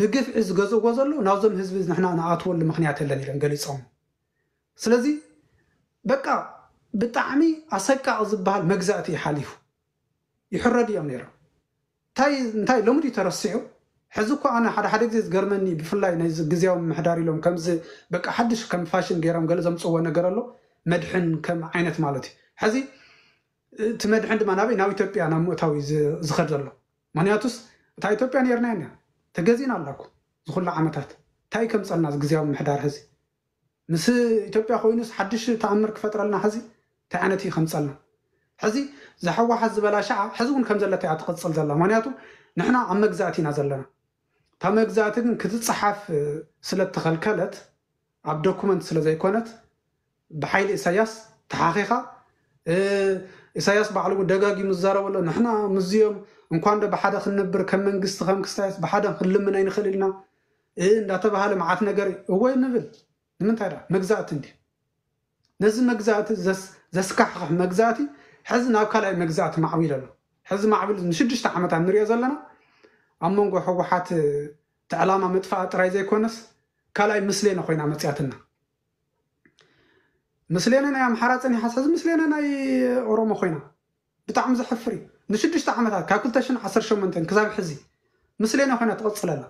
ብግፍዒ ዝገዝእዎ ዘሎ ናብዞም ህዝቢ ንሕና ንኣትወሉ ምክንያት የለን ኢሎም ገሊፆም። ስለዚ በቃ ብጣዕሚ ኣሰቃቂ ዝበሃል መግዛእቲ እዩ ሓሊፉ ይሕረድ እዮም ነይሮም። እንታይ ሎሙድ እዩ ተረሲዑ? ሕዚ እኳ ኣነ ሓደ ግዜ ዝገርመኒ ብፍላይ ናይ ግዜያዊ ምሕዳር ኢሎም ከምዚ በቃ ሓድሽ ከም ፋሽን ገይሮም ገለ ዘምፅዎ ነገር ኣሎ። መድሕን ከም ዓይነት ማለት እዩ። ሕዚ እቲ መድሕን ድማ ናበይ? ናብ ኢትዮጵያ ናብ ምእታዊ ዝኸድ ዘሎ። ምክንያቱስ እታ ኢትዮጵያ ነርና ያ ተገዚና ኣላኩ ዝኩሉ ዓመታት እንታይ ከም ፀልና ግዜያዊ ምሕዳር ሕዚ? ምስ ኢትዮጵያ ኮይኑስ ሓድሽ ተኣምር ክፈጥረልና ሕዚ? እንታይ ዓይነት እዩ ከምፀልና ሕዚ ዝሓዋሓት ዝበላሻዓ ሕዚ እውን ከም ዘለታ እያ ትቅፅል ዘላ? ምክንያቱ ንሕና ኣብ መግዛእቲ ኢና ዘለና። እታ መግዛእቲ ግን ክትፅሓፍ ስለተኸልከለት ኣብ ዶኩመንት ስለዘይኮነት ብሓይሊ ኢሳያስ ተሓኺኻ ኢሳያስ ባዕሉ ደጋጊሙ ዝዛረበሎ ንሕና ምዝዮም እንኳን ዶ ብሓደ ክንነብር ከም መንግስቲ ከም ክስታይስ ብሓደ ክንልምና ይንኽእል ኢልና እንዳተባሃለ መዓት ነገር እወይ ንብል ንምንታይ መግዛእቲ እንዲ ነዚ መግዛእቲ ዘስካሕክሕ መግዛእቲ ሕዚ ናብ ካልኣይ መግዛእቲ ማዕቢል ኣሎ። ሕዚ ማዕቢል ንሽዱሽተ ዓመታት ንሪኦ ዘለና ኣብ መንጎ ሕወሓት እቲ ዕላማ ምጥፋእ ጥራይ ዘይኮነስ ካልኣይ ምስሌነ ኮይና መፅያትና ምስሌነ ናይ ኣምሓራ ፀኒሓስ ሕዚ ምስሌነ ናይ ኦሮሞ ኮይና ብጣዕሚ ዘሕፍር እዩ ንሽዱሽተ ዓመታት ካብ 218 ክሳብ ሕዚ። ምስሌነ ኮይና ትቐፅለላ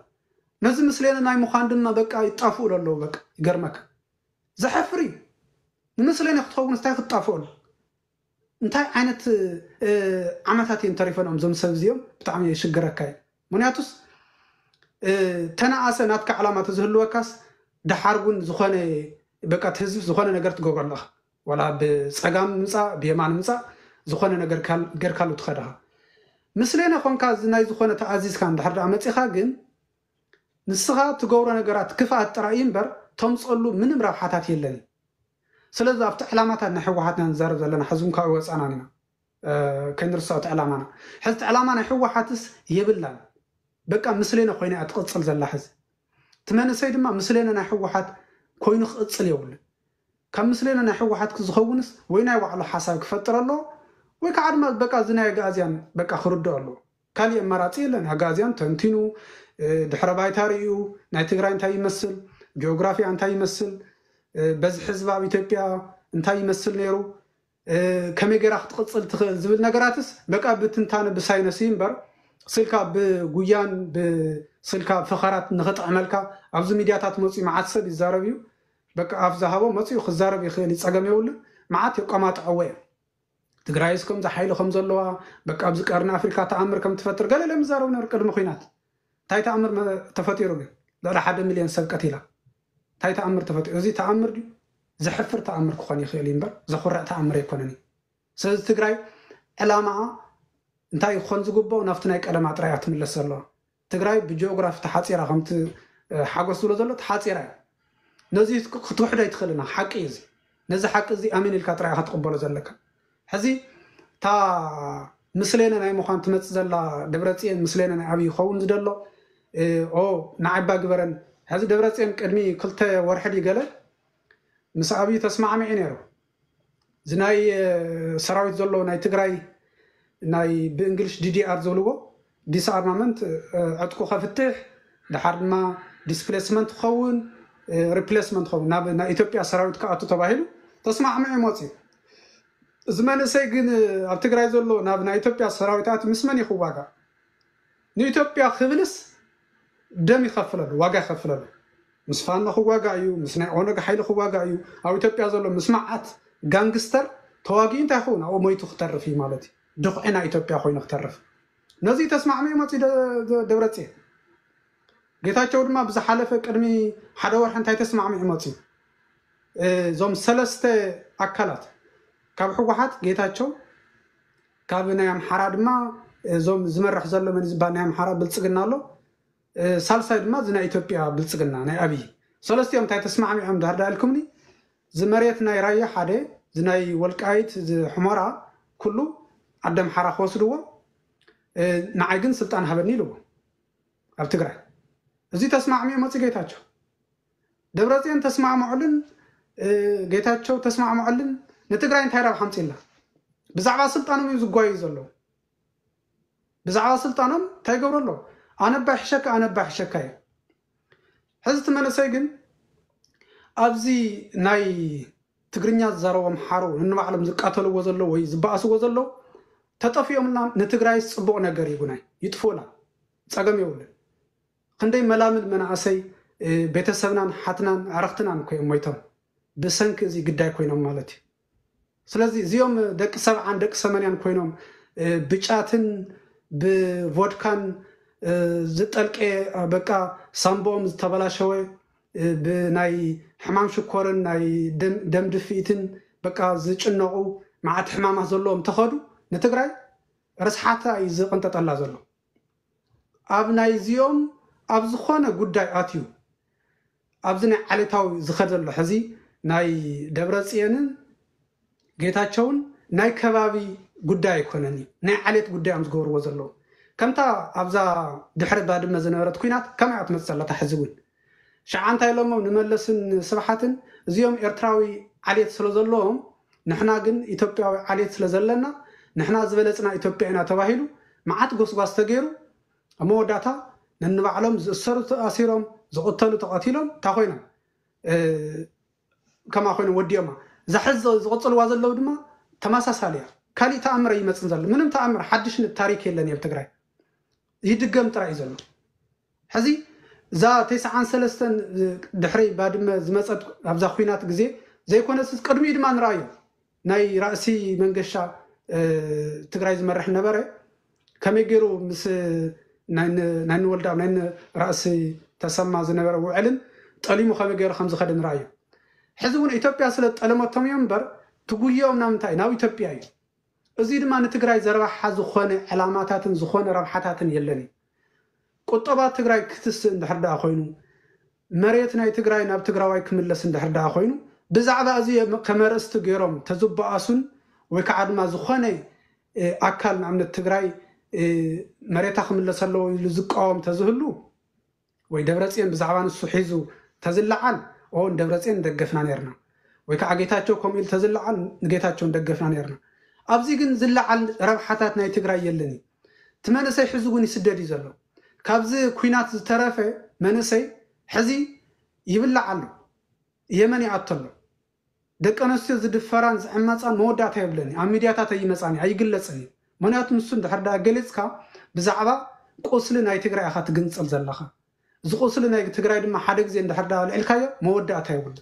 ነዚ ምስሌነ ናይ ምኳን ድማ በቃ ይጣፍኡ ኣለዉ በቃ ይገርመካ። ዘሕፍር እዩ። ንምስሌነ ክትኸውን እንታይ ክትጣፍአሉ እንታይ ዓይነት ዓመታት እዮም ተሪፈኖም ዞም ሰብ እዚኦም? ብጣዕሚ የሽግረካ እዩ። ምክንያቱስ ተነኣሰ ናትካ ዕላማ ተዝህልወካስ ድሓር እውን ዝኾነ በቃ ህዝቢ ዝኾነ ነገር ትገብሮ ኣለካ ዋላ ብፀጋም ምፃእ ብየማን ምፃእ ዝኾነ ነገር ጌርካሉ ትኸድኻ ምስሌነ ኮንካ ናይ ዝኾነ ተኣዚዝካ እንድሕር ዳ መፂኻ ግን ንስኻ ትገብሮ ነገራት ክፍኣት ጥራይ እምበር ተምፀሉ ምንም ረብሓታት የለን። ስለዚ ኣብቲ ዕላማታት ናይ ሕወሓትና ንዛረብ ዘለና። ሕዝቡን ካብኡ ወፃና ኢና ከይንርሳኦ እቲ ዕላማና ሕዚ እቲ ዕላማ ናይ ሕወሓትስ የብላን። በቃ ምስሌነ ኮይና እያ ትቕፅል ዘላ ሕዚ። እቲ መንእሰይ ድማ ምስሌነ ናይ ሕወሓት ኮይኑ ክቕፅል የብሉ ካብ ምስሌነ ናይ ሕወሓት ዝኸውንስ ወይ ናይ ባዕሉ ሓሳብ ክፈጥር ኣለዎ ወይ ከዓ ድማ በቃ እዚ ናይ ኣጋእዝያን በቃ ክርድኦ ኣለዎ ካሊእ ኣማራፂ የለን። ኣጋእዝያን ተንቲኑ ድሕረ ባይታ ርዩ ናይ ትግራይ እንታይ ይመስል ጂኦግራፊያ እንታይ ይመስል በዚ ህዝቢ ኣብ ኢትዮጵያ እንታይ ይመስል ነይሩ ከመይ ጌራ ክትቅፅል ትኽእል ዝብል ነገራትስ በቃ ብትንታነ ብሳይነስ እዩ እምበር። ስልካ ብጉያን ብስልካ ፍኸራት ንክጥዕመልካ ኣብዚ ሚድያታት መፅኡ መዓት ሰብ ይዛረብ እዩ። በቃ ኣብ ዝሃቦ መፅኡ ክዛረብ ይኽእል ይፀገም የብሉን። መዓት የቋማጥዐወ እየ ትግራይስ ከምዚ ሓይሊ ከም ዘለዋ በቃ ኣብዚ ቀርኒ ኣፍሪካ ተኣምር ከም ትፈጥር ገለ ለም ይዛረቡ ነሩ ቅድሚ ኩናት እንታይ ተኣምር ተፈጢሩ ግን? ልዕሊ ሓደ ሚልዮን ሰብ ቀቲላ እንታይ ተኣምር ተፈጢሩ? እዚ ተኣምር ድዩ? ዘሕፍር ተኣምር ክኾን ይኽእል እዩ እምበር። ዘኩርዕ ተኣምር ኣይኮነን እዩ። ስለዚ ትግራይ ዕላማኣ እንታይ ክኾን ዝግብኦ ናብቲ ናይ ቀደማ ጥራይ ትምለስ ዘለዋ። ትግራይ ብጂኦግራፊ ተሓፂራ ከምቲ ሓጎስ ዝብሎ ዘሎ ተሓፂራ እያ። ነዚ ክትውሕዶ ኣይትኽእልና ሓቂ እዚ ነዚ ሓቂ እዚ ኣሜን ኢልካ ጥራይ ክትቅበሎ ዘለካ ሕዚ እታ ምስሌነ ናይ ምኳን ትመፅእ ዘላ ደብረፅን ምስሌነ ናይ ኣብይ ይኸውን ዝደሎ ንዓባ ግበረን ሕዚ ደብረፅን ቅድሚ ክልተ ወርሒ ዲ ገለ ምስ ኣብይ ተስማዕሚዒ ነይሩ። እዚ ናይ ሰራዊት ዘሎ ናይ ትግራይ ናይ ብእንግሊሽ DDR ዝብልዎ disarmament ዕጥቁ ከፍትሕ ድሓር ድማ displacement ክኸውን replacement ክኸውን ናብ ናይ ኢትዮጵያ ሰራዊት ክኣቱ ተባሂሉ ተስማዕሚዑ መፅዩ እዚ መንእሰይ ግን ኣብ ትግራይ ዘሎ ናብ ናይ ኢትዮጵያ ሰራዊታት ምስ መን ይክዋጋ ንኢትዮጵያ ክብልስ ደም ይከፍለሉ ዋጋ ይከፍለሉ ምስ ፋኖ ክዋጋ እዩ ምስ ናይ ኦነግ ሓይሊ ክዋጋ እዩ። ኣብ ኢትዮጵያ ዘሎ ምስ መዓት ጋንግስተር ተዋጊኡ እንታይ ይኸውን ኣብኡ ሞይቱ ክተርፍ እዩ ማለት እዩ። ድኩዒ ናይ ኢትዮጵያ ኮይኑ ክተርፍ። ነዚ ተስማዕሚዑ መፂ ደብረፅየ ጌታቸው ድማ ብዝሓለፈ ቅድሚ ሓደ ወርሒ እንታይ ተስማዕሚዑ መፂ? እዞም ሰለስተ ኣካላት ካብ ሕወሓት ጌታቸው ካብ ናይ ኣምሓራ ድማ እዞም ዝመርሕ ዘሎ መን ዝበሃል ናይ ኣምሓራ ብልፅግና ኣሎ። ሳልሳይ ድማ እዚ ናይ ኢትዮጵያ ብልፅግና ናይ ኣብይ ሰለስቲኦም እንታይ ተስማዕሚዖም? ዳርዳ ኢልኩምኒ ናይ ራያ ሓደ እዚ ወልቃይት ሕሞራ ኩሉ ዓዲ ኣምሓራ ክወስድዎ ንዓይ ግን ስልጣን ሃበኒ ኢልዎ ኣብ ትግራይ። እዚ ተስማዕሚዑ መፂ ጌታቸው። ደብረፅዮን ተስማዕምዑልን ጌታቸው ተስማዕምዑልን ንትግራይ እንታይ ረብሓ ምፅኢላ ብዛዕባ ስልጣኖም እዩ ዝጓዩ ዘለዉ ብዛዕባ ስልጣኖም እንታይ ገብሩ ኣሎ። ኣነባይ ሕሸካ ኣነባይ ሕሸካ እዩ። ሕዚ እቲ መንእሰይ ግን ኣብዚ ናይ ትግርኛ ዝዛረቦም ሓሩ ንባዕሎም ዝቃተልዎ ዘሎ ወይ ዝበኣስዎ ዘለው ተጠፊኦምና ንትግራይ ፅቡቅ ነገር ይጉናይ ይጥፍኡላ። ፀገም የብሉን። ክንደይ መላምል መናእሰይ ቤተሰብናን ሓትናን ዕረክትናን ኮይኖም ሞይቶም? ብሰንኪ እዚ ግዳይ ኮይኖም ማለት እዩ ስለዚ እዚኦም ደቂ ሰብዓን ደቂ ሰመንያን ኮይኖም ብጫትን ብቮድካን ዝጠልቀ በቃ ሳምቦኦም ዝተበላሸወ ብናይ ሕማም ሽኮርን ናይ ደም ድፊኢትን በቃ ዝጭነቁ መዓት ሕማማት ዘለዎም ተኸዱ ንትግራይ ርስሓታ እዩ ዝቕንጠጠላ ዘሎ። ኣብ ናይ እዚኦም ኣብ ዝኾነ ጉዳይ ኣትዩ ኣብዚ ናይ ዓሌታዊ ዝኸድ ዘሎ ሕዚ ናይ ደብረፅየንን ጌታቸውን ናይ ከባቢ ጉዳይ ኣይኮነን ናይ ዓሌት ጉዳይ እዮም ዝገብርዎ ዘለዉ። ከምታ ኣብዛ ድሕሪ ባድመ ዝነበረት ኩናት ከመይ እያ ትመፅእ ዘለታ ሕዚ እውን? ሸዓ እንታይ ንመለስን ስብሓትን እዚኦም ኤርትራዊ ዓሌት ስለ ዘለዎም ንሕና ግን ኢትዮጵያዊ ዓሌት ስለ ዘለና ንሕና ዝበለፅና ኢትዮጵያ ኢና ተባሂሉ መዓት ጎስጓስ ተገይሩ ኣብ መወዳእታ ነንባዕሎም ዝእሰሩ ተኣሲሮም ዝቕተሉ ተቐቲሎም እንታ ኮይኖም? ከማ ኮይኖም ወዲኦማ እዛ ሕዚ ዝቕፅልዋ ዘለው ድማ ተመሳሳሊ እያ ካሊእ ተኣምረ ይመፅን ዘሎ ምንም ተኣምር ሓድሽ ታሪክ የለን ኣብ ትግራይ ይድገም ጥራይ እዩ ዘሎ ሕዚ እዛ ተስዓን ሰለስተን ድሕሪ ባድመ ዝመፀት ኣብዛ ኩናት ግዜ ዘይኮነስ ቅድሚኡ ድማ ንረኣዮ ናይ ራእሲ መንገሻ ትግራይ ዝመርሕ ነበረ ከመይ ገይሩ ምስ ናይ ንወልዳ ናይ ራእሲ ተሰማ ዝነበረ ውዕልን ጠሊሙ ከመይ ገይሩ ከም ዝኸደ ንረኣዩ እውን ኢትዮጵያ ስለ ጠለመቶም እዮም እምበር ትጉየኦም ናብ ምንታይ ናብ ኢትዮጵያ እዩ። እዚ ድማ ንትግራይ ዘረባሓ ዝኾነ ዕላማታትን ዝኾነ ረብሓታትን የለን እዩ። ቁጠባ ትግራይ ክትስእ እንድሕር ደኣ ኮይኑ መሬት ናይ ትግራይ ናብ ትግራዋይ ክምለስ እንድሕር ደኣ ኮይኑ ብዛዕባ እዚ ከመርእስቲ ገይሮም ተዝበኣሱን ወይ ከዓ ድማ ዝኾነ ኣካል ንኣብነት ትግራይ መሬታ ክምለስ ኣለዎ ኢሉ ዝቃወም ተዝህሉ ወይ ደብረፅዮን ብዛዕባ ንሱ ሒዙ ተዝለዓል ኦ ንደብረፅዮን ንደገፍና ነርና ወይ ከዓ ጌታቸው ከምኡ ኢሉ ተዝለዓል ንጌታቸው ንደገፍና ነርና ኣብዚ ግን ዝለዓል ረብሓታት ናይ ትግራይ የለን እዩ እቲ መንእሰይ ሕዚ እውን ይስደድ እዩ ዘሎ። ካብዚ ኩናት ዝተረፈ መንእሰይ ሕዚ ይብላዕ ኣሎ የመን ይኣቶ ደቂ ኣንስትዮ ዝድፈራን ዝዕመፃን መወዳእታ የብለኒ። ኣብ ሚድያታት ኣይመፃን ኣይግለፅን እዩ ምክንያቱ ንሱ እንድሕር ዳ ገሊፅካ ብዛዕባ ቁስሊ ናይ ትግራይ ኢካ ትግንፅል ዘለካ ቁስሊ ናይ ትግራይ ድማ ሓደ ግዜ እንድሕር ዳ ልዕልካዮ መወዳእታ የብሉ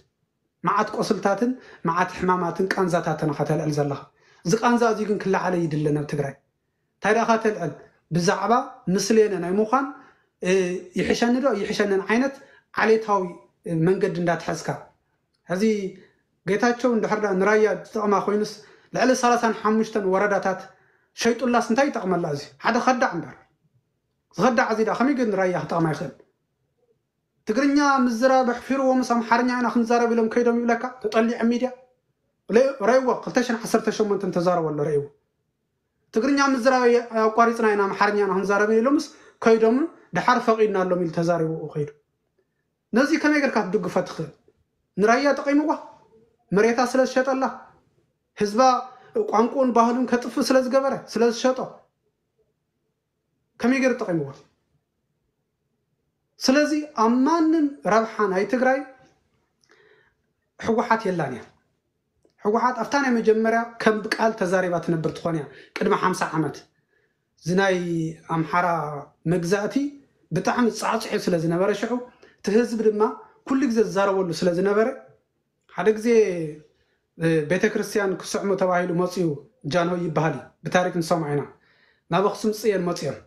መዓት ቆስልታትን መዓት ሕማማትን ቃንዛታትን ኢካ ተልዕል ዘለካ እዚ ቃንዛ እዚ ግን ክለዓለ ይድለን ኣብ ትግራይ። እንታይ ደኣ ተልዕል ብዛዕባ ምስሌነ ናይ ምኳን ይሕሸኒ ዶ? ይሕሸንን ዓይነት ዓሌታዊ መንገዲ እንዳትሐዝካ ሕዚ ጌታቸው እንድሕር ንራያ ዝጠቕማ ኮይኑስ ልዕሊ 35 ወረዳታት ሸይጡላስ እንታይ ይጠቕመላ እዚ ሓደ ከዳዕ እምበር። ዝኸዳዕ እዚ ከመይ ግን ንራያ ክጠቕማ ይኽእል ትግርኛ ምዝራብ ኣሕፊርዎ ምስ ኣምሓርኛ ኢና ክንዛረብ ኢሎም ከይዶም ይብለካ? ተጠሊዖ ሚድያ? ረይዎ? 218 ተዛረበ ኣሎ ረይዎ? ትግርኛ ምዝራብ ኣቋሪፅና ኢና ኣምሓርኛ ኢና ክንዛረብ ኢሎምስ ከይዶም ድሓር ፈቂድና ኣሎም ኢሉ ተዛሪቡ ከይዱ ነዚ ከመይ ጌርካ ትድግፈ ትኽእል? ንራያ ጠቂምዋ መሬታ ስለ ዝሸጠላ ህዝባ ቋንቁን ባህሉን ከጥፍእ ስለ ዝገበረ ስለ ዝሸጦ ከመይ ገይሩ ጠቂምዎ ስለዚ ኣብ ማንም ረብሓ ናይ ትግራይ ሕወሓት የላን እያ። ሕወሓት ኣብታ ናይ መጀመርያ ከም ብቃል ተዛሪባ ትነብር ትኾን እያ። ቅድሚ 50 ዓመት እዚ ናይ ኣምሓራ መግዛእቲ ብጣዕሚ ፃዕፅሑ ስለ ዝነበረ ሽዑ እቲ ህዝቢ ድማ ኩሉ ግዜ ዝዛረበሉ ስለ ዝነበረ ሓደ ግዜ ቤተክርስትያን ክስዕሙ ተባሂሉ መፅኡ ጃንሆይ ይበሃል እዩ። ብታሪክ ንሰምዖ ኢና። ናብ ኣክሱም ፅየን መፅኦም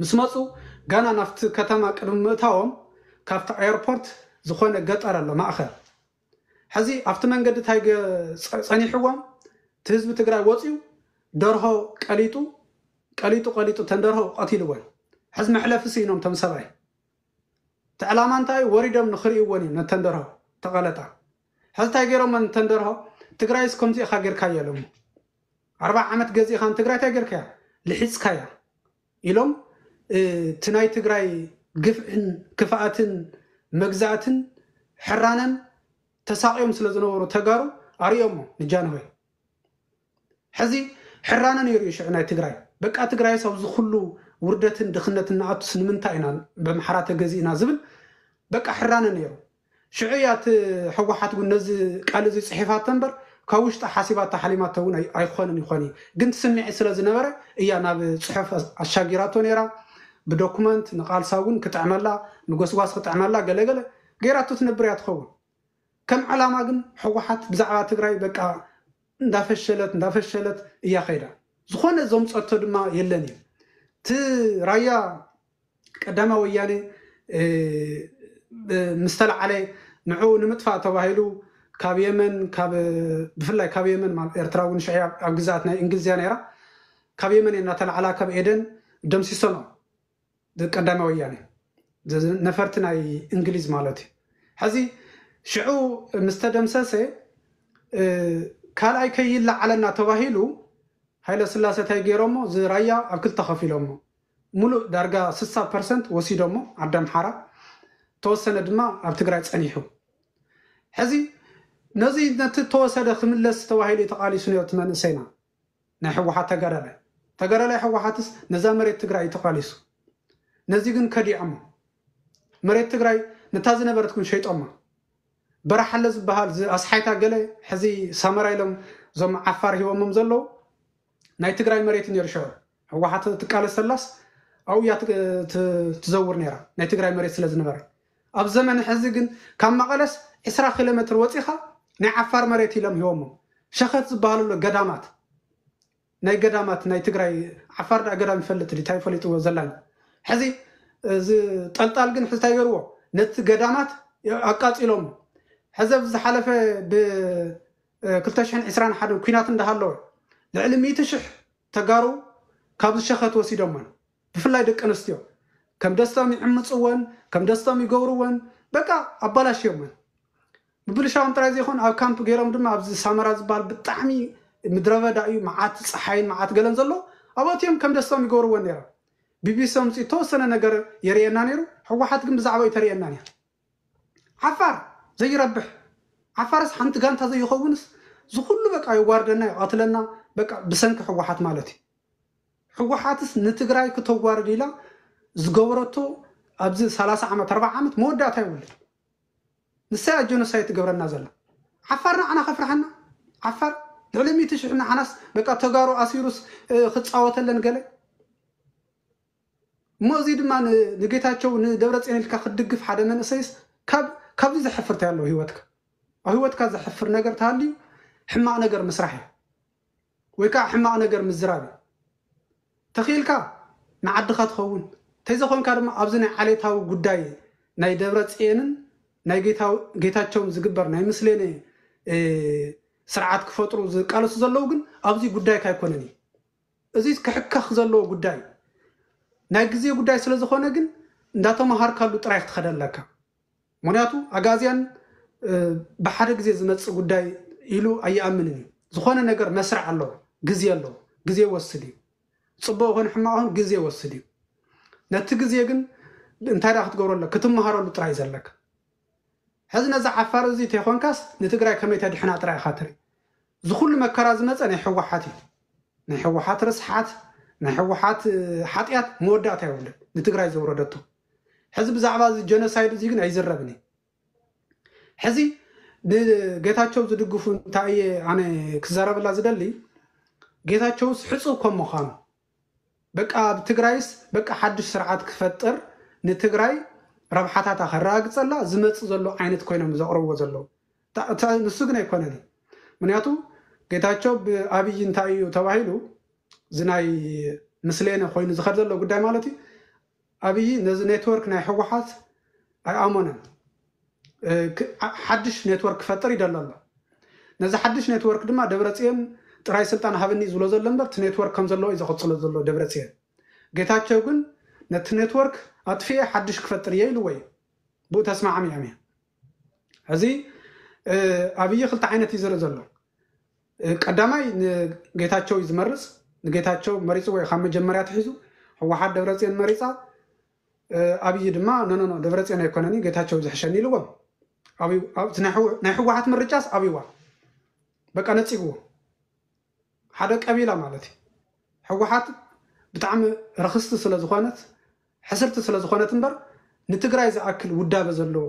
ምስ መፁ ጋና ናብቲ ከተማ ቅድሚ ምእታዎም ካብቲ ኤርፖርት ዝኾነ ገጠር ኣሎ ማእኸል። ሕዚ ኣብቲ መንገዲ እንታይ ፀኒሕዎም? እቲ ህዝቢ ትግራይ ወፅዩ ደርሆ ቀሊጡ ቀሊጡ ቀሊጡ ተንደርሆ ቀቲልዎን። ሕዚ መሕለፊ ስኢኖም ቶም ሰብኣይ። እቲ ዕላማ እንታይ? ወሪዶም ንክርእይዎን እዩ ነተንደርሆ ተቐለጣ። ሕዚ እንታይ ገይሮም ነተንደርሆ ትግራይስ ከምዚ ኢኻ ጌርካ እያለ ኣርባዕ ዓመት ገዚእኻ ንትግራይ እንታይ ጌርካያ ልሒፅካያ ኢሎም እቲ ናይ ትግራይ ግፍዕን ክፍኣትን መግዛእትን ሕራነን ተሳቂዮም ስለ ዝነበሩ ተጋሩ ኣርዮሞ ንጃንሆይ። ሕዚ ሕራነ ነይሩ እዩ ናይ ትግራይ። በቃ ትግራይ ሰብ ዝኩሉ ውርደትን ድኽነትን ንኣቱስ ንምንታይ ኢና ብምሓራ ተገዚእና ዝብል በቃ ሕራነ ነይሩ። ሽዑ እቲ ሕወሓት እውን ነዚ ቃል እዚ ፅሒፋቶ እምበር ካብ ውሽጢ ሓሲባታ ሓሊማቶ እውን ኣይኮነን ይኮን እዩ። ግን ትስሚዒ ስለ ዝነበረ እያ ናብ ፅሑፍ ኣሻጊራቶ ነይራ ብዶኩመንት ንቃልሳ እውን ክጥዕመላ ንጎስጓስ ክጥዕመላ ገለገለ ገይራቶ ትነብር እያ ትኸውን። ከም ዕላማ ግን ሕወሓት ብዛዕባ ትግራይ በቃ እንዳፈሸለት እንዳፈሸለት እያ ከይዳ ዝኾነ ዘምፀቶ ድማ የለን እዩ እቲ ራያ ቀዳማ ወያኔ ምስ ተለዓለ ንዑ ንምጥፋእ ተባሂሉ ካብ የመን ብፍላይ ካብ የመን ኤርትራ እውን ሽዑ ኣብ ግዛኣት ናይ እንግሊዝያ ነይራ። ካብ የመን እናተለዓላ ካብ ኤደን ደምሲሶኖ ቀዳማ ወያኔ ነፈርቲ ናይ እንግሊዝ ማለት እዩ። ሕዚ ሽዑ ምስተደምሰሰ ካልኣይ ከይላዓለና ተባሂሉ ሃይለ ስላሴ እንታይ ገይሮሞ እዚ ራያ ኣብ ክልተ ከፊሎሞ ሙሉእ ዳርጋ 60 percent ወሲዶሞ ዓዲ ኣምሓራ ተወሰነ ድማ ኣብ ትግራይ ፀኒሑ ሕዚ ነዚ ነቲ ተወሰደ ክምለስ ተባሂሉ ተቃሊሱ ነዮ እቲ መንእሰይና ናይ ሕወሓት ተጋዳላይ። ተጋዳላይ ሕወሓትስ ነዛ መሬት ትግራይ እዩ ተቃሊሱ ነዚ ግን ከዲዖሞ መሬት ትግራይ ነታ ዝነበረት ግን ሸይጦማ በረሓለ ዝበሃል ኣስሓይታ ገለ ሕዚ ሳመራ ኢሎም እዞም ዓፋር ሂቦሞም ዘለዉ ናይ ትግራይ መሬት ነይሩ ሽዑ ትቃለስ ተላስ ኣብኡ እያ ትዘውር ነይራ። ናይ ትግራይ መሬት ስለ ኣብ ዘመን ሕዚ ግን ካብ መቐለስ 20 ኪሎ ሜትር ወፂኻ ናይ ዓፋር መሬት ኢሎም ሂቦሞም ሸኸት ዝበሃለሎ ገዳማት። ናይ ገዳማት ናይ ትግራይ ዓፋር ገዳም ይፈልጥ እንታይ ፈሊጥዎ ዘላኒ ሕዚ ጠልጣል ግን ሕዚ እንታይ ገይርዎ? ነቲ ገዳማት ኣቃፂሎሞ ሕዚ ኣብ ዝሓለፈ ብ221 ኩናት እንዳሃለወ ልዕሊ 100 ሽሕ ተጋሩ ካብዚ ሸኸት ወሲዶሞን ብፍላይ ደቂ ኣንስትዮ። ከም ደስቶም ይዕምፅወን ከም ደስቶም ይገብርወን በቃ ኣባላሽዮመን ብብልሻውን ጥራይ ዘይኮን ኣብ ካምፕ ገይሮም ድማ ኣብዚ ሳመራ ዝበሃል ብጣዕሚ ምድረ በዳ እዩ። መዓት ፀሓይን መዓት ገለን ዘሎ። ኣብኦትዮም ከም ደስቶም ይገብርወን ነይሮም ቢቢሲ ምፅ ተወሰነ ነገር የርየና ነይሩ። ሕወሓት ግን ብዛዕባ እዩ ተርየና ነር ዓፋር ዘይረብሕ ዓፋርስ ሓንቲ ጋንታ ዘይኸውንስ ዝኩሉ በቃ ይዋርደና ይቀትለና በቃ ብሰንኪ ሕወሓት ማለት እዩ። ሕወሓትስ ንትግራይ ክተዋርድ ኢላ ዝገበረቶ ኣብዚ 30 ዓመት 40 ዓመት መወዳእታ ይውልን ንሳይ genocide ትገብረና ዘላ። ዓፋር ንዓና ከፍርሐና። ዓፋር ልዕሊ ሚት ሽሕ ንዓናስ በቃ ተጋሩ ኣሲሩስ ክፃወተለን ገለ እዚ ድማ ንጌታቸው ንደብረ ፅዮን ኢልካ ክድግፍ ሓደ መንእሰይስ ካብዚ ዘሕፍር እንታይ ኣለዎ ሂወትካ ኣብ ሂወትካ ዘሕፍር ነገር ተሃልዩ ሕማቅ ነገር ምስራሕ እዩ። ወይ ከዓ ሕማቅ ነገር ምዝራብ እዩ። ተኽኢልካ ንዓድካ ትኸውን። እንተይዘኮንካ ድማ ኣብዚ ናይ ዓሌታዊ ጉዳይ ናይ ደብረ ፅዮንን ናይ ጌታቸውን ዝግበር ናይ ምስሌነ ስርዓት ክፈጥሩ ዝቃለሱ ዘለው ግን ኣብዚ ጉዳይካ ኣይኮነን እዩ። እዚ ክሕከኽ ዘለዎ ጉዳይ ናይ ግዜ ጉዳይ ስለ ዝኾነ ግን እንዳተመሃርካሉ ጥራይ ክትኸደለካ። ምክንያቱ ኣጋዝያን ብሓደ ግዜ ዝመፅእ ጉዳይ ኢሉ ኣይኣምንን እዩ። ዝኾነ ነገር መስርዕ ኣለዎ ግዜ ኣለዎ ግዜ ወስድ እዩ። ፅቡቅ ኮነ ሕማቅ ግዜ ወስድ እዩ። ነቲ ግዜ ግን እንታይ ዳ ክትገብረሎ ክትመሃረሉ ጥራይ ዘለካ። ሕዚ ነዚ ዓፋር እዚ እንተይኮንካስ ንትግራይ ከመይ ተድሕና ጥራይ ኢካ ዝኩሉ መከራ ዝመፀ ናይ ሕወሓት እዩ። ናይ ሕወሓት ርስሓት ናይ ሕወሓት ሓጢኣት መወዳእታ ይውልን ንትግራይ ዘውረደቶ ሕዚ ብዛዕባ እዚ genocide እዚ ግን ኣይዝረብን ሕዚ ንጌታቸው ዝድግፉ እንታይ እየ? ኣነ ክዛረበላ ዝደሊ ጌታቸውስ ሕፁብ ከም ምዃኑ። በቃ ኣብ ትግራይስ በቃ ሓድሽ ስርዓት ክፈጥር ንትግራይ ረብሓታታ ከረጋግፀላ ዝመፅእ ዘሎ ዓይነት ኮይኖም ዘቕርብዎ ዘለዉ። ንሱ ግን ኣይኮነን ምክንያቱ ጌታቸው ብኣብይ እንታይ እዩ ተባሂሉ እዚ ናይ ምስሌነ ኮይኑ ዝኸድ ዘሎ ጉዳይ ማለት እዩ። ኣብይ ነዚ ኔትወርክ ናይ ሕወሓት ኣይኣመነን ሓድሽ ኔትወርክ ክፈጥር ይደሎ ኣሎ። ነዚ ሓድሽ ኔትወርክ ድማ ደብረፅዮን ጥራይ ስልጣን ሃብኒ ዝብሎ ዘሎ እምበር እቲ ኔትወርክ ከም ዘለዎ እዩ ዘቕፅሎ ዘሎ ደብረፅዮን ጌታቸው ግን ነቲ ኔትወርክ ኣጥፊአ ሓድሽ ክፈጥር እየ ኢሉ ወይ ብኡ ተስማዓሚኦም እየ ሕዚ ኣብይ ክልተ ዓይነት እዩ ዝርኢ ዘሎ። ቀዳማይ ንጌታቸው እዩ ዝመርፅ ንጌታቸው መሪፁ ወይ ካብ መጀመርያ ትሒዙ ሕወሓት ደብረፅዮን መሪፃ ኣብይ ድማ ነኖኖ ደብረፅዮን ኣይኮነኒ ጌታቸው ዝሕሸኒ ኢልዎም ናይ ሕወሓት ምርጫስ ኣብይዋ በቃ ነፂግዎ ሓደ ቀቢላ ማለት እዩ። ሕወሓት ብጣዕሚ ረክስቲ ስለ ዝኮነት ሕስርቲ ስለ ዝኮነት እምበር ንትግራይ ዝኣክል ውዳበ ዘለዎ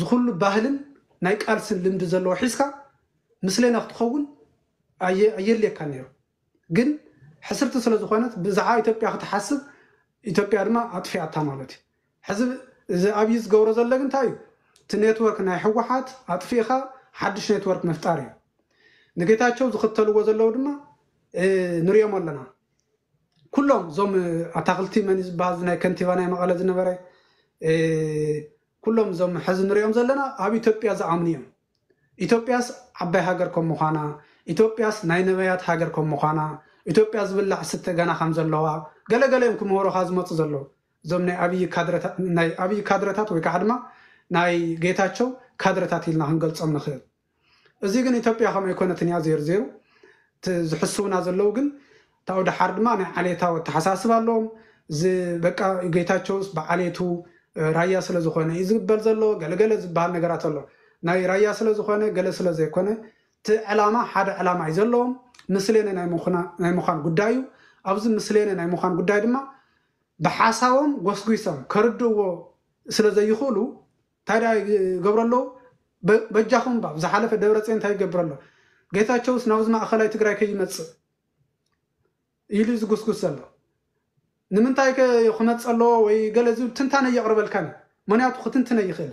ዝኩሉ ባህልን ናይ ቃልስን ልምዲ ዘለዎ ሒዝካ ምስለና ክትኸውን ኣየድልየካ ነይሩ ግን ሕስርቲ ስለ ዝኮነት ብዛዕባ ኢትዮጵያ ክትሓስብ ኢትዮጵያ ድማ ኣጥፊኣታ ማለት እዩ። ሕዚ እዚ ኣብይ ዝገብሮ ዘሎ ግን እንታይ እዩ? እቲ ኔትወርክ ናይ ሕወሓት ኣጥፊእካ ሓድሽ ኔትወርክ ምፍጣር እዩ። ንጌታቸው ዝኽተልዎ ዘለው ድማ ንሪኦም ኣለና። ኩሎም እዞም ኣታክልቲ መን ዝበሃል ናይ ከንቲባ ናይ መቐለ ዝነበረ ኩሎም እዞም ሕዚ ንሪኦም ዘለና ኣብ ኢትዮጵያ ዝኣምኑ እዮም። ኢትዮጵያስ ዓባይ ሃገር ከም ምኳና ኢትዮጵያስ ናይ ነበያት ሃገር ከም ምኳና ኢትዮጵያ ዝብላዕ ስተ ገና ከም ዘለዋ ገለገለ እዮም ክምህሮካ ዝመፁ ዘለዉ። እዞም ናይ ኣብይ ካድረታት ወይ ከዓ ድማ ናይ ጌታቸው ካድረታት ኢልና ክንገልፆም ንኽእል። እዚ ግን ኢትዮጵያ ከም ኣይኮነትን እያ ዜሩ ዜሩ ዝሕስቡና ዘለው ግን ታብ ድሓር ድማ ናይ ዓሌታዊ ተሓሳስብ ኣለዎም። በቃ ጌታቸውስ ብዓሌቱ ራያ ስለዝኮነ እዩ ዝግበል ዘሎ ገለገለ ዝበሃል ነገራት ኣሎ። ናይ ራያ ስለዝኮነ ገለ ስለዘይኮነ እቲ ዕላማ ሓደ ዕላማ እዩ ዘለዎም። ምስሌነ ናይ ምኳን ጉዳይ እዩ ኣብዚ ምስሌነ ናይ ምኳን ጉዳይ ድማ ብሓሳቦም ጎስጉሶም ከርድእዎ ስለዘይኽእሉ እንታይ ገብሮ ኣለዉ። በጃኹም ባ ብዝሓለፈ ደብረፅዮን እንታይ ይገብር ኣሎ? ጌታቸውስ ናብዚ ማእኸላይ ትግራይ ከይመፅእ ኢሉ ዝጉስጉስ ዘሎ። ንምንታይ ክመፅ ኣለዎ? ወይ ገለ ትንታነ የቕርበልካን? ምክንያቱ ክትንትነ ይኽእል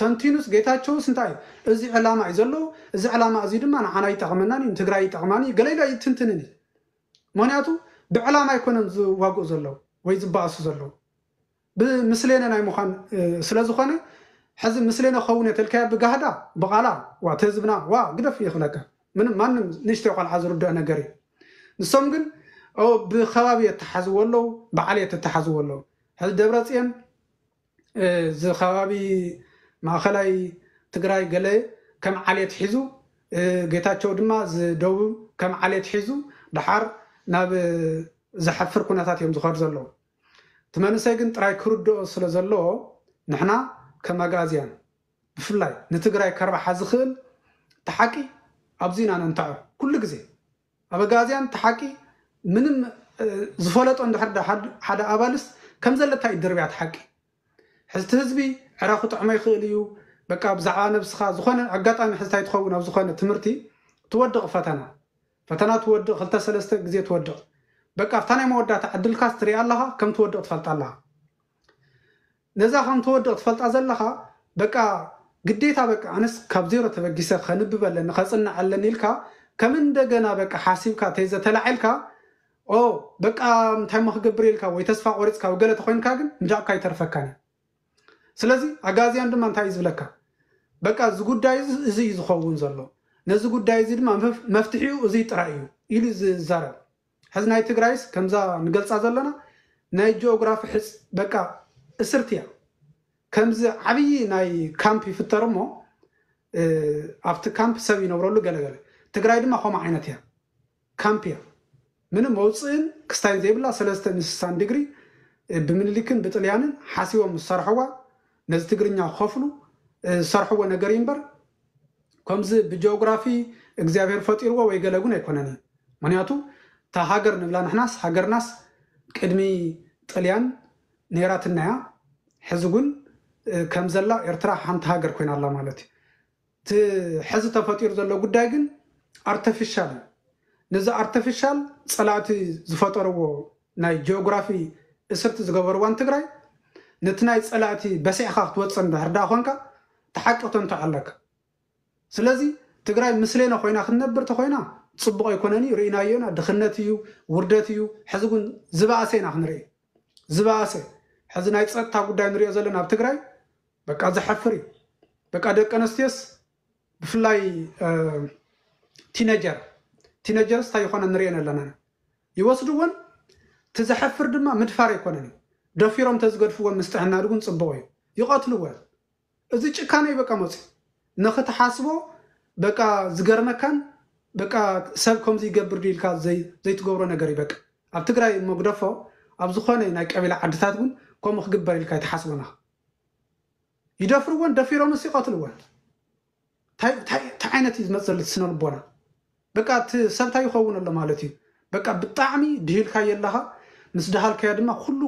ተንቲኑስ ጌታቸውስ እንታይ እዚ ዕላማ እዩ ዘለዎ እዚ ዕላማ እዚ ድማ ንዓና ይጠቕመናን እዩ ንትግራይ ይጠቕማን እዩ ገለኢላ ይትንትንን እዩ። ምክንያቱ ብዕላማ ኣይኮነን ዝዋግኡ ዘለው ወይ ዝበኣሱ ዘለው ብምስሌነ ናይ ምኳን ስለዝኮነ ሕዚ ምስሌነ ክኸውን የተልካያ ብጋህዳ ብቃላ ዋ ተህዝብና ዋ ግደፍ ይኽለካ ማንም ንእሽተይ ቆልዓ ዝርድኦ ነገር እዩ። ንሶም ግን ብከባቢ የተሓዝዎ ኣለው ብዓልየ ተተሓዝዎ ኣለው። ሕዚ ደብረፅዮን እዚ ማእከላይ ትግራይ ገለ ከም ዓልየት ሒዙ ጌታቸው ድማ ዝደቡብ ከም ዓልየት ሒዙ ድሓር ናብ ዘሓፍር ኩነታት እዮም ዝኸዱ ዘለዉ። እቲ መንእሰይ ግን ጥራይ ክርድኦ ስለ ዘለዎ ንሕና ከም ኣጋዝያን ብፍላይ ንትግራይ ከርባሓ ዝኽእል ተሓቂ ኣብዚ ኢና ነንትዖ ኩሉ ግዜ። ኣብ ኣጋዝያን ተሓቂ ምንም ዝፈለጦ እንድሕር ሓደ ኣባልስ ከም ዘለታ እዩ ድርብያ ተሓቂ። ሕዝቲ ህዝቢ ዕራ ክጥዕሞ ይኽእል እዩ። በቃ ብዛዕባ ነብስካ ዝኮነ ኣጋጣሚ ሕዝታይ ትኸውን ኣብ ዝኮነ ትምህርቲ ትወድቕ ፈተና። ፈተና ትወድቕ ክልተ ሰለስተ ግዜ ትወድቕ። በቃ ኣብታ ናይ መወዳእታ ዕድልካ ትሪኣ ኣለካ ከም ትወድቕ ትፈልጣ ኣለካ ነዛ ከም ትወድቕ ትፈልጣ ዘለካ በቃ ግዴታ በቃ ኣነስ ካብ ዜሮ ተበጊሰ ከንብብ ኣለኒ ከፅንዕ ኣለኒ ኢልካ ከም እንደገና በቃ ሓሲብካ ተይዘተላዒልካ በቃ እንታይ ሞ ክገብር ኢልካ ወይ ተስፋ ቆሪፅካ ገለ ተኮይንካ ግን ምጃቕካ ይተርፈካን ስለዚ ኣጋዝያን ድማ እንታይ እዩ ዝብለካ በቃ እዚ ጉዳይ እዚ እዩ ዝኸውን ዘሎ። ነዚ ጉዳይ እዚ ድማ መፍትሒኡ እዚ ጥራይ እዩ ኢሉ ዝዛረብ። ሕዚ ናይ ትግራይስ ከምዛ ንገልፃ ዘለና ናይ ጂኦግራፊ ሕፅ በቃ እስርቲ እያ። ከምዚ ዓብይ ናይ ካምፕ ይፍጠር እሞ ኣብቲ ካምፕ ሰብ ይነብረሉ ገለገለ። ትግራይ ድማ ከምኡ ዓይነት እያ። ካምፕ እያ። ምንም መውፅእን ክስታይን ዘይብላ ሰለስተ ምስሳን ዲግሪ ብምንሊክን ብጥልያንን ሓሲቦም ዝሰርሕዋ ነዚ ትግርኛ ክከፍሉ ዝሰርሕዎ ነገር እዩ እምበር። ከምዚ ብጂኦግራፊ እግዚኣብሔር ፈጢርዎ ወይ ገለ እውን ኣይኮነን። እዩ ምክንያቱ እታ ሃገር ንብላ ንሕናስ ሃገርናስ ቅድሚ ጥልያን ነራትናያ ሕዚ እውን ከም ዘላ ኤርትራ ሓንቲ ሃገር ኮይና ኣላ ማለት እዩ። እቲ ሕዚ ተፈጢሩ ዘሎ ጉዳይ ግን ኣርተፊሻል እዩ። ነዚ ኣርተፊሻል ፀላእቲ ዝፈጠርዎ ናይ ጂኦግራፊ እስርቲ ዝገበርዋን ትግራይ ነቲ ናይ ፀላእቲ በሲዕካ ክትወፅእ እንድሕር ዳ ኮንካ ተሓቂ ክተንቶ ኣለካ ስለዚ ትግራይ ምስሌና ኮይና ክትነብር ተኮይና ፅቡቅ ኣይኮነን እዩ። ርኢናዮና ድኽነት እዩ ውርደት እዩ። ሕዚ እውን ዝበኣሰ ኢና ክንርኢ። ዝበኣሰ ሕዚ ናይ ፀጥታ ጉዳይ ንሪኦ ዘለና ኣብ ትግራይ በቃ ዘሐፍር እዩ። በቃ ደቂ ኣነስትዮስ ብፍላይ ቲነጀር ቲነጀርስ እንታይ ይኮነ ንሪአን ኣለና? ይወስድዎን? እቲ ዘሐፍር ድማ ምድፋር ኣይኮነን እዩ ደፊሮም ተዝገድፍዎን ምስጥዕና ድጉን ፅቡቅ እዩ። ይቐትልዎን እዚ ጭካነይ በቃ መፅኡ ንኽትሓስቦ በቃ ዝገርመካን በቃ ሰብ ከምዚ ይገብር ድልካ ዘይትገብሮ ነገር እዩ ኣብ ትግራይ መጉደፎ ኣብ ዝኾነ ናይ ቀቢላ ዓድታት እውን ከምኡ ክግበር ኢልካ ይተሓስቦና። ይደፍርዎን ደፊሮምስ ይቐትልዎን። እንታይ ዓይነት እዩ ዝመፅሊ ስነ ልቦና? በቃ እቲ ሰብታ ይኸውን ኣሎ ማለት እዩ? በቃ ብጣዕሚ ድሂልካ የለካ ምስ ድሃልካዮ ድማ ኩሉ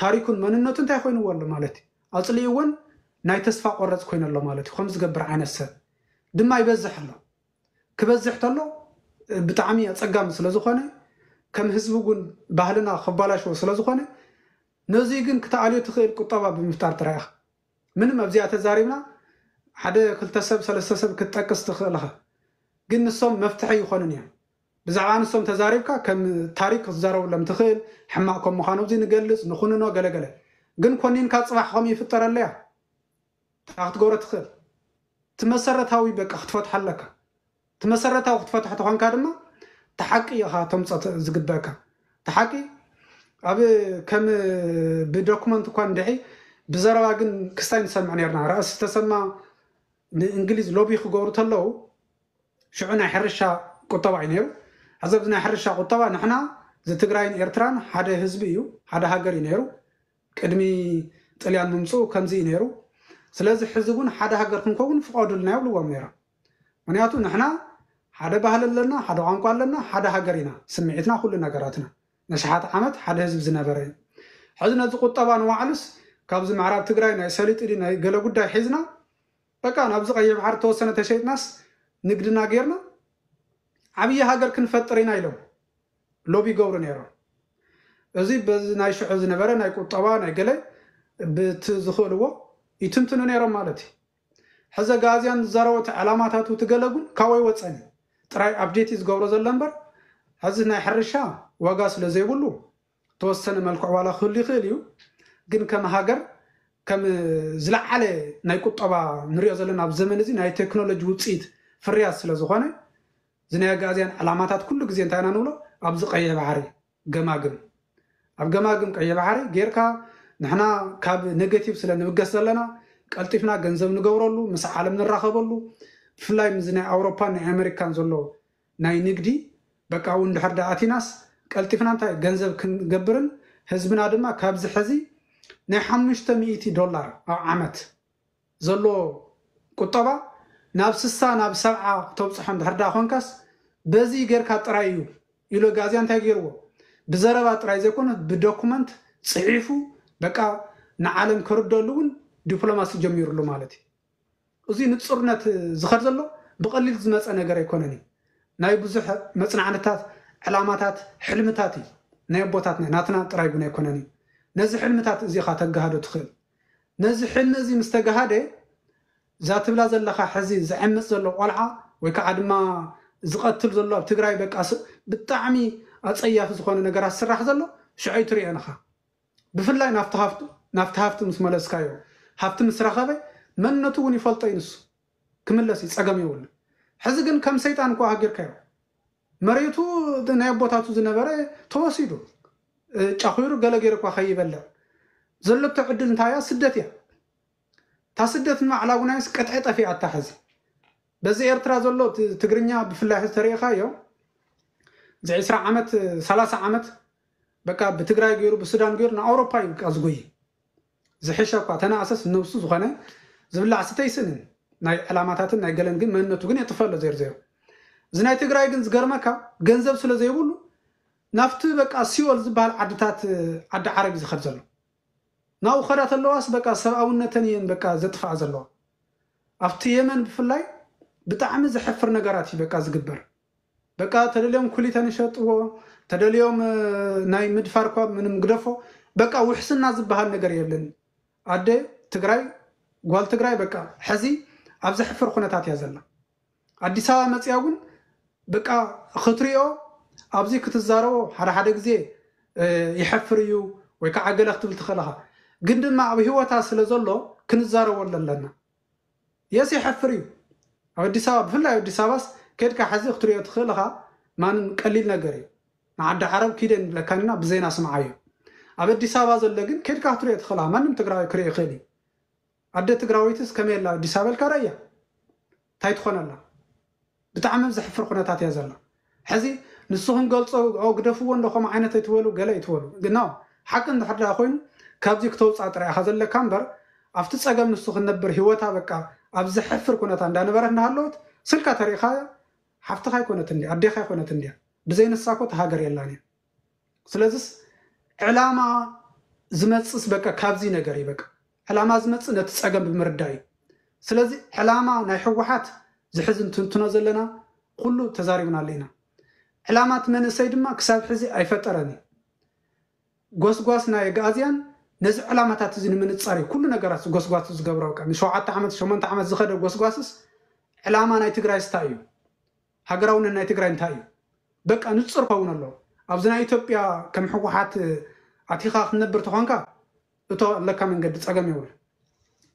ታሪኩን መንነቱ እንታይ ኮይኑዎ ኣሎ ማለት እዩ? ኣፅሊኡ እውን ናይ ተስፋ ቆረፅ ኮይኑ ኣሎ ማለት እዩ። ከም ዝገብር ዓይነት ሰብ ድማ ይበዝሕ ኣሎ። ክበዝሕ ተሎ ብጣዕሚ ኣፀጋሚ ስለዝኮነ ከም ህዝቢ እውን ባህልና ክባላሽዎ ስለዝኮነ ነዚ ግን ክተኣልዮ ትኽእል ቁጠባ ብምፍጣር ጥራይኻ ምንም ኣብዚኣ ተዛሪብና ሓደ ክልተ ሰለስተ ሰብ ክትጠቅስ ትኽእልኻ ግን ንሶም መፍትሒ ይኮኑን እዮም ብዛዕባ ንሶም ተዛሪብካ ከም ታሪክ ክትዛረብሎም ትኽእል ሕማቅ ከም ምዃኑ እዚ ንገልፅ ንኩንኖ ገለገለ ግን ኮኒንካ ፅባሕ ከም ይፍጠረለያ። ክትገብሮ ትኽእል። እቲ መሰረታዊ በቃ ክትፈትሖ ኣለካ። እቲ መሰረታዊ ክትፈትሖ ተኾንካ ድማ ተሓቂ ኢኻ ተምፀ ዝግበአካ። ተሓቂ ኣብ ከም ብዶኩመንት እኳ እንድሒ ብዘረባ ግን ክስታይ ንሰምዕ ነርና ራእሲ ተሰማ ንእንግሊዝ ሎቢ ክገብሩ ተለዉ ሽዑ ናይ ሕርሻ ቁጠባ እዩ ነይሩ ሕዚ ኣብዚ ናይ ሕርሻ ቁጠባ ንሕና ዝትግራይን ኤርትራን ሓደ ህዝቢ እዩ ሓደ ሃገር እዩ ነይሩ። ቅድሚ ጥልያን ምምፅኡ ከምዚ እዩ ነይሩ። ስለዚ ሕዚ እውን ሓደ ሃገር ክንከውን ፍቀዱልና ይብልዎም ነይሮም ምክንያቱ ንሕና ሓደ ባህሊ ኣለና ሓደ ቋንቋ ኣለና ሓደ ሃገር ኢና ስምዒትና ኩሉ ነገራትና። ንሽሓት ዓመት ሓደ ህዝቢ ዝነበረ እዩ። ሕዚ ነዚ ቁጠባ ንባዕሉስ ካብዚ ምዕራብ ትግራይ ናይ ሰሊጥ ናይ ገለ ጉዳይ ሒዝና በቃ ናብዚ ቀይሕ ባሕሪ ተወሰነ ተሸይጥናስ ንግድና ጌርና ዓብዪ ሃገር ክንፈጥር ኢና ኢሎም lobby ገብሩ ነይሮም እዚ በዚ ናይ ሽዑ ዝነበረ ናይ ቁጠባ ናይ ገለ ብቲ ዝኽእልዎ ይትንትኑ ነይሮም ማለት እዩ። ሕዘ ጋዝያን ዝዘረቦት ዕላማታቱ ትገለጉን ካብወይ ወፀኒ? ጥራይ ኣብዴት ዝገብሮ ዘሎ እምበር? ሕዚ ናይ ሕርሻ ዋጋ ስለ ዘይብሉ ተወሰነ መልክዕ ዋላ ክህሉ ይኽእል እዩ። ግን ከም ሃገር ከም ዝለዓለ ናይ ቁጠባ ንሪኦ ዘለና ኣብ ዘመን እዚ ናይ ቴክኖሎጂ ውፅኢት ፍርያት ስለ ዝኾነ እዚ ናይ ጋዝያን ዕላማታት ኩሉ ግዜ እንታይ ኢና ንብሎ? ኣብዚ ቀይሕ ባሕሪ ገማግም። ኣብ ገማግም ቀይሕ ባሕሪ ጌርካ ንሕና ካብ negative ስለ ንምገስ ዘለና ቀልጢፍና ገንዘብ ንገብረሉ ምስ ዓለም ንራኸበሉ ብፍላይ ምዚ ናይ ኣውሮፓን ናይ ኣሜሪካን ዘሎ ናይ ንግዲ በቃ እውን ድሕር ዳኣቲናስ ቀልጢፍና እንታይ ገንዘብ ክንገብርን ህዝብና ድማ ካብዚ ሕዚ ናይ ሓሙሽተ ሚእቲ ዶላር ኣብ ዓመት ዘሎ ቁጠባ ናብ ስሳ ናብ ሰብዓ ክተብፅሖ እንድሕር ዳ ኮንካስ በዚ ጌርካ ጥራይ እዩ ኢሎ ጋዝያ እንታይ ገይርዎ? ብዘረባ ጥራይ ዘይኮነ ብ document ፅሒፉ በቃ ንዓለም ክርደሉ እውን ዲፕሎማሲ ጀሚሩሉ ማለት እዩ። እዚ ንፁርነት ዝኸድ ዘሎ ብቀሊል ዝመፀ ነገር ኣይኮነን እዩ። ናይ ብዙሕ መፅናዕንታት ዕላማታት ሕልምታት እዩ። ናይ ኣቦታትና ናትና ጥራይ ግን ኣይኮነን እዩ። ነዚ ሕልምታት እዚኻ ተጋሃዶ ትኽእል። ነዚ ሕልሚ እዚ ምስ ተጋሃደ እዛ ትብላ ዘለካ ሕዚ ዝዕምፅ ዘሎ ቆልዓ ወይ ከዓ ድማ ዝቐትል ዘሎ ኣብ ትግራይ በቃ ብጣዕሚ ኣፀያፊ ዝኾነ ነገራት ዝስራሕ ዘሎ ሽዑይ ትሪአንኻ ብፍላይ ናብቲ ሃፍቲ ምስ መለስካዮ ሃፍቲ ምስ ረኸበ መንነቱ እውን ይፈልጦ እዩ ክምለስ እዩ ፀገም የብሉ ሕዚ ግን ከም ሰይጣን እኳ ሃጊርካዮ መሬቱ ናይ ኣቦታቱ ዝነበረ ተወሲዱ። ጫኺሩ ገለ ገይሩ እኳ ከይበልዕ። ዘለቶ ዕድል እንታይ እያ ስደት እያ እታ ስደት ንባዕላ ጠፊኣ እታ ሕዚ በዚ ኤርትራ ዘሎ ትግርኛ ብፍላይ ሕዚ ተሪኢኻዮ እዚ 20 ዓመት 30 ዓመት በቃ ብትግራይ ገይሩ ብሱዳን ገይሩ ንኣውሮፓ እዩ ዝጎይ ዝሕሸ እኳ ተናእሰስ ነብሱ ዝኾነ ዝብላዕ ስተ ይስንን ናይ ዕላማታትን ናይ ገለን ግን መንነቱ ግን የጥፈሎ ዘይሩ እዚ ናይ ትግራይ ግን ዝገርመካ ገንዘብ ስለ ዘይብሉ ናብቲ በቃ ሲኦል ዝበሃል ዓድታት ዓዲ ዓረብ ዝኸድ ዘሎ ናብኡ ከዳት ኣለዋስ በቃ ሰብኣውነተን እየን በቃ ዘጥፋዓ ዘለዋ። ኣብቲ የመን ብፍላይ ብጣዕሚ ዘሕፍር ነገራት እዩ በቃ ዝግበር። በቃ ተደልዮም ኩሊተን ይሸጥዎ ተደልዮም ናይ ምድፋር እኳ ምንም ግደፎ በቃ ውሕስና ዝበሃል ነገር የለን። ኣደ ትግራይ ጓል ትግራይ በቃ ሕዚ ኣብ ዘሕፍር ኩነታት እያ ዘላ። ኣዲስ ኣበባ መፅያ እውን በቃ ክትሪኦ ኣብዚ ክትዛረቦ ሓደ ሓደ ግዜ ይሕፍር እዩ ወይ ከዓ ገለ ክትብል ትኽእልኻ ግን ድማ ኣብ ሂወታ ስለ ዘሎ ክንዛረበሉ ኣለና የስ ይሕፍር እዩ። ኣብ ኣዲስ ኣበባ ብፍላይ ኣዲስ ኣበባስ ከድካ ሕዚ ክትሪኦ ትኽእል ኢኻ ማንም ቀሊል ነገር እዩ። ንዓዲ ዓረብ ኪደን ይብለካኒና ብዜና ስምዓ እዩ። ኣብ ኣዲስ ኣበባ ዘሎ ግን ከድካ ክትሪኦ ትኽእል ኢኻ ማንም ትግራዊ ክሪኦ ይኽእል እዩ። ኣደ ትግራዊትስ ከመይ ኣላ? ኣዲስ ኣበባ ኢልካ ራእያ እንታይ ትኾነላ ብጣዕሚ ዘሕፍር ኩነታት እያ ዘላ። ሕዚ ንሱ ክንገልፆ ኦ ግደፍዎ እንደከም ዓይነት ኣይትበሉ ገለ ይትበሉ ግና ሓቂ እንድሕር ዳ ኮይኑ ካብዚ ክተውፃእ ጥራይ ኢኻ ዘለካ እምበር ኣብቲ ፀገም ንሱ ክነብር ሂወታ በቃ ኣብ ዘሕፍር ኩነታ እንዳነበረት እንዳሃለወት ስልካ ተሪእካ ሓፍትካ ይኮነት እንዲያ ኣዴካ ይኮነት እንዲያ ብዘይነሳኮ ተሃገር የላን እያ። ስለዚስ ዕላማ ዝመፅስ በቃ ካብዚ ነገር እዩ በቃ። ዕላማ ዝመፅእ ነቲ ፀገም ብምርዳእ እዩ። ስለዚ ዕላማ ናይ ሕወሓት ዝሕዝ እንትንትኖ ዘለና ኩሉ ተዛሪብና ኣለና ዕላማት መንእሰይ ድማ ክሳብ ሕዚ ኣይፈጠረን እዩ ጎስጓስ ናይ ጋዝያን ነዚ ዕላማታት እዚ ንምንፃር እዩ። ኩሉ ነገራት ጎስጓስ ዝገብሮ በቃ ንሸውዓተ ዓመት ሸሞንተ ዓመት ዝኸደ ጎስጓስስ ዕላማ ናይ ትግራይ ስታይ እዩ። ሃገራውነት ናይ ትግራይ እንታይ እዩ? በቃ ንፁር ከውን ኣለዎ። ኣብዚ ናይ ኢትዮጵያ ከም ሕወሓት ኣቲኻ ክትነብር ተኾንካ እቶ ኣለካ መንገዲ ፀገም ይብል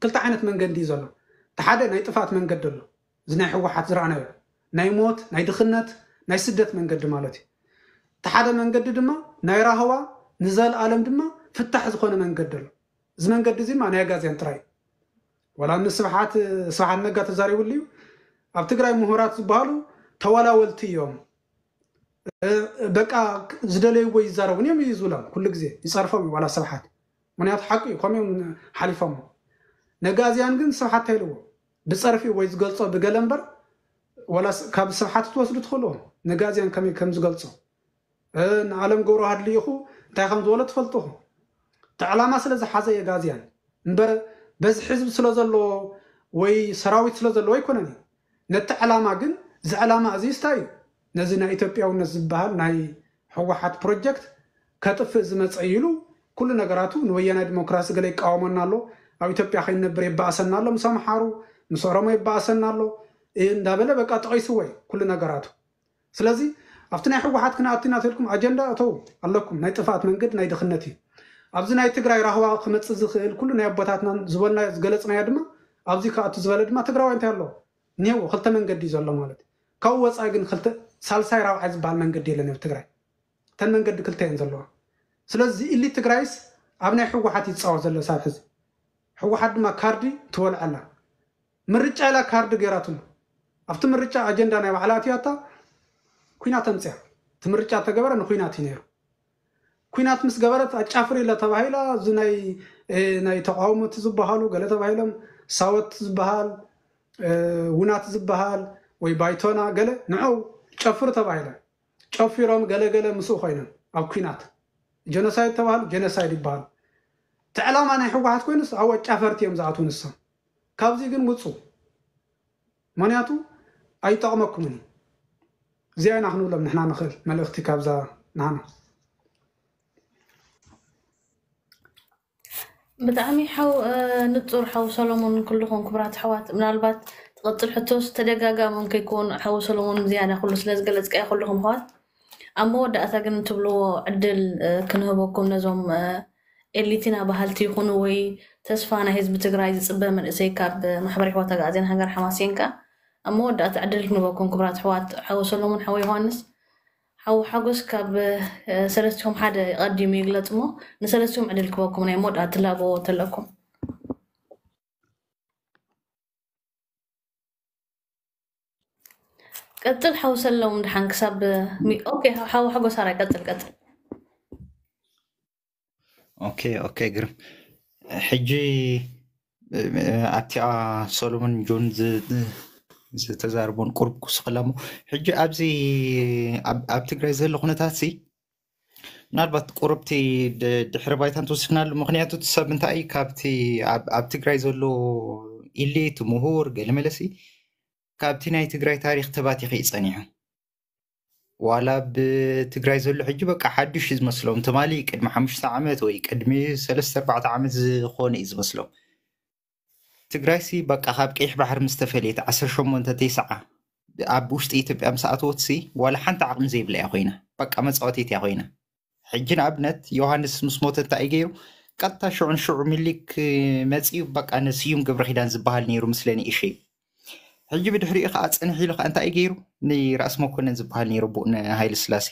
ክልተ ዓይነት መንገዲ እዩ ዘሎ። እቲ ሓደ ናይ ጥፋት መንገዲ ኣሎ። እዚ ናይ ሕወሓት ዝረኣናዮ ናይ ሞት ናይ ድኽነት ናይ ስደት መንገዲ ማለት እዩ። እቲ ሓደ መንገዲ ድማ ናይ ራህዋ ንዘለኣለም ድማ ፍታሕ ዝኾነ መንገዲ ኣሎ። እዚ መንገዲ እዚ ድማ ናይ ጥራይ ወላ ምስ ስብሓት ነጋ ተዛሪቡሉ እዩ። ኣብ ትግራይ ምሁራት ዝበሃሉ ተወላወልቲ እዮም። በቃ ዝደለይዎ ይዛረቡን እዮም እዩ ዝብሎም ኩሉ ግዜ ይፀርፎም እዩ። ዋላ ስብሓት ምክንያቱ ሓቂ እዩ። ከምኦም ሓሊፎሞ ነጋዝያን ግን ስብሓት እንታይልዎ ብፀርፊ ወይ ዝገልፆ ብገለ እምበር ካብ ስብሓት ትወስዱ ትኽእልዎ ነጋዝያን ከመይ ከም ዝገልፆ ንዓለም ገብሮ ሃድልኢኹ እንታይ ከም ዝበሎ ትፈልጥኹ እቲ ዕላማ ስለ ዝሓዘ የጋዝያን እምበር በዚ ሕዝቢ ስለ ዘለዎ ወይ ሰራዊት ስለ ዘለዎ ኣይኮነን እዩ ነቲ ዕላማ ግን እዚ ዕላማ እዚ ስታይ እዩ ነዚ ናይ ኢትዮጵያውነት ዝበሃል ናይ ሕወሓት ፕሮጀክት ከጥፍእ ዝመፀ ኢሉ ኩሉ ነገራቱ ንወያናይ ዲሞክራሲ ገለ ይቃወመና ኣሎ። ኣብ ኢትዮጵያ ከይነብር ይበኣሰና ኣሎ። ምስ ኣምሓሩ ምስ ኦሮሞ ይበኣሰና ኣሎ። እንዳበለ በቃ ጠቂስዎ እዩ ኩሉ ነገራቱ። ስለዚ ኣብቲ ናይ ሕወሓት ክነኣትና ተልኩም ኣጀንዳ እተው ኣለኩም። ናይ ጥፋት መንገዲ ናይ ድኽነት እዩ ኣብዚ ናይ ትግራይ ራህዋ ክመፅእ ዝኽእል ኩሉ ናይ ኣቦታትና ዝበልና ዝገለፅናዮ ድማ ኣብዚ ከኣቱ ዝበለ ድማ ትግራዋይ እንታይ ኣለዎ እኒሄዎ ክልተ መንገዲ እዩ ዘሎ ማለት እዩ። ካብኡ ወፃኢ ግን ሳልሳይ ራብዓይ ዝበሃል መንገዲ የለን ትግራይ። እተን መንገዲ ክልተ እየን ዘለዋ። ስለዚ ኢሊ ትግራይስ ኣብ ናይ ሕወሓት ይፃወት ዘሎ ሳብ ሕዚ። ሕወሓት ድማ ካርዲ ትበልዓላ ምርጫ ኢላ ካርዲ ገይራትሉ ኣብቲ ምርጫ ኣጀንዳ ናይ ባዕላ እትያታ ኩናት ተምፅያ እቲ ምርጫ ተገበረ ንኩናት እዩ ነይሩ ኩናት ምስ ገበረት ኣጫፍር ኢላ ተባሂላ እዚ ናይ ተቃውሞት ዝበሃሉ ገለ ተባሂሎም ሳወት ዝበሃል ውናት ዝበሃል ወይ ባይቶና ገለ ንዑ ጨፍሩ ተባሂለ ጨፊሮም ገለገለ ምስኡ ኮይኖም ኣብ ኩናት። ጀኖሳይድ ተባሃሉ ጀኖሳይድ ይበሃሉ እቲ ናይ ሕወሓት ኮይኑስ ኣብ ኣጫፈርቲ እዮም ዝኣትው ንሶም ካብዚ ግን ውፁ። ምክንያቱ ኣይጠቕመኩምን እዚኣ ኢና ክንብሎም ንሕና ንኽእል መልእኽቲ ካብዛ ንሓና ብጣዕሚ ሓው ንፁር ሓው ሰሎሞን ኩልኩም ክብራት ኣሕዋት ምናልባት ትቕፅል ሕቶስ ተደጋጋሞም ከይከውን ሓው ሰሎሞን ዝያዳ ኩሉ ስለ ዝገለፅከያ ኩልኩም ኣሕዋት ኣብ መወዳእታ ግን እትብልዎ ዕድል እ፣ ክንህበኩም ነዞም እ፣ ኤሊትና ባህልቲ ይኹኑ ወይ ተስፋ ናይ ህዝቢ ትግራይ ዝፅበ መንእሰይ ካብ ማሕበረ ሕዋት ኣጋዜን ሃገር ሓማሴንካ ኣብ መወዳእታ ዕድል ክንህበኩም ክብራት ኣሕዋት ሓው ሰሎሞን ሓው ዮሃንስ ሓው ሓጎስ ካብ እ፣ ሰለስቲኹም ሓደ ቀዲሙ ይግለፅ እሞ ንሰለስቲኹም ዕድል ክበኩም ናይ መወዳእታ ትላብዎ ተለኩም ቀጥል ሓው ሰሎም ድሓን ክሳብ ሚ- ኦኬ ሓው ሓጎስ ሃራይ ቀጥል ቀጥል ኦኬ ኦኬ ግርም ሕጂ ኣብቲኣ ሶሎሞን ጆን ዝ- ዝተዛርቦን ቁርብ ክውስኸላ እሞ ሕጂ ኣብዚ ኣብ ኣብ ትግራይ ዘሎ ኩነታት ሲ ምናልባት ቁርብቲ ድ- ድሕሪ ባይታን ትወስድናሉ ምክንያቱ እቲ ሰብ እንታይ እዩ ካብቲ ኣብ ኣብ ትግራይ ዘሎ ኢሊት ምሁር ገለመለሲ ካብቲ ናይ ትግራይ ታሪክ ተባቲኺ እዩ ፀኒሑ ዋላ ብትግራይ ዘሎ ሕጂ በቃ ሓዱሽ እዩ ዝመስሎም ትማሊ ቅድሚ ሓሙሽተ ዓመት ወይ ቅድሚ ሰለስተ ኣርባዕተ ዓመት ዝኮነ እዩ ዝመስሎም ትግራይ ሲ በቃ ካብ ቀይሕ ባሕሪ ምስ ተፈልየት 18 ቴስዓ ኣብ ውሽጢ ኢትዮጵያ ምስ ኣተወት ሲ ዋላ ሓንቲ ዓቕሚ ዘይብላ እያ ኮይና በቃ መፃወቲት እያ ኮይና ሕጂ ንኣብነት ዮሃንስ ምስ ሞተ እንታይ እዩ ገይሩ ቀጥታ ሽዑን ሽዑ ሚሊክ መፂኡ በቃ ነስዩም ገብረ ኪዳን ዝበሃል ነይሩ ምስለኒ እሺ ሕጂ ብድሕሪኡ ከዓ ፅንሕ ኢሉ ከዓ እንታይ እዩ ገይሩ ንራእሲ መኮነን ዝበሃል ነይሩ ቡእ ንሃይለ ስላሴ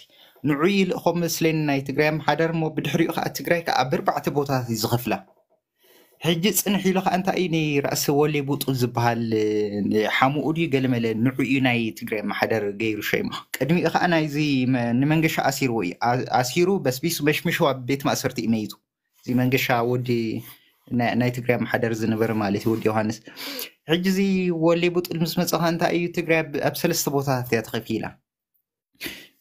ንዑ ይልእኾም መስለኒ ናይ ትግራይ ኣመሓደር እሞ ብድሕሪኡ ከዓ ትግራይ ከዓ ብኣርባዕተ ቦታታት እዩ ዝኽፍላ ሕጂ ፅንሕ ኢሉ ከዓ እንታይ እዩ ንራእሲ ወሌ ቡጡል ዝበሃል? ሓሙኡ ድዩ ገለመለ ንዑ እዩ ናይ ትግራይ ኣመሓደር ገይሩ ሸይማ ቅድሚኡ ከዓ ናይዚ ንመንገሻ ኣሲርዎ እዩ። ኣሲሩ በስቢሱ መሽምሹ ኣብ ቤት ማእሰርቲ እዩ መይቱ እዚ መንገሻ ወዲ ናይ ትግራይ ኣመሓደር ዝነበረ ማለት እዩ ወዲ ዮሃንስ ሕጂ እዚ ወሌ ቡጡል ምስ መፀኻ እንታይ እዩ? ትግራይ ኣብ ሰለስተ ቦታታት እያ ተኸፊላ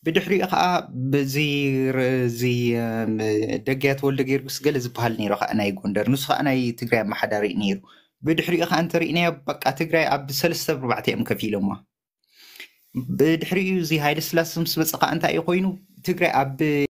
ብድሕሪኡ ከዓ በዚ ር- እዚ እም፣ ደገያት ወልደ ጌርግስ ገለ ዝበሃል ነይሩ ከዓ ናይ ጎንደር ንሱ ከዓ ናይ ትግራይ ኣመሓዳሪ እዩ ነይሩ ብድሕሪኡ ከዓ እንተሪእናዮ በቃ ትግራይ ኣብ ሰለስተ ብርባዕተ እዮም ከፍ ኢሎማ ብድሕሪኡ እዚ ሃይለ ስላሴ ምስ መፀ ከዓ እንታይ እዩ ኮይኑ ትግራይ ኣብ